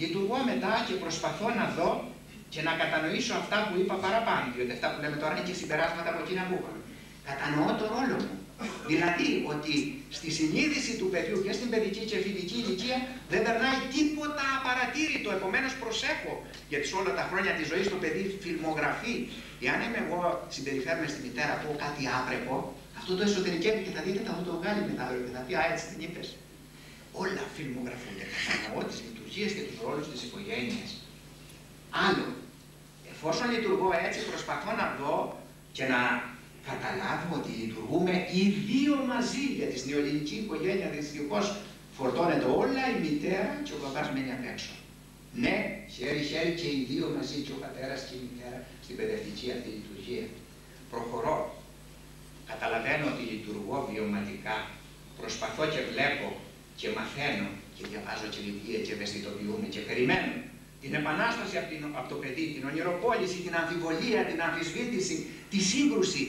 B: Λειτουργώ μετά και προσπαθώ να δω και να κατανοήσω αυτά που είπα παραπάνω, διότι αυτά που λέμε τώρα είναι και συμπεράσματα από εκείνα που είπαμε. Κατανοώ το ρόλο μου. Δηλαδή ότι στη συνείδηση του παιδιού και στην παιδική και εφηβική ηλικία δεν περνάει τίποτα απαρατήρητο. Επομένως προσέχω γιατί σε όλα τα χρόνια της ζωής το παιδί φιλμογραφεί. Εάν είμαι εγώ συμπεριφέρομαι στη μητέρα πω κάτι άπρεπο, αυτό το εσωτερικεύει και θα δείτε θα το βγάλει μετά και θα πει Α, έτσι την είπες. Όλα φιλμογραφούνται. Κατανοώ τις λειτουργίες και τους ρόλους της οικογένειας. Άλλο, εφόσον λειτουργώ έτσι, προσπαθώ να δω και να καταλάβουμε ότι λειτουργούμε οι δύο μαζί, γιατί στην νεοελληνική οικογένεια δυστυχώς φορτώνεται όλα η μητέρα και ο παπάς μένει απ' έξω. Ναι, χέρι-χέρι και οι δύο μαζί και ο πατέρας και η μητέρα στην παιδευτική αυτή λειτουργία. Προχωρώ. Καταλαβαίνω ότι λειτουργώ βιωματικά. Προσπαθώ και βλέπω και μαθαίνω και διαβάζω και βιβλία και ευαισθητοποιούμε και περιμένω την επανάσταση από, την, από το παιδί, την ονειροπόληση, την αμφιβολία, την αμφισβήτηση, τη σύγκρουση.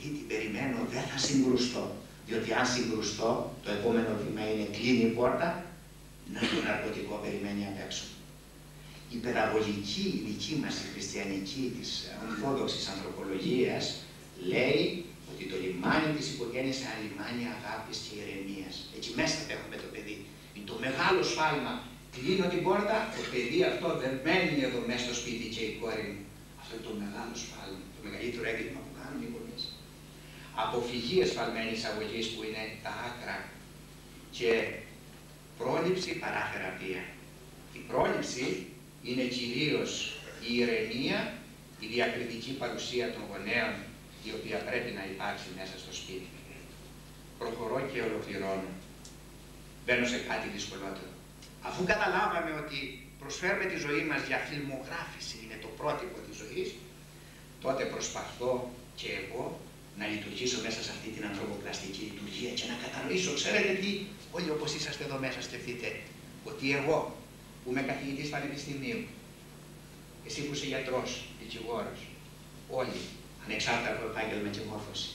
B: Και επειδή την περιμένω δεν θα συγκρουστώ. Διότι αν συγκρουστώ, το επόμενο βήμα είναι κλείνει η πόρτα, να το ναρκωτικό περιμένει απ' έξω. Η παιδαγωγική, η δική μας, η χριστιανική, της ορθόδοξης ανθρωπολογίας, λέει ότι το λιμάνι της οικογένειας είναι ένα λιμάνι αγάπης και ηρεμίας. Εκεί μέσα θα έχουμε το παιδί. Είναι το μεγάλο σφάλμα. Κλείνω την πόρτα, το παιδί αυτό δεν μένει εδώ μέσα στο σπίτι και η κόρη μου. Αυτό είναι το μεγάλο σφάλμα, το μεγαλύτερο έγκλημα που κάνουν οι γονείς. Αποφυγή εσφαλμένης αγωγής που είναι τα άκρα και πρόληψη παρά θεραπεία. Η πρόληψη είναι κυρίως η ηρεμία, η διακριτική παρουσία των γονέων, η οποία πρέπει να υπάρξει μέσα στο σπίτι. Προχωρώ και ολοκληρώνω. Μπαίνω σε κάτι δυσκολότερο. Αφού καταλάβαμε ότι προσφέρουμε τη ζωή μας για φιλμογράφηση, είναι το πρότυπο της ζωής, τότε προσπαθώ και εγώ να λειτουργήσω μέσα σε αυτή την ανθρωποπλαστική λειτουργία και να κατανοήσω, ξέρετε τι, όλοι όπως είσαστε εδώ μέσα σκεφτείτε, ότι εγώ που είμαι καθηγητής πανεπιστημίου, εσύ που είσαι γιατρός, δικηγόρος, όλοι, ανεξάρτητα από επάγγελμα και μόρφωση,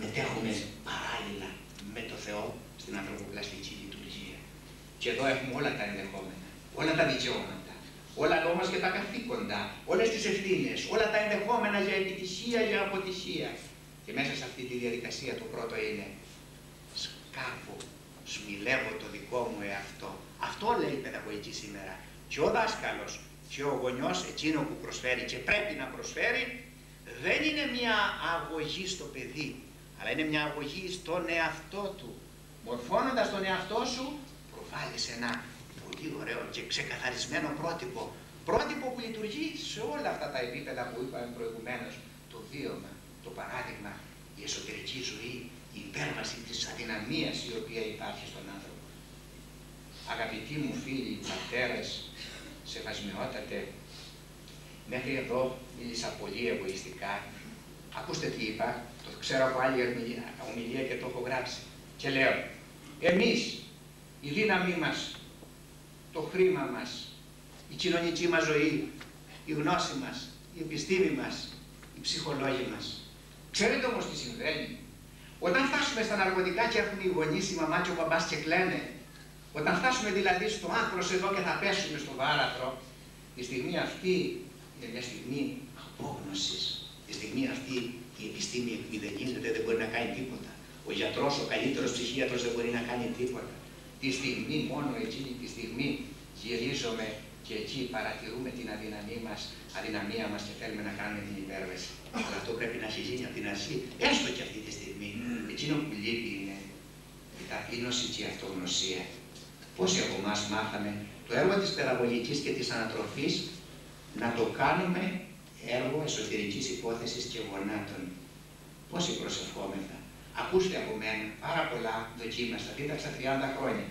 B: μετέχουμε παράλληλα με το Θεό στην ανθρωποπλαστική λειτουργία. Και εδώ έχουμε όλα τα ενδεχόμενα, όλα τα δικαιώματα, όλα όμως και τα καθήκοντα, όλες τις ευθύνες, όλα τα ενδεχόμενα για επιτυχία, για αποτυχία. Και μέσα σε αυτή τη διαδικασία το πρώτο είναι σκάβω, σμιλεύω το δικό μου εαυτό. Αυτό λέει η παιδαγωγική σήμερα. Και ο δάσκαλος και ο γονιός, εκείνο που προσφέρει και πρέπει να προσφέρει, δεν είναι μια αγωγή στο παιδί, αλλά είναι μια αγωγή στον εαυτό του. Μορφώνοντας τον εαυτό σου, προβάλλεις ένα πολύ ωραίο και ξεκαθαρισμένο πρότυπο. Πρότυπο που λειτουργεί σε όλα αυτά τα επίπεδα που είπαμε προηγουμένως. Το βίωμα, το παράδειγμα, η εσωτερική ζωή, η υπέρβαση της αδυναμίας η οποία υπάρχει στον άνθρωπο. Αγαπητοί μου φίλοι, πατέρες, σεβασμιότατε, μέχρι εδώ μίλησα πολύ εγωιστικά. Ακούστε τι είπα, το ξέρω από άλλη ομιλία και το έχω γράψει. Και λέω, εμείς, η δύναμή μας, το χρήμα μας, η κοινωνική μας ζωή, η γνώση μας, η επιστήμη μας, οι ψυχολόγοι μας. Ξέρετε όμως τι συμβαίνει. Όταν φτάσουμε στα ναρκωτικά και έρχονται οι γονείς, η μαμά και ο μπαμπάς και κλαίνε, όταν φτάσουμε δηλαδή στο άκρος εδώ και θα πέσουμε στο βάραθρο, τη στιγμή αυτή είναι μια στιγμή απόγνωσης. Τη στιγμή αυτή η επιστήμη εκμηδενίζεται, δεν μπορεί να κάνει τίποτα. Ο γιατρός, ο καλύτερος ψυχίατρος δεν μπορεί να κάνει τίποτα. Τη στιγμή, μόνο εκείνη τη στιγμή γυρίζομαι και εκεί παρατηρούμε την αδυναμία μας, αδυναμία μας και θέλουμε να κάνουμε την υπέρβαση. Αλλά αυτό πρέπει να έχει γίνει από την αρχή, έστω και αυτή τη στιγμή. Εκείνο που λείπει είναι η ταπείνωση και η αυτογνωσία. Πόσοι από εμάς μάθαμε το έργο της παιδαγωγικής και της ανατροφής να το κάνουμε έργο εσωτερικής υπόθεσης και γονάτων. Πόσοι προσευχόμεθα. Ακούστε από μένα, πάρα πολλά δοκίμασα, δίδαξα 30 χρόνια.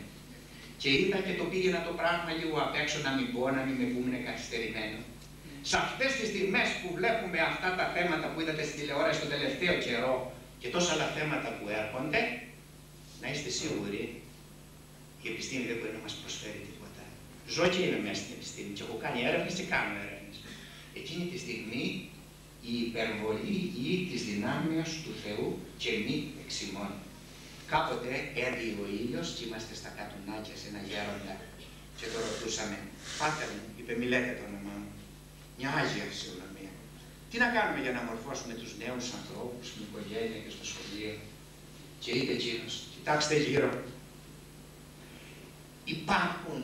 B: Και είδα και το πήγαινα το πράγμα λίγο απ' έξω να μην πω, να μην με πούμε καθυστερημένο. Σε αυτές τις στιγμές που βλέπουμε αυτά τα θέματα που είδατε στη τηλεόραση τον τελευταίο καιρό και τόσα άλλα θέματα που έρχονται, να είστε σίγουροι, η επιστήμη δεν μπορεί να μας προσφέρει τίποτα. Ζω και είμαι μέσα στην επιστήμη και έχω κάνει έρευνες και κάνω έρευνες. Εκείνη τη στιγμή η υπερβολή ή της δυνάμεως του Θεού και μη εξημών. Κάποτε έδιε ο ήλιος και είμαστε στα κατουνάκια σε ένα γέροντα και το ρωτούσαμε, «Πάτερ μου, είπε, μη λέτε το όνομά μου, μια Άγια φυσιογνωμία. Τι να κάνουμε για να μορφώσουμε τους νέους ανθρώπους στην οικογένεια και στο σχολείο». Και είπε εκείνος, «Κοιτάξτε γύρω, υπάρχουν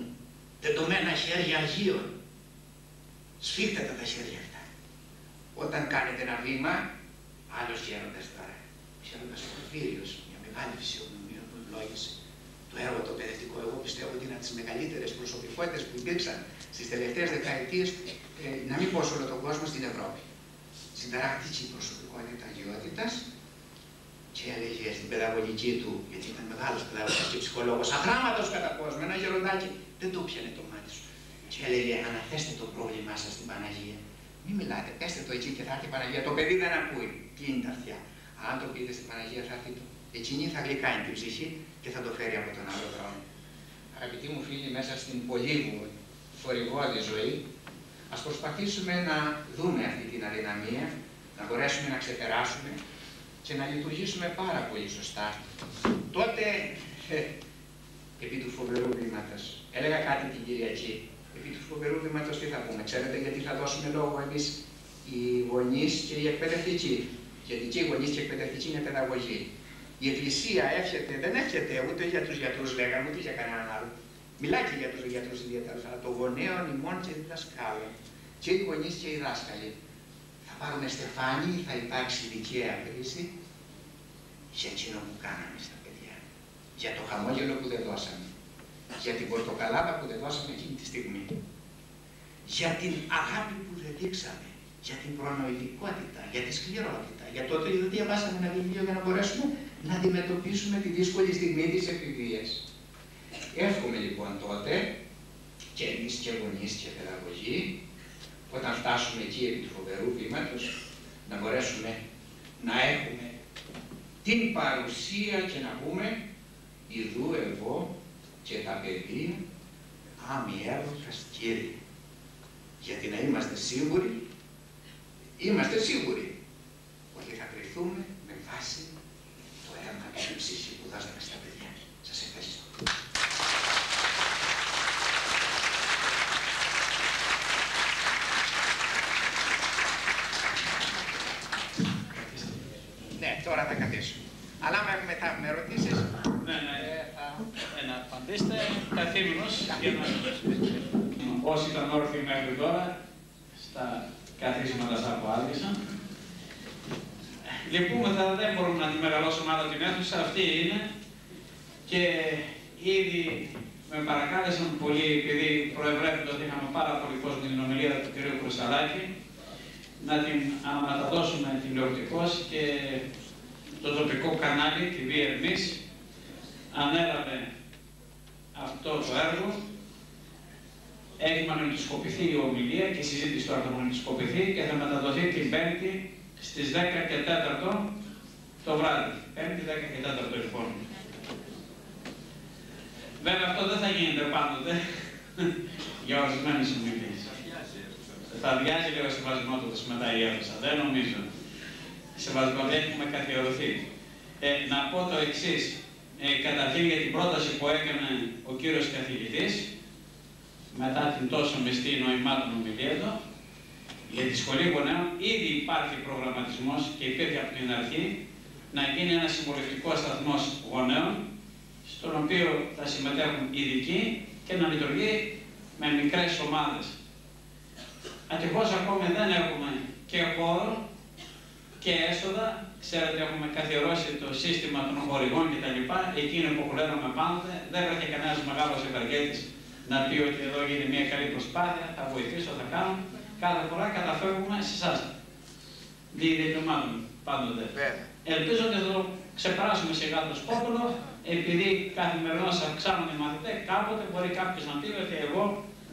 B: τεντωμένα χέρια Αγίων. Σφίχτε τα τα χέρια αυτά. Όταν κάνετε ένα βήμα, άλλος γέροντας τώρα, γέροντας Πορφύριος, μια μεγάλη φυσιογνωμία που ευλόγησε το έργο το παιδευτικό. Εγώ πιστεύω ότι είναι από τις μεγαλύτερες προσωπικότητες που υπήρξαν στις τελευταίες δεκαετίες, ε, να μην πω σε όλο τον κόσμο, στην Ευρώπη. Συνταρακτική προσωπικότητα αγιότητας και έλεγε στην παιδαγωγική του, γιατί ήταν μεγάλος παιδαγωγό και ψυχολόγος, αγράμματο κατά κόσμο, ένα γεροντάκι, δεν το πιανε το μάτι σου. Και έλεγε, αναθέστε το πρόβλημά σας στην Παναγία. Μην μιλάτε, πέστε το εκεί και θα έρθει η Παναγία. Το παιδί δεν ακούει. Τι είναι τα αυτιά. Αν το πείτε στην Παναγία θα έρθει το. Εκείνη θα γλυκάνει την ψυχή και θα το φέρει από τον άλλο δρόμο. Αγαπητοί μου φίλοι, μέσα στην πολύ θορυβόδη ζωή, ας προσπαθήσουμε να δούμε αυτή την αδυναμία, να μπορέσουμε να ξεπεράσουμε και να λειτουργήσουμε πάρα πολύ σωστά. Τότε, ε, επί του φοβερού βήματος, έλεγα κάτι την Κυριακή, επί του φοβερού βήματος τι θα πούμε, ξέρετε γιατί θα δώσουμε λόγο εμείς οι γονείς και οι εκπαιδευτικοί. Γιατί και οι γονείς και οι εκπαιδευτικοί είναι παιδαγωγοί. Η Εκκλησία εύχεται, δεν εύχεται ούτε για τους γιατρούς λέγαμε, ούτε για κανέναν άλλο. Μιλάει και για τους γιατρούς ιδιαίτερα, αλλά το γονέων ημών και διδασκάλων. Και οι γονείς και οι δάσκαλοι θα πάρουν στεφάνι, θα υπάρξει δικαία κρίση για εκείνο που κάναμε στα παιδιά. Για το χαμόγελο που δεν δώσαμε. Για την πορτοκαλάδα που δεν δώσαμε εκείνη τη στιγμή. Για την αγάπη που δεν δείξαμε. Για την προνοητικότητα, για τη σκληρότητα. Για το ότι δεν διαβάσαμε ένα βιβλίο για να μπορέσουμε να αντιμετωπίσουμε τη δύσκολη στιγμή της εφηβείας. Εύχομαι λοιπόν τότε και εμείς και γονείς και παιδαγωγοί όταν φτάσουμε εκεί επί του φοβερού βήματος να μπορέσουμε να έχουμε την παρουσία και να πούμε «Ιδού εγώ και τα παιδιά αμιεύοντας Κύριε». Γιατί να είμαστε σίγουροι, είμαστε σίγουροι ότι θα κρυθούμε με βάση το αίμα και την ψυχή που δώσαμε στα παιδιά. Σας ευχαριστώ. Ναι, τώρα θα καθίσω. Αλλά με, μετά με ερωτήσεις,
A: Ναι, ναι.
B: ε, θα...
A: Ε, να απαντήσετε καθήμενος για να... Όσοι ήταν όρθιοι μέχρι τώρα, στα καθίσματα στα που άδειασαν. Λυπούμεθα, δεν μπορούμε να τη μεγαλώσουμε άλλο την αίθουσα, αυτή είναι. Και ήδη με παρακάλεσαν πολύ, επειδή προευρέθηκα ότι είχαμε πάρα πολύ κόσμο την ομιλία του κ. Κρουσταλάκη, να την αναμεταδώσουμε τηλεοπτικώς και το τοπικό κανάλι, τη VRMIS, ανέλαβε αυτό το έργο. Έχει μαγνητοσκοπηθεί η ομιλία και η συζήτηση τώρα θα μαγνητοσκοπηθεί και θα μεταδοθεί την Πέμπτη στις 10 και 4 το βράδυ. Πέμπτη, 10 και 4 λοιπόν. Βέβαια αυτό δεν θα γίνεται πάντοτε για ορισμένες ομιλίες. Θα αδειάζει λίγο σεβασμότητα μετά η αίθουσα. Δεν νομίζω. Σεβασμότητα έχουμε καθιερωθεί. Ε, να πω το εξής. Ε, καταρχήν για την πρόταση που έκανε ο κύριος καθηγητής, μετά την τόσο μεστή νοημάτων ομιλία του, για τη σχολή γονέων ήδη υπάρχει προγραμματισμός και υπήρχε από την αρχή να γίνει ένα συμβολευτικό σταθμός γονέων, στον οποίο θα συμμετέχουν ειδικοί και να λειτουργεί με μικρές ομάδες. Ατυχώς ακόμη δεν έχουμε και χώρο και έσοδα. Ξέρετε, έχουμε καθιερώσει το σύστημα των χορηγών κτλ. Εκείνο που λέμε πάντοτε. Δεν βρέθηκε κανένας μεγάλος ευεργέτης να πει ότι εδώ γίνει μια καλή προσπάθεια, θα βοηθήσω, θα κάνω. Κάθε φορά καταφεύγουμε σε εσάς. Διευρυμάτων πάντοτε. Ελπίζω ότι θα το ξεπεράσουμε σιγά το σκόπελο, επειδή καθημερινώς αυξάνονται οι μαθητές, κάποτε μπορεί κάποιος να πει ότι εγώ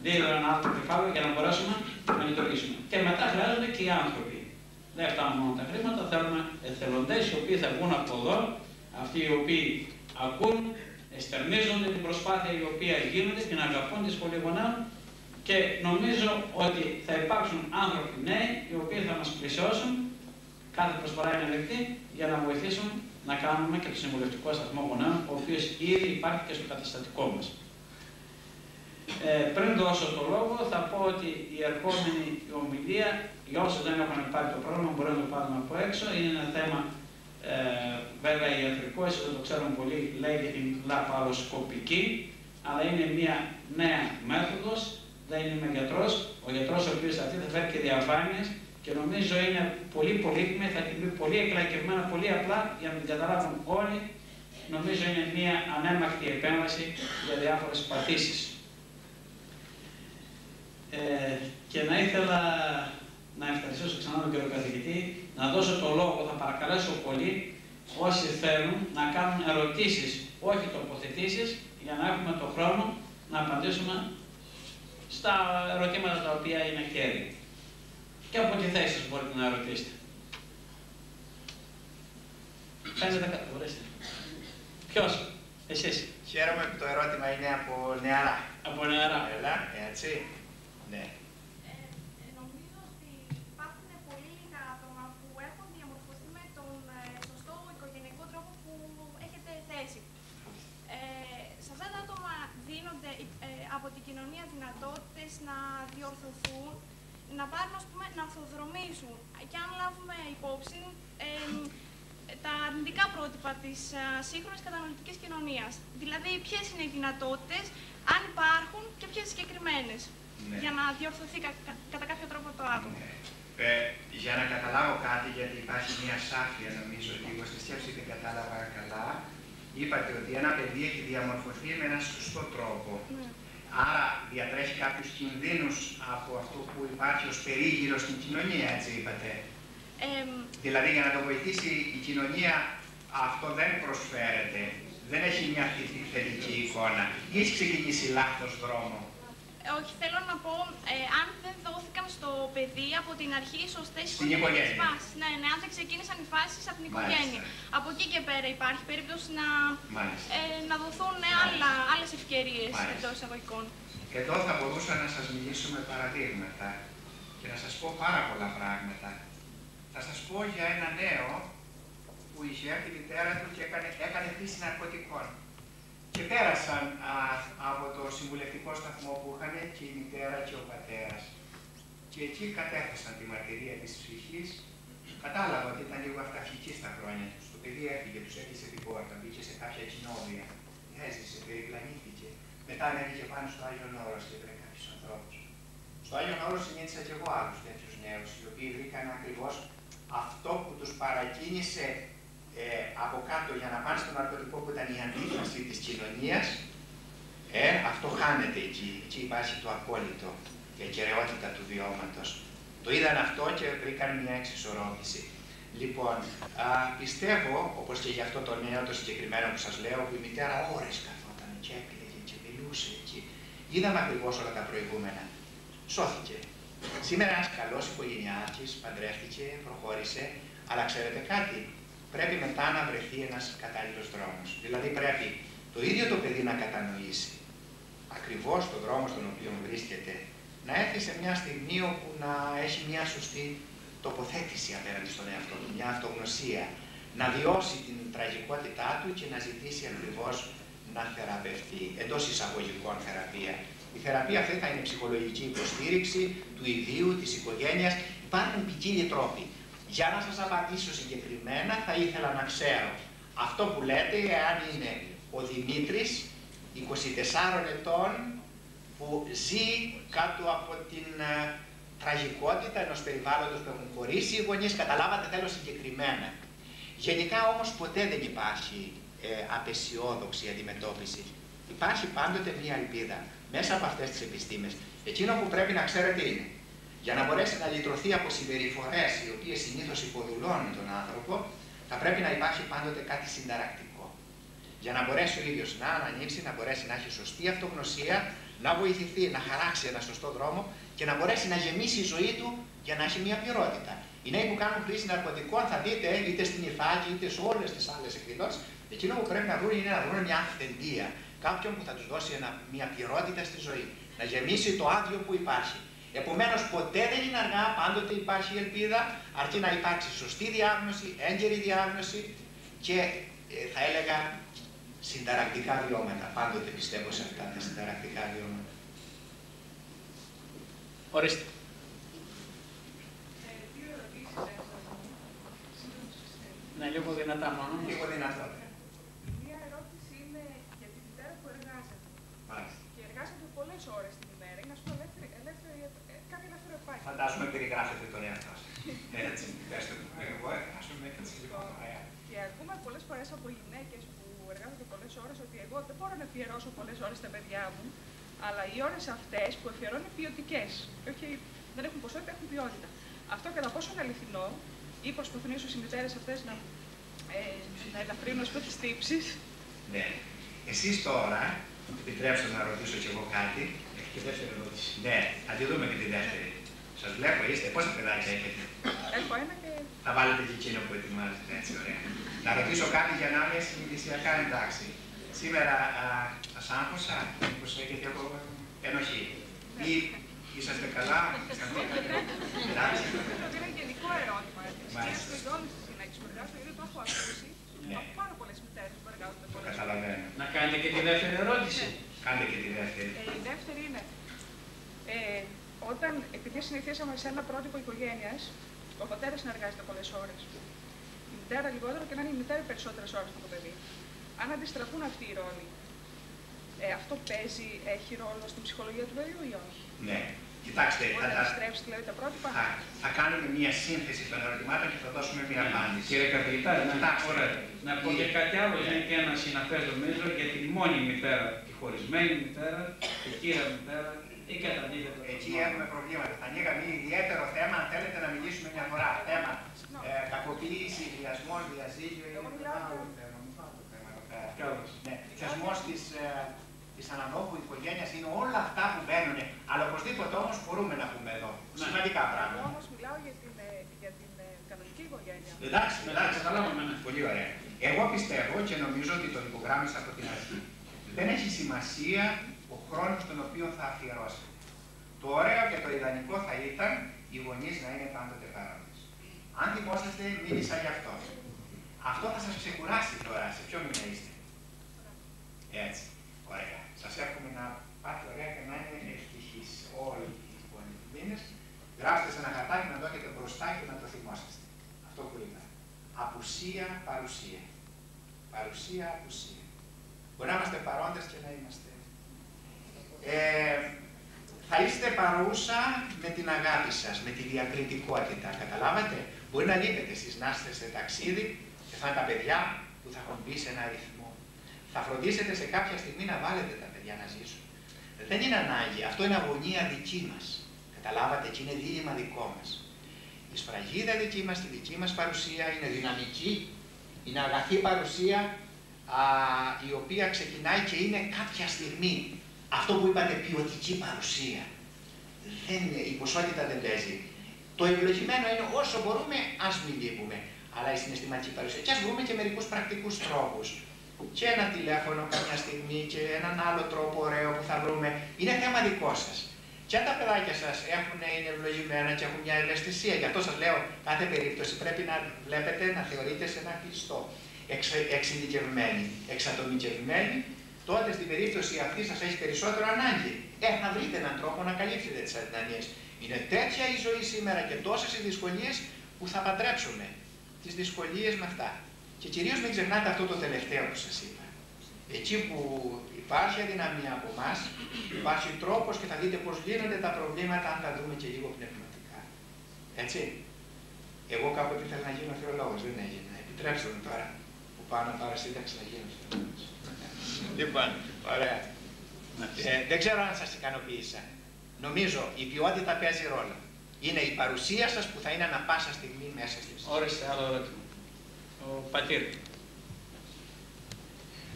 A: δίνω ένα άλλο κεφάλαιο για να μπορέσουμε να λειτουργήσουμε. Και μετά χρειάζονται και οι άνθρωποι. Δεν φτάνουν μόνο τα χρήματα, θέλουμε εθελοντές οι οποίοι θα βγουν από εδώ, αυτοί οι οποίοι ακούν, εστερνίζονται την προσπάθεια η οποία γίνεται, την αγαπούν τη σχολή γονέων και νομίζω ότι θα υπάρξουν άνθρωποι νέοι οι οποίοι θα μας πλησιώσουν, κάθε προσφορά είναι δεκτή, για να βοηθήσουν να κάνουμε και το συμβουλευτικό σταθμό γονέων, ο οποίος ήδη υπάρχει και στο καταστατικό μας. Ε, πριν δώσω το λόγο, θα πω ότι η ερχόμενη ομιλία, για όσους δεν έχουν πάρει το πρόγραμμα, μπορεί να το πάρουμε από έξω. Είναι ένα θέμα, ε, βέβαια ιατρικό, εσείς δεν το ξέρουν πολύ, λέγεται την λαπαροσκοπική, αλλά είναι μια νέα μέθοδος, δεν είμαι γιατρός. Ο γιατρός ο οποίος αυτή θα φέρει και διαφάνειες και νομίζω είναι πολύ πολύτιμη, θα την πει πολύ εκλακευμένα, πολύ απλά για να την καταλάβουν όλοι. Νομίζω είναι μια ανέμακτη επέμβαση για διάφορες παθήσεις. Ε, και να ήθελα να ευχαριστήσω ξανά τον κύριο καθηγητή, να δώσω το λόγο, θα παρακαλέσω πολύ όσοι θέλουν να κάνουν ερωτήσεις, όχι τοποθετήσεις, για να έχουμε το χρόνο να απαντήσουμε στα ερωτήματα τα οποία είναι κέρδη. Και από τη θέση σας μπορείτε να ρωτήσετε. Φαίνεται κάτι, ορίστε. Ποιος, εσείς.
C: Χαίρομαι που το ερώτημα είναι από νεαρά.
A: Από νεαρά.
C: Έλα, έτσι. Ναι.
D: Ε, νομίζω ότι υπάρχουν πολύ λίγα άτομα που έχουν διαμορφωθεί με τον ε, σωστό οικογενειακό τρόπο που έχετε θέσει. Ε, σε αυτά τα άτομα δίνονται ε, από την κοινωνία δυνατότητες να διορθωθούν, να πάρουν, ας πούμε, να ορθοδρομήσουν. Και αν λάβουμε υπόψη ε, τα αρνητικά πρότυπα της ε, σύγχρονης κατανοητικής κοινωνίας. Δηλαδή, ποιες είναι οι δυνατότητες, αν υπάρχουν και ποιες συγκεκριμένες
C: Ναι.
D: για να διορθωθεί κα- κα- κατά κάποιο τρόπο το άτομο.
B: Ε, για να καταλάβω κάτι, γιατί υπάρχει μια σάφια νομίζω ότι εγώ στη σκέψη δεν κατάλαβα καλά, είπατε ότι ένα παιδί έχει διαμορφωθεί με έναν σωστό τρόπο.
D: Ναι.
B: Άρα διατρέχει κάποιους κινδύνους από αυτό που υπάρχει ως περίγυρο στην κοινωνία, έτσι είπατε.
D: Εμ,
B: Δηλαδή για να το βοηθήσει η κοινωνία αυτό δεν προσφέρεται. Δεν έχει μια θετική- θετική εικόνα. Ή έχει ξεκινήσει λάθος δρόμο.
D: Ε, όχι, θέλω να πω, ε, αν δεν δόθηκαν στο παιδί από την αρχή οι σωστές
B: Στην
D: οικογενειακές
B: οικογένεια.
D: φάσεις. Ναι, ναι, αν δεν ξεκίνησαν οι φάσεις από την
B: Μάλιστα.
D: οικογένεια. Από εκεί και πέρα υπάρχει περίπτωση να,
B: Μάλιστα.
D: ε, να δοθούν ε, άλλα, άλλες ευκαιρίες
B: Μάλιστα.
D: εντός εισαγωγικών.
B: Εδώ θα μπορούσα να σας μιλήσω με παραδείγματα και να σας πω πάρα πολλά πράγματα. Θα σας πω για ένα νέο που είχε έρθει η μητέρα του και έκανε, έκανε χρήση ναρκωτικών. Και πέρασαν α, από το συμβουλευτικό σταθμό που είχαν και η μητέρα και ο πατέρας. Και εκεί κατέθεσαν τη μαρτυρία της ψυχής. Κατάλαβα ότι ήταν λίγο αυταρχική στα χρόνια τους. Το παιδί έφυγε, τους έκλεισε την πόρτα, μπήκε σε κάποια κοινόβια. Έζησε, περιπλανήθηκε. Μετά ανέβηκε πάνω στο Άγιον Όρος και βρήκε κάποιους ανθρώπους. Στο Άγιον Όρος συνήθισα και εγώ άλλους τέτοιους νέους, οι οποίοι βρήκαν ακριβώς αυτό που τους παρακίνησε ε, από κάτω για να πάνε στο ναρκωτικό που ήταν η αντίφαση της κοινωνίας, ε, αυτό χάνεται εκεί. Εκεί υπάρχει το απόλυτο, η ακαιρεότητα του βιώματος. Το είδαν αυτό και βρήκαν μια εξισορρόπηση. Λοιπόν, α, πιστεύω, όπως και για αυτό το νέο το συγκεκριμένο που σας λέω, που η μητέρα ώρες καθόταν και έκλαιγε και μιλούσε εκεί. Είδαμε ακριβώς όλα τα προηγούμενα. Σώθηκε. Σήμερα ένας καλός οικογενειάρχης παντρεύτηκε, προχώρησε, αλλά ξέρετε κάτι, πρέπει μετά να βρεθεί ένας κατάλληλος δρόμος. Δηλαδή πρέπει το ίδιο το παιδί να κατανοήσει ακριβώς τον δρόμο στον οποίο βρίσκεται, να έρθει σε μια στιγμή όπου να έχει μια σωστή τοποθέτηση απέναντι στον εαυτό του, μια αυτογνωσία, να βιώσει την τραγικότητά του και να ζητήσει ακριβώς να θεραπευτεί, εντός εισαγωγικών θεραπεία. Η θεραπεία αυτή θα είναι ψυχολογική υποστήριξη του ιδίου, της οικογένειας. Υπάρχουν ποικίλοι τρόποι. Για να σας απαντήσω συγκεκριμένα, θα ήθελα να ξέρω αυτό που λέτε, εάν είναι ο Δημήτρης, 24 ετών, που ζει κάτω από την ε, τραγικότητα ενός περιβάλλοντος που έχουν χωρίσει οι γονείς, καταλάβατε θέλω συγκεκριμένα. Γενικά όμως ποτέ δεν υπάρχει ε, απεσιόδοξη αντιμετώπιση. Υπάρχει πάντοτε μία ελπίδα μέσα από αυτές τις επιστήμες. Εκείνο που πρέπει να ξέρετε είναι, για να μπορέσει να λυτρωθεί από συμπεριφορές οι οποίες συνήθως υποδουλώνουν τον άνθρωπο, θα πρέπει να υπάρχει πάντοτε κάτι συνταρακτικό. Για να μπορέσει ο ίδιος να ανανοίξει, να μπορέσει να έχει σωστή αυτογνωσία, να βοηθηθεί να χαράξει ένα σωστό δρόμο και να μπορέσει να γεμίσει η ζωή του για να έχει μια πληρότητα. Οι νέοι που κάνουν χρήση ναρκωτικών θα δείτε είτε στην Ιφάκη είτε σε όλες τις άλλες εκδηλώσεις, εκείνο που πρέπει να βρουν είναι να βρουν μια αυθεντία. Κάποιον που θα τους δώσει ένα, μια πληρότητα στη ζωή. Να γεμίσει το άδειο που υπάρχει. Επομένως, ποτέ δεν είναι αργά, πάντοτε υπάρχει ελπίδα, αρκεί να υπάρξει σωστή διάγνωση, έγκαιρη διάγνωση και ε, θα έλεγα συνταρακτικά βιώματα. Πάντοτε πιστεύω σε αυτά τα συνταρακτικά βιώματα.
A: Ορίστε. Ναι, λίγο δυνατά μόνο.
B: Λίγο δυνατό.
E: Μία ερώτηση είναι για τη μητέρα που εργάζεται.
B: Μάλιστα.
E: Και εργάζεται πολλές ώρες την ημέρα. Είναι, α πούμε, ελεύθερη, ελεύθερη, ε, κάνει ελεύθερο επάγγελμα.
B: Φαντάζομαι περιγράφετε τον εαυτό σας. Έτσι, πέστε το. Εγώ εργάζομαι έτσι λοιπόν. ωραία.
E: Και ακούμε πολλές φορές από γυναίκες που εργάζονται πολλές ώρες ότι εγώ δεν μπορώ να αφιερώσω πολλές ώρες στα παιδιά μου, αλλά οι ώρες αυτές που αφιερώνω είναι ποιοτικέ. Όχι, δεν έχουν ποσότητα, έχουν ποιότητα. Αυτό κατά πόσο είναι αληθινό ή προσπαθούν ίσως οι μητέρες αυτές να, ε, να ελαφρύνουν τις τύψεις;
B: Ναι. Εσείς τώρα Επιτρέψτε να ρωτήσω κι εγώ κάτι.
A: Έχει και δεύτερη ερώτηση.
B: Ναι, θα τη δούμε και τη δεύτερη. Σας βλέπω, είστε. Πόσα παιδάκια έχετε;
E: Έχω ένα και
B: Θα βάλετε και εκείνο που ετοιμάζετε, έτσι, ωραία. Να ρωτήσω κάτι για να είμαι συνειδησιακά εντάξει. Σήμερα α, σας άγχωσα, μήπως έχετε από ενοχή. Ή είσαστε καλά, εντάξει.
E: νομίζω ότι είναι γενικό ερώτημα.
B: Μάλιστα.
E: Κυρίω σε όλε τι γυναίκε που εργάζονται, γιατί το έχω ακούσει
B: Ναι.
E: από πάρα πολλές μητέρες που εργάζονται
B: Το
E: πολλές
B: καταλαβαίνω.
A: Να κάνετε και τη δεύτερη ερώτηση.
B: Κάντε και τη δεύτερη.
E: Ε, η δεύτερη είναι, ε, όταν, επειδή συνηθίσαμε σε ένα πρότυπο οικογένειας, ο πατέρας συνεργάζεται πολλές ώρες. Η μητέρα λιγότερο και να είναι η μητέρα περισσότερες ώρες με το παιδί. Αν αντιστραφούν αυτοί οι ρόλοι, ε, αυτό παίζει, έχει ρόλο στην ψυχολογία του παιδιού ή όχι;
B: Ναι. Κοιτάξτε,
E: Μπορεί
B: θα,
E: να
B: τα-
E: αντιστρέψει δηλαδή τα πρότυπα;
B: θα, θα κάνουμε μία σύνθεση των ερωτημάτων και θα δώσουμε μία απάντηση.
A: Κύριε καθηγητά, να,
B: Εντάξει.
A: ωραία. να πω και κάτι άλλο,
B: Ναι.
A: είναι και ένα συναφές νομίζω για τη μόνη μητέρα, τη χωρισμένη μητέρα, τη κύρια μητέρα ή κατανείδευτα.
B: Εκεί έχουμε προβλήματα. Θα ανοίγαμε ιδιαίτερο θέμα, αν θέλετε να μιλήσουμε μια φορά. Θέμα ε, κακοποίηση, βιασμός, διαζύγιο είναι
E: Εγώ
B: ένα
E: μιλάω
B: άλλο
E: για-
B: θέμα. Άλλο θέμα εδώ πέρα.
A: Καλώς.
B: Ναι, θεσμό της ε, της αναδόχου οικογένειας είναι όλα αυτά που μπαίνουν. Αλλά οπωσδήποτε όμως μπορούμε να πούμε εδώ.
A: Ναι.
B: Σημαντικά
E: Εγώ
B: πράγματα.
E: όμως μιλάω για την, ε, για την ε, κανονική οικογένεια.
B: Εντάξει, εντάξει,
A: καταλάβαμε, ναι.
B: Πολύ ωραία. Εγώ πιστεύω και νομίζω ότι το υπογράμμισα από την αρχή. Δεν έχει σημασία ο χρόνο τον οποίο θα αφιερώσει. Το ωραίο και το ιδανικό θα ήταν οι γονείς να είναι πάντοτε παρόντες. Αν θυμόσαστε, μίλησα γι' αυτό. Αυτό θα σας ξεκουράσει τώρα. Σε ποιο μήνα είστε. Έτσι. Ωραία. Σας εύχομαι να πάτε ωραία και να είναι ευτυχείς όλοι οι επόμενοι μήνες. Γράψτε σε ένα χαρτάκι να το έχετε μπροστά και να το θυμόσαστε. Αυτό που είπα. Απουσία, παρουσία. Παρουσία, απουσία. Μπορεί να είμαστε παρόντες και να είμαστε. Ε, θα είστε παρούσα με την αγάπη σας, με τη διακριτικότητα. Καταλάβατε; Μπορεί να λείπετε εσείς να είστε σε ταξίδι και θα είναι τα παιδιά που θα έχουν μπει σε ένα ρυθμό. Θα φροντίσετε σε κάποια στιγμή να βάλετε τα παιδιά να ζήσουν. Δεν είναι ανάγκη. Αυτό είναι αγωνία δική μας. Καταλάβατε και είναι δίλημα δικό μας. Η σφραγίδα δική μας, η δική μας παρουσία είναι δυναμική, είναι αγαθή παρουσία α, η οποία ξεκινάει και είναι κάποια στιγμή αυτό που είπατε ποιοτική παρουσία. Δεν είναι, η ποσότητα δεν παίζει. Το ευλογημένο είναι όσο μπορούμε ας μην λείπουμε. Αλλά η συναισθηματική παρουσία. Και ας βρούμε και μερικούς πρακτικούς τρόπους. Και ένα τηλέφωνο κάποια στιγμή και έναν άλλο τρόπο ωραίο που θα βρούμε. Είναι θέμα δικό σας. Και αν τα παιδάκια σας είναι ευλογημένα και έχουν μια ευαισθησία, γι' αυτό σας λέω, κάθε περίπτωση πρέπει να βλέπετε να θεωρείτε σε ένα κλειστό. Εξ, εξειδικευμένοι, εξατομικευμένοι, τότε στην περίπτωση αυτή σας έχει περισσότερο ανάγκη. Ε, να βρείτε έναν τρόπο να καλύψετε τις αδυναμίες. Είναι τέτοια η ζωή σήμερα και τόσες οι δυσκολίες που θα παντρέψουμε τις δυσκολίες με αυτά. Και κυρίως μην ξεχνάτε αυτό το τελευταίο που σας είπα. Εκεί που υπάρχει αδυναμία από εμάς, υπάρχει τρόπος και θα δείτε πώς λύνονται τα προβλήματα αν τα δούμε και λίγο πνευματικά. Έτσι. Εγώ κάποτε ήθελα να γίνω θεολόγος, δεν έγινα. Επιτρέψτε μου τώρα που πάω να πάρω σύνταξη να γίνω θεολόγος. Λοιπόν, ωραία. Ε, δεν ξέρω αν σας ικανοποίησα. Νομίζω η ποιότητα παίζει ρόλο. Είναι η παρουσία σας που θα είναι ανα πάσα στιγμή μέσα στη ζωή.
A: Όριστε άλλο ερώτημα. Ο πατήρ.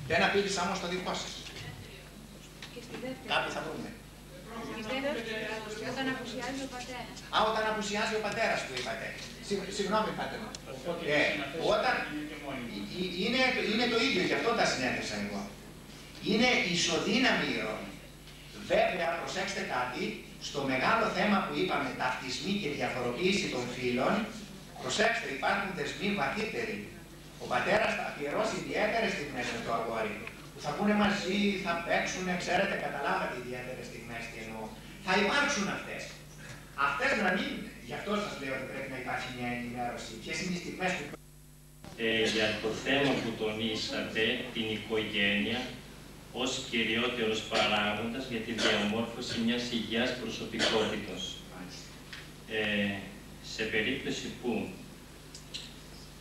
B: Δεν απείλησα όμως το δικό σας.
D: Και στη δεύτερη.
B: Κάτι θα βρούμε.
D: Στη δεύτερη ερώτηση, όταν απουσιάζει ο πατέρας.
B: Α, όταν απουσιάζει ο πατέρας που είπατε. Συγ- Συγγνώμη, πάτε μου.
A: Οπότε
B: Ε,
A: οι συναφές
B: όταν
A: είναι και μόνοι.
B: Ε, ε, είναι, είναι το ίδιο, γι' αυτό τα συνέδεσα εγώ. Είναι ισοδύναμη η ρόλη. Βέβαια, προσέξτε κάτι, στο μεγάλο θέμα που είπαμε, ταυτισμή και διαφοροποίηση των φύλων, προσέξτε, υπάρχουν δεσμοί βαθύτεροι. Ο πατέρας θα αφιερώσει ιδιαίτερες στιγμές με το αγόρι, που θα πούνε μαζί, θα παίξουν, ξέρετε, καταλάβατε ιδιαίτερες στιγμές τι εννοώ. Θα υπάρξουν αυτές. Αυτές να μην, γι' αυτό σας λέω ότι πρέπει να υπάρχει μια ενημέρωση. Ποιες είναι οι στιγμές που
F: ε, για το θέμα που τονίσατε, την οικογένεια ως κυριότερος παράγοντας για τη διαμόρφωση μιας υγιάς προσωπικότητας. Ε, σε περίπτωση που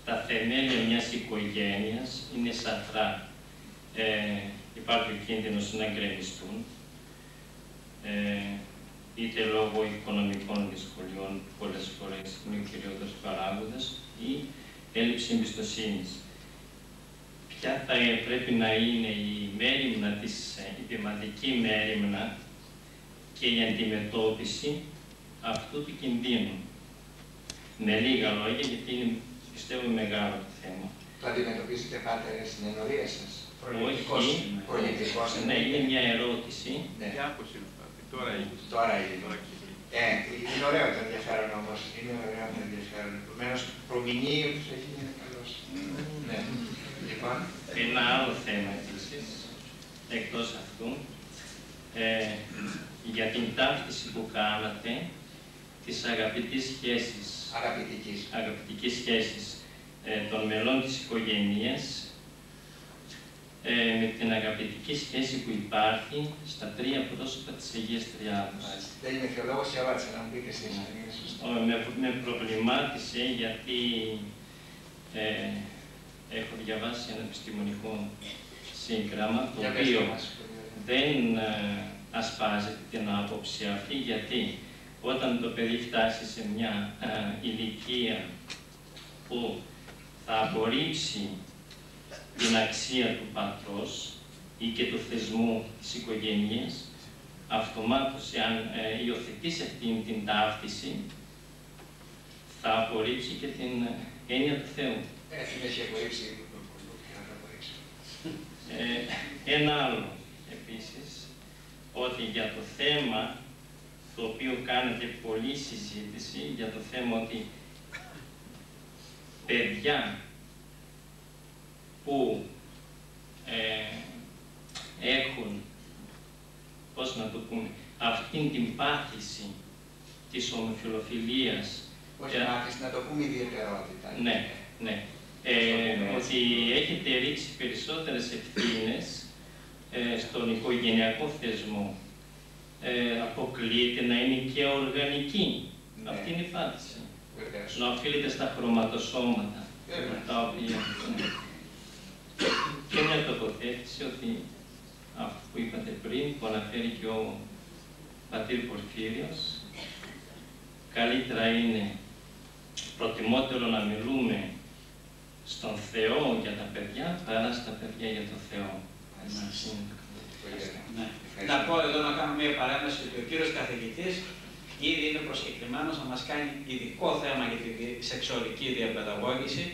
F: τα θεμέλια μιας οικογένειας είναι σαφρά, ε, υπάρχει ο κίνδυνος να γκρεμιστούν, ε, είτε λόγω οικονομικών δυσκολιών πολλές φορές είναι ο κυριότερος παράγοντας ή έλλειψη εμπιστοσύνης. Ποια θα πρέπει να είναι η μέρημνα της, ε, η ποιηματική μέρημνα και η αντιμετώπιση αυτού του κινδύνου; Με λίγα λόγια, γιατί είναι, πιστεύω, μεγάλο το θέμα.
G: Το αντιμετωπίζετε πάτε στην ενορία σας.
F: Όχι,
G: Προληπτικός
F: ναι, είναι μια ερώτηση.
G: Ναι.
H: Τι άκουση είναι αυτή, τώρα έγινε.
G: Τώρα έγινε.
H: Τώρα έγινε.
G: Ε, είναι ωραίο το ενδιαφέρον όμως. Είναι ωραίο το ενδιαφέρον. Επομένως, προμηνύει όπως έχει είναι καλός. Ναι. Λοιπόν,
F: Ένα άλλο θέμα επίσης, εκτός αυτού, ε, για την ταύτιση που κάνατε της αγαπητής σχέσης,
G: αγαπητικής.
F: αγαπητικής σχέσης ε, των μελών της οικογένειας ε, με την αγαπητική σχέση που υπάρχει στα τρία πρόσωπα της Αγίας Τριάδος.
G: Μάλιστα. Δεν είμαι θεολόγος, σε ερώτησα να μου πείτε εσείς. αν είναι σωστό.
F: Ο, με, με προβλημάτισε γιατί ε, έχω διαβάσει ένα επιστημονικό σύγγραμμα το
G: Για πες
F: οποίο
G: το μας.
F: δεν ε, ασπάζεται την άποψη αυτή γιατί όταν το παιδί φτάσει σε μια ε, ηλικία που θα απορρίψει την αξία του πατρός ή και του θεσμού της οικογένειας, αυτομάτως, εάν ε, υιοθετήσει αυτήν την ταύτιση, θα απορρίψει και την ε, έννοια του Θεού.
G: Ε, την έχεις απορρίψει. να το απορρίξει.
F: Ε, ένα άλλο επίσης, ότι για το θέμα το οποίο κάνετε πολλή συζήτηση, για το θέμα ότι παιδιά που ε, έχουν, πώς να το πούμε, αυτήν την πάθηση της ομοφιλοφιλίας
G: Όχι
F: Και-
G: μάθηση, να το πούμε ιδιαιτερότητα.
F: ναι, ναι. Ε, ότι έχετε ρίξει περισσότερες ευθύνες ε, στον οικογενειακό θεσμό. Ε, αποκλείεται να είναι και οργανική.
G: Ναι.
F: Αυτή είναι η πάτηση.
G: Βεβαίως.
F: Να οφείλεται στα χρωματοσώματα.
G: Βέβαια.
F: Τα οποία, ναι. Και μια τοποθέτηση ότι αυτό που είπατε πριν, που αναφέρει και ο πατήρ Πορφύριος, καλύτερα είναι προτιμότερο να μιλούμε στον Θεό για τα παιδιά παρά στα παιδιά για τον Θεό.
G: Πολύ ωραία.
A: Ναι.
G: Ευχαριστώ.
A: Να πω εδώ να κάνω μια παρέμβαση ότι ο κύριος καθηγητής ήδη είναι προσκεκλημένος να μας κάνει ειδικό θέμα για τη δι- σεξουαλική διαπαιδαγώγηση.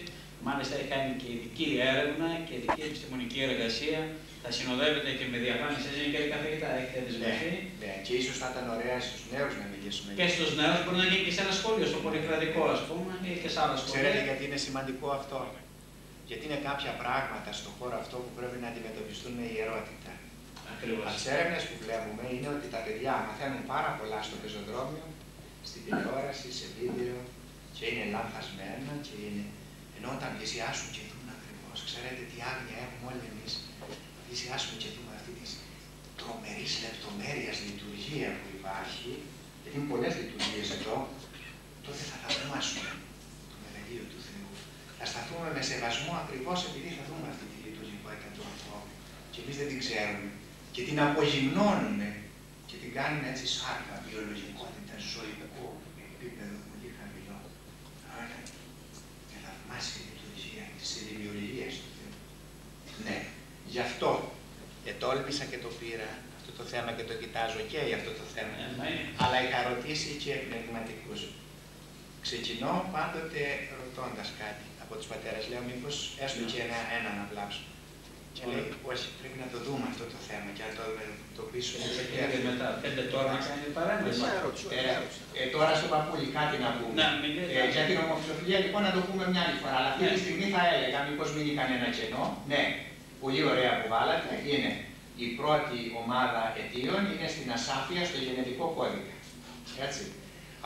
A: Μάλιστα έχει κάνει και ειδική έρευνα και ειδική επιστημονική εργασία. Θα συνοδεύεται και με διαφάνειες εσείς κύριε καθηγητά, έχετε
G: Ναι,
A: δεσμευτεί.
G: ναι, και ίσως θα ήταν ωραία στους νέους να μιλήσουμε.
A: Και στους νέους μπορεί να γίνει και σε ένα σχόλιο, στο πολυκρατικό ας πούμε, ή και σε άλλα σχόλια.
B: Ξέρετε γιατί είναι σημαντικό αυτό; Γιατί είναι κάποια πράγματα στον χώρο αυτό που πρέπει να αντιμετωπιστούν με ιερότητα.
A: Ακριβώς.
B: Από τις έρευνες που βλέπουμε είναι ότι τα παιδιά μαθαίνουν πάρα πολλά στο πεζοδρόμιο, στην τηλεόραση, σε βίντεο και είναι λανθασμένα και είναι. Ενώ όταν πλησιάσουν και δουν ακριβώς, ξέρετε τι άγνοια έχουμε όλοι εμείς, πλησιάσουν και δούμε αυτή της τρομερής λεπτομέρειας λειτουργία που υπάρχει, γιατί είναι πολλές λειτουργίες εδώ, τότε θα θαυμάσουμε το μεγαλείο του Θεού. Θα σταθούμε με σεβασμό ακριβώς επειδή θα δούμε αυτή τη λειτουργικότητα του ανθρώπου. Και εμείς δεν την ξέρουμε. Και την απογυμνώνουμε και την κάνουμε έτσι σάρκα, βιολογικότητα, ζωικό επίπεδο πολύ χαμηλό. Άρα και θαυμάσια λειτουργίας της δημιουργίας του Θεού. Ναι, γι' αυτό ετόλμησα και το πήρα αυτό το θέμα και το κοιτάζω και για αυτό το θέμα.
A: Ε, ναι.
B: Αλλά είχα ρωτήσει και πνευματικού. Ξεκινώ πάντοτε ρωτώντας κάτι από τους πατέρες. Λέω, μήπως έστω και ένα, έναν απλά. Και λέει, όχι, πρέπει να το δούμε αυτό το θέμα και να το αντιμετωπίσουμε.
A: Και μετά, πέντε τώρα να κάνει παρέμβαση.
B: Ε, ε, τώρα στο παππούλι κάτι να πούμε.
A: Να, μιλείτε.
B: Ε, για την ομοφιλοφιλία λοιπόν να το πούμε μια άλλη φορά. Αλλά αυτή τη
A: Ναι.
B: στιγμή θα έλεγα, μήπως μείνει κανένα κενό. Ναι, πολύ ωραία που βάλατε. Είναι η πρώτη ομάδα αιτίων είναι στην ασάφεια στο γενετικό κώδικα. Έτσι.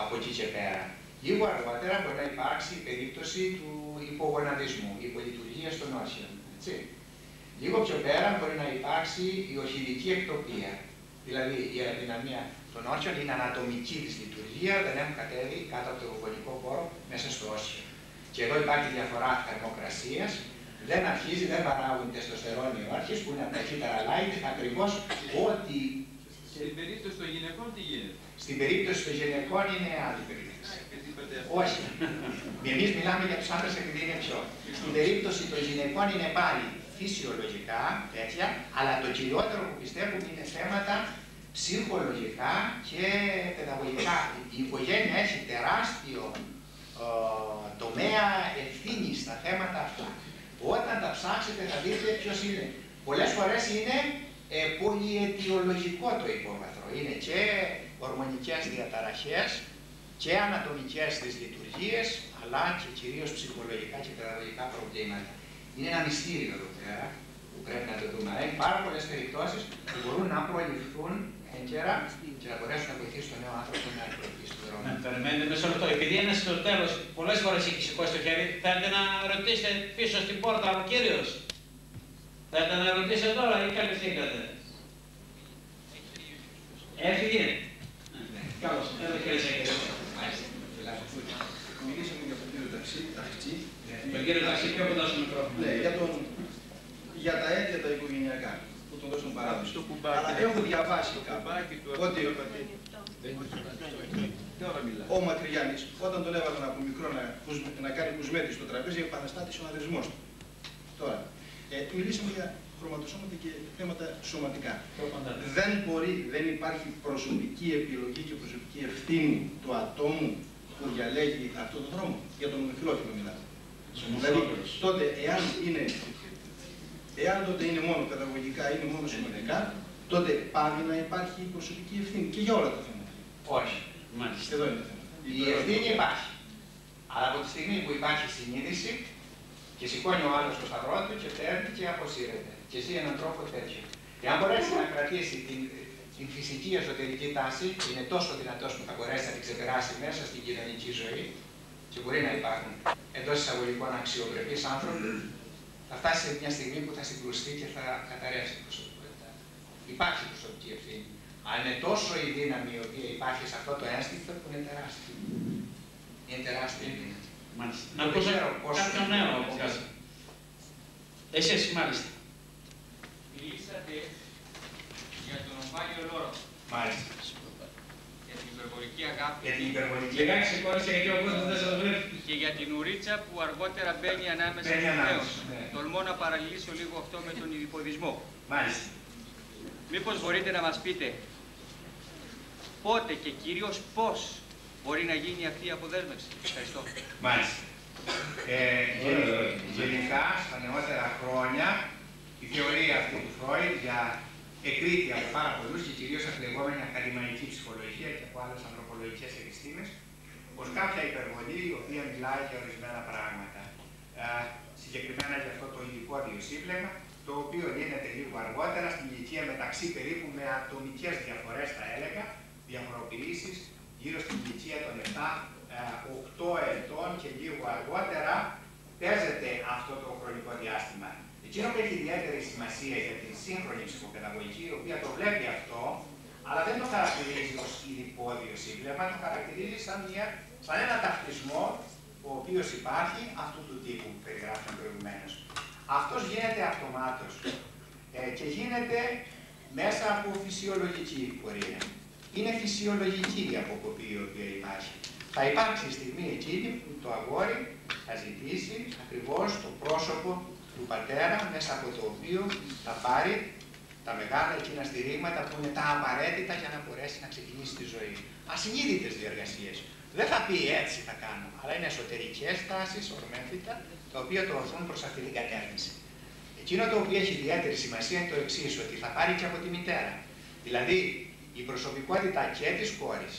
B: Από εκεί και πέρα. Λίγο αργότερα μπορεί να υπάρξει η περίπτωση του υπογοναδισμού, υπολειτουργία των όσιων. Έτσι. Λίγο πιο πέρα μπορεί να υπάρξει η οχυρική εκτοπία. Δηλαδή η αδυναμία των όρχων είναι ανατομική της λειτουργία, δεν έχουν κατέβει κάτω από το γονικό χώρο μέσα στο όσιο. Και εδώ υπάρχει διαφορά θερμοκρασίας, δεν αρχίζει, δεν παράγουν τεστοστερόνι οι όρχε που είναι από τα κύτταρα λάιτε, ακριβώς ό,τι
H: Στην περίπτωση των γυναικών τι γίνεται;
B: στην περίπτωση των γυναικών είναι άλλη περίπτωση.
H: Γιατί είπατε
B: Όχι. Εμείς μιλάμε για τους άντρες επειδή είναι πιο. Στην περίπτωση των γυναικών είναι πάλι φυσιολογικά, τέτοια, αλλά το κυριότερο που πιστεύουμε είναι θέματα ψυχολογικά και παιδαγωγικά. Η οικογένεια έχει τεράστιο ε, τομέα ευθύνης στα θέματα αυτά. Όταν τα ψάξετε θα δείτε ποιος είναι. Πολλές φορές είναι ε, πολυαιτιολογικό το υπόβαθρο. Είναι και ορμονικές διαταραχές και ανατομικές της λειτουργίες, αλλά και κυρίως ψυχολογικά και παιδαγωγικά προβλήματα. Είναι ένα μυστήριο εδώ πέρα που πρέπει να το δούμε. Έχει πάρα πολλέ περιπτώσει που μπορούν να προληφθούν έγκαιρα και να μπορέσουν να βοηθήσουν τον νέο άνθρωπο να εκπληκτήσει στον δρόμο.
A: Ναι, περιμένετε μισό λεπτό. Επειδή είναι στο τέλο, πολλέ φορέ έχει σηκώσει το χέρι, θέλετε να ρωτήσετε πίσω στην πόρτα ο κύριο. Θέλετε να ρωτήσετε τώρα ή καλυφθήκατε. Έφυγε. Ναι, Καλώ. Έλα κύριε Σέκερ.
I: Μιλήσαμε για τον κύριο Ταξί, Ταξί.
A: Τον κύριο Ταξί, ποιο κοντά στο μικρόφωνο.
I: Ναι, για, τον, για τα αίτια τα οικογενειακά που τον δώσουν παράδοση.
H: Στο κουμπάκι.
I: Αλλά έχω διαβάσει κάπου
H: Κουμπάκι του
I: ότι
H: Τώρα μιλάς;
I: ο Μακρυγιάννης όταν τον έβαλαν από μικρό να, κουσ- να κάνει κουσμέτη στο τραπέζι επαναστάτησε ο ανδρισμός του. Τώρα, ε, μιλήσαμε για χρωματοσώματα και θέματα σωματικά. Δεν μπορεί, δεν υπάρχει προσωπική επιλογή και προσωπική ευθύνη του ατόμου που διαλέγει αυτόν τον δρόμο. Για τον ομοφυλόφιλο μιλάμε. Δηλαδή, τότε, εάν είναι, εάν τότε είναι μόνο παιδαγωγικά, είναι μόνο σωματικά, τότε πάβει να υπάρχει προσωπική ευθύνη και για όλα τα θέματα.
B: Όχι.
A: Μάλιστα.
I: Εδώ είναι το θέμα.
B: Η ευθύνη υπάρχει. Αλλά από τη στιγμή που υπάρχει συνείδηση και σηκώνει ο άλλος το σταυρό του και παίρνει και αποσύρεται. Και ζει έναν τρόπο τέτοιο. Και αν μπορέσει να κρατήσει την, την φυσική εσωτερική τάση, είναι τόσο δυνατός που θα μπορέσει να την ξεπεράσει μέσα στην κοινωνική ζωή και μπορεί να υπάρχουν εντός εισαγωγικών αξιοπρεπείς άνθρωποι, θα φτάσει σε μια στιγμή που θα συγκρουστεί και θα καταρρεύσει η προσωπικότητά του. Υπάρχει προσωπική ευθύνη. Αλλά είναι τόσο η δύναμη η οποία υπάρχει σε αυτό το ένστικτο που είναι τεράστια. Είναι τεράστια η δύναμη.
A: Μάλιστα.
B: Δεν
A: Να ακούσω
B: ξέρω πώς-
A: κάποιον νέο από κάτω. Εσείς, μάλιστα.
J: Μιλήσατε για τον Οφάγιο Λόρο,
B: Μάλιστα.
J: Για την υπερβολική αγάπη
B: Για την υπερβολική.
A: Λιγάκι σηκώνησε γιατί ο κόσμος δεν σας βλέπει.
J: και για την ουρίτσα που αργότερα μπαίνει ανάμεσα
B: Μπαίνει
J: στο
B: ανάμεσα,
J: θέος.
B: ναι.
J: Τολμώ να παραλληλήσω λίγο αυτό με τον ειδικοδισμό.
B: Μάλιστα.
J: Μήπως μπορείτε να μας πείτε πότε και κυρίως πώς μπορεί να γίνει αυτή η αποδέσμευση. Ευχαριστώ.
B: Μάλιστα. Ε, γεν- γενικά, στα νεότερα χρόνια, η θεωρία αυτή του Φρόιντ για εκρήτη από πάρα πολλούς και κυρίως από τη λεγόμενη ακαδημαϊκή ψυχολογία και από άλλες ανθρωπολογικές επιστήμες, ως κάποια υπερβολή η οποία μιλάει για ορισμένα πράγματα. Ε, συγκεκριμένα για αυτό το ειδικό διοσύμπλεγμα, το οποίο γίνεται λίγο αργότερα στην ηλικία μεταξύ περίπου με ατομικές διαφορές, θα έλεγα, διαφοροποιήσεις γύρω στην ηλικία των 7 8 ετών και λίγο αργότερα παίζεται αυτό το χρονικό διάστημα. Εκείνο που έχει ιδιαίτερη σημασία για την σύγχρονη ψυχοπαιδαγωγική, η οποία το βλέπει αυτό, αλλά δεν το χαρακτηρίζει ως ειδικόδιο σύμπλεγμα, το χαρακτηρίζει σαν, μια, σαν ένα ταυτισμό ο οποίος υπάρχει αυτού του τύπου που περιγράφουμε προηγουμένως. Αυτός γίνεται αυτομάτως ε, και γίνεται μέσα από φυσιολογική πορεία. Είναι φυσιολογική η αποκοπή η οποία υπάρχει. Θα υπάρξει η στιγμή εκείνη που το αγόρι θα ζητήσει ακριβώς το πρόσωπο του πατέρα μέσα από το οποίο θα πάρει τα μεγάλα εκείνα στηρίγματα που είναι τα απαραίτητα για να μπορέσει να ξεκινήσει τη ζωή. Ασυνείδητες διεργασίες. Δεν θα πει έτσι θα κάνω, αλλά είναι εσωτερικές τάσεις, ορμέμφυτα, τα οποία το οθούν προς αυτή την κατεύθυνση. Εκείνο το οποίο έχει ιδιαίτερη σημασία είναι το εξής, ότι θα πάρει και από τη μητέρα. Δηλαδή, η προσωπικότητα και της κόρης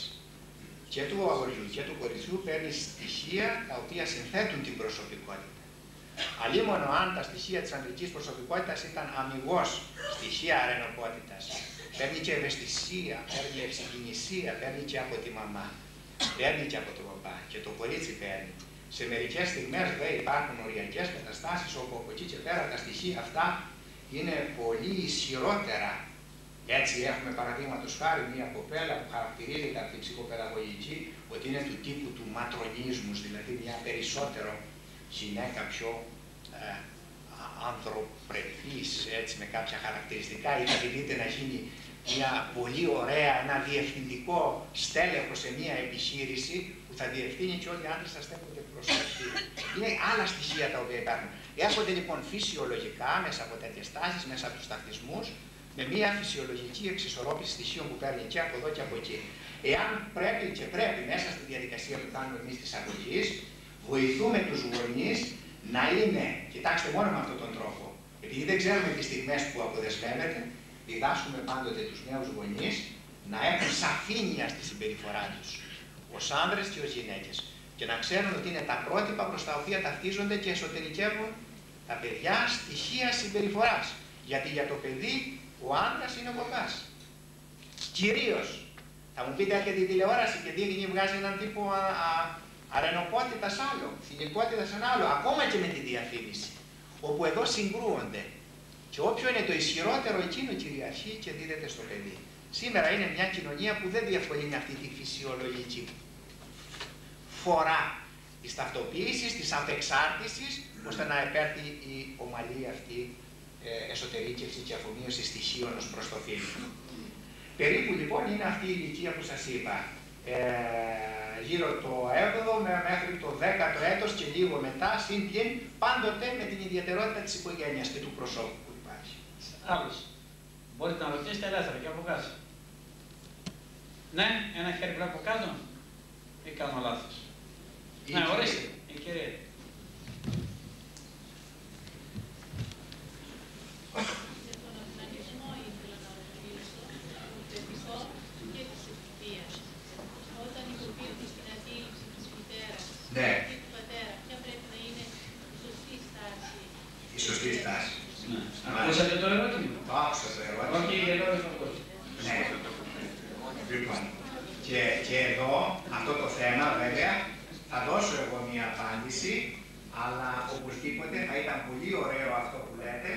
B: και του αγοριού και του κοριτσιού παίρνει στοιχεία τα οποία συνθέτουν την προσωπικότητα. Αλλήμωνο αν τα στοιχεία της ανδρικής προσωπικότητας ήταν αμυγός στοιχεία αρενοπότητας. Παίρνει και ευαισθησία, παίρνει ευσυγκινησία, παίρνει και από τη μαμά, παίρνει και από τον παπά και το κορίτσι παίρνει. Σε μερικές στιγμές δεν υπάρχουν οριακές καταστάσεις όπου από εκεί και πέρα τα στοιχεία αυτά είναι πολύ ισχυρότερα έτσι έχουμε παραδείγματος χάρη μια κοπέλα που χαρακτηρίζεται από την ψυχοπαιδαγωγική ότι είναι του τύπου του ματρονίσμου, δηλαδή μια περισσότερο γυναίκα πιο ε, ανθρωπρεπής, έτσι με κάποια χαρακτηριστικά ή να τη δείτε να γίνει μια πολύ ωραία, ένα διευθυντικό στέλεχος σε μια επιχείρηση που θα διευθύνει και όλοι οι άντρε θα στέκονται προς αυτή. Είναι άλλα στοιχεία τα οποία υπάρχουν. Έρχονται λοιπόν φυσιολογικά μέσα από τέτοιες τάσεις, μέσα από τους τακτισμού, με μια φυσιολογική εξισορρόπηση στοιχείων που παίρνει και από εδώ και από εκεί. Εάν πρέπει και πρέπει μέσα στη διαδικασία που κάνουμε εμείς της αγωγής, βοηθούμε τους γονείς να είναι, κοιτάξτε μόνο με αυτόν τον τρόπο, επειδή δεν ξέρουμε τις στιγμές που αποδεσμεύεται, διδάσκουμε πάντοτε τους νέους γονείς να έχουν σαφήνεια στη συμπεριφορά τους, ως άνδρες και ως γυναίκες. Και να ξέρουν ότι είναι τα πρότυπα προς τα οποία ταυτίζονται και εσωτερικεύουν τα παιδιά στοιχεία συμπεριφοράς. Γιατί για το παιδί ο άντρα είναι ο κοκά. Κυρίως. Θα μου πείτε, έρχεται η τηλεόραση και δείχνει, βγάζει έναν τύπο α, α, αρενοπότητας άλλο, θηλυκότητας σαν άλλο, ακόμα και με τη διαφήμιση. Όπου εδώ συγκρούονται. Και όποιο είναι το ισχυρότερο, εκείνο κυριαρχεί και δίδεται στο παιδί. Σήμερα είναι μια κοινωνία που δεν διευκολύνει αυτή τη φυσιολογική φορά τη ταυτοποίηση, της απεξάρτηση, ώστε να επέρθει η ομαλή αυτή ε, εσωτερήκευση και αφομοίωση στοιχείων ως προς το φίλο. Περίπου λοιπόν είναι αυτή η ηλικία που σας είπα. Ε, γύρω το 7ο μέχρι το 10ο έτος και λίγο μετά, συν πάντοτε με την ιδιαιτερότητα της οικογένειας και του προσώπου που υπάρχει.
A: Άλλος. Μπορείτε να ρωτήσετε ελεύθερα και από κάτω. Ναι, ένα χέρι πρέπει από κάτω ή κάνω λάθος. Ναι, ορίστε, η κυρία.
B: Ναι.
K: και του πατέρα, ποια πρέπει να είναι η σωστή στάση.
B: Η σωστή στάση.
A: Ναι. Ακούσατε το ερώτημα;
B: Το άκουσα το ερώτημα.
A: Όχι, η ερώτηση το
B: Ναι. Λοιπόν, και, και εδώ αυτό το θέμα βέβαια θα δώσω εγώ μία απάντηση, αλλά οπωσδήποτε θα ήταν πολύ ωραίο αυτό που λέτε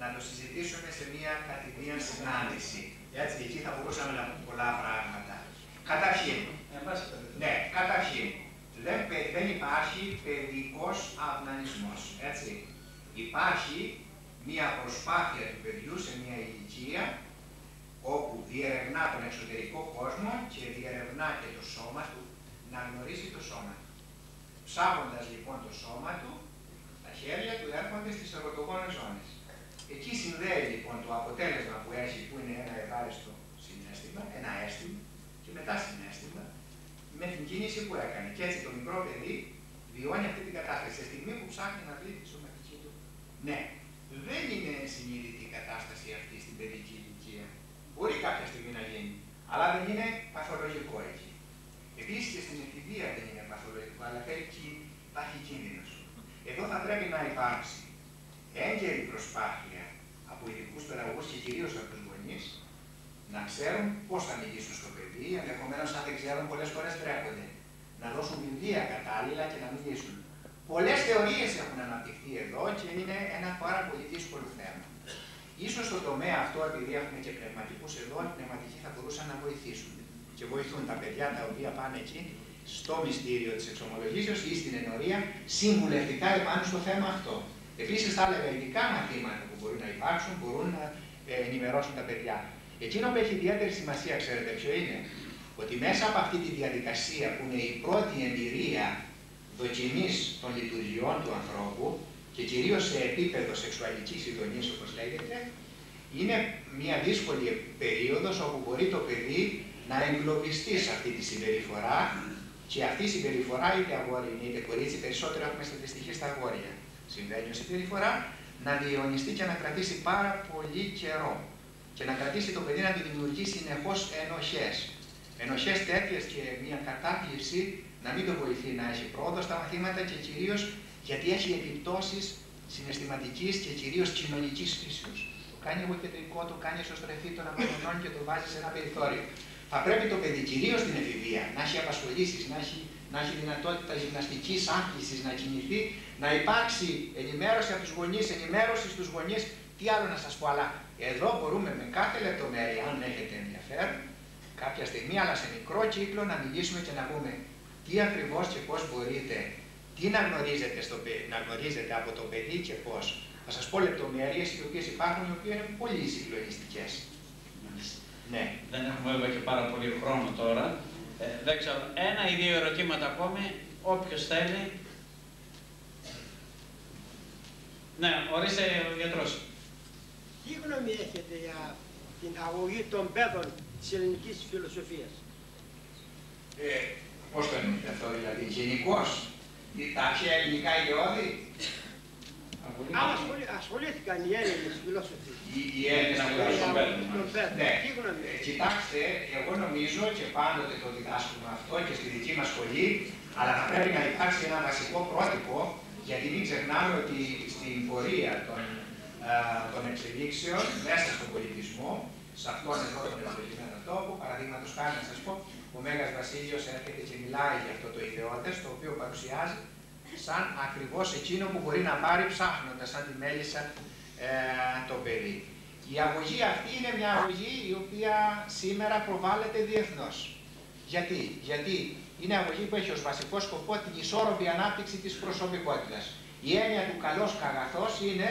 B: να το συζητήσουμε σε μία κατηδία συνάντηση. Έτσι, εκεί θα μπορούσαμε να πούμε πολλά πράγματα. Καταρχήν, ναι, καταρχήν, δεν, δεν υπάρχει παιδικός αυνανισμός, έτσι. Υπάρχει μία προσπάθεια του παιδιού σε μία ηλικία όπου διερευνά τον εξωτερικό κόσμο και διερευνά και το σώμα του, να γνωρίσει το σώμα του. Ψάχνοντας λοιπόν το σώμα του, τα χέρια του έρχονται στις ερωτογόνες ζώνες. Εκεί συνδέει λοιπόν το αποτέλεσμα που έχει, που είναι ένα ευάλιστο συνέστημα, ένα αίσθημα, και μετά συνέστημα, με την κίνηση που έκανε. Και έτσι το μικρό παιδί βιώνει αυτή την κατάσταση. Σε στιγμή που ψάχνει να βρει τη σωματική του. Ναι, δεν είναι συνείδητη η κατάσταση αυτή στην παιδική ηλικία. Μπορεί κάποια στιγμή να γίνει, αλλά δεν είναι παθολογικό εκεί. Επίσης και στην εφηβεία δεν είναι παθολογικό, αλλά εκεί υπάρχει κίνδυνος. Εδώ θα πρέπει να υπάρξει έγκαιρη προσπάθεια από ειδικούς παιδαγωγούς και κυρίως από τους γονείς να ξέρουν πώς θα μιλήσουν στο παιδί, ενδεχομένως αν δεν ξέρουν, πολλές φορές τρέχονται. Να δώσουν βιβλία κατάλληλα και να μιλήσουν. Πολλές θεωρίες έχουν αναπτυχθεί εδώ και είναι ένα πάρα πολύ δύσκολο θέμα. Ίσως στον τομέα αυτό, επειδή έχουμε και πνευματικούς εδώ, οι πνευματικοί θα μπορούσαν να βοηθήσουν. Και βοηθούν τα παιδιά τα οποία πάνε εκεί στο μυστήριο της εξομολογήσεως ή στην ενορία συμβουλευτικά επάνω στο θέμα αυτό. Επίσης, θα έλεγα ειδικά μαθήματα που μπορούν να υπάρξουν, μπορούν να ε, ενημερώσουν τα παιδιά. Εκείνο που έχει ιδιαίτερη σημασία, ξέρετε ποιο είναι, ότι μέσα από αυτή τη διαδικασία που είναι η πρώτη εμπειρία δοκιμής των λειτουργιών του ανθρώπου και κυρίως σε επίπεδο σεξουαλικής ειδονής όπως λέγεται, είναι μια δύσκολη περίοδος όπου μπορεί το παιδί να εγκλωβιστεί σε αυτή τη συμπεριφορά και αυτή η συμπεριφορά είτε αγόρι είτε κορίτσι, περισσότερο έχουμε στατιστική στα αγόρια. Συμβαίνει η συμπεριφορά να διαιωνιστεί και να κρατήσει πάρα πολύ καιρό και να κρατήσει το παιδί να του δημιουργεί συνεχώς ενοχές. Ενοχές τέτοιες και μια κατάπληψη να μην το βοηθεί να έχει πρόοδο στα μαθήματα και κυρίως γιατί έχει επιπτώσεις συναισθηματικής και κυρίως κοινωνικής φύσεως. Το κάνει εγωκεντρικό, το κάνει εσωστρεφή των απομονών και το βάζει σε ένα περιθώριο. Θα πρέπει το παιδί κυρίως στην εφηβεία να έχει απασχολήσεις, να έχει, να έχει δυνατότητα γυμναστικής άκρηση, να κινηθεί, να υπάρξει ενημέρωση από τους γονείς, ενημέρωση στους γονείς. Τι άλλο να σας πω, αλλά εδώ μπορούμε με κάθε λεπτομέρεια, αν έχετε ενδιαφέρον, κάποια στιγμή, αλλά σε μικρό κύκλο, να μιλήσουμε και να πούμε τι ακριβώς και πώς μπορείτε τι να γνωρίζετε, στο, να γνωρίζετε από το παιδί και πώς. Θα σας πω λεπτομέρειες οι οποίες υπάρχουν, οι οποίες είναι πολύ συγκλονιστικές.
A: Ναι. Δεν έχουμε βέβαια και πάρα πολύ χρόνο τώρα. Ε, δεν ξέρω. Ένα ή δύο ερωτήματα ακόμη. Όποιος θέλει. Ναι, ορίστε ο γιατρός.
L: Τι γνώμη έχετε για την αγωγή των παιδών της ελληνικής φιλοσοφίας;
B: Ε, πώς το εννοείτε αυτό δηλαδή, γενικώς, τα αρχαία ελληνικά ιδεώδη;
L: Αν ασχολη, ασχολήθηκαν οι Έλληνες φιλόσοφοι.
B: Οι, οι Έλληνες φιλόσοφοι των παιδών.
L: Των παιδών.
B: Ναι.
L: Τι γνώμη
B: Ε,
L: έχετε.
B: κοιτάξτε, εγώ νομίζω και πάντοτε το διδάσκουμε αυτό και στη δική μας σχολή, αλλά θα πρέπει να υπάρξει ένα βασικό πρότυπο, γιατί μην ξεχνάμε ότι στην πορεία των, α, των εξελίξεων μέσα στον πολιτισμό, σε αυτόν εδώ τον ευλογημένο τόπο, παραδείγματος χάρη να σας πω, ο Μέγας Βασίλειος έρχεται και μιλάει για αυτό το ιδεώτες, το οποίο παρουσιάζει σαν ακριβώς εκείνο που μπορεί να πάρει ψάχνοντας, σαν τη μέλισσα ε, το παιδί. Η αγωγή αυτή είναι μια αγωγή η οποία σήμερα προβάλλεται διεθνώς. Γιατί, Γιατί είναι αγωγή που έχει ως βασικό σκοπό την ισόρροπη ανάπτυξη της προσωπικότητας. Η έννοια του καλός καγαθός είναι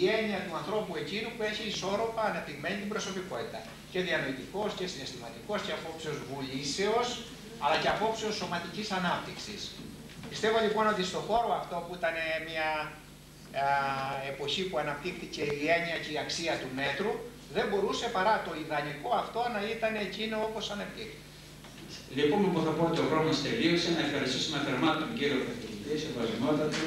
B: η έννοια του ανθρώπου εκείνου που έχει ισόρροπα αναπτυγμένη την προσωπικότητα. Και διανοητικός και συναισθηματικός και απόψεως βουλήσεως, αλλά και απόψεως σωματικής ανάπτυξης. Πιστεύω λοιπόν ότι στο χώρο αυτό που ήταν μια α, εποχή που αναπτύχθηκε η έννοια και η αξία του μέτρου, δεν μπορούσε παρά το ιδανικό αυτό να ήταν εκείνο όπως αναπτύχθηκε.
A: Λυπούμε που θα πω ότι ο χρόνος τελείωσε. Να ευχαριστήσουμε θερμά τον κύριο καθηγητή, σεβασμότατο.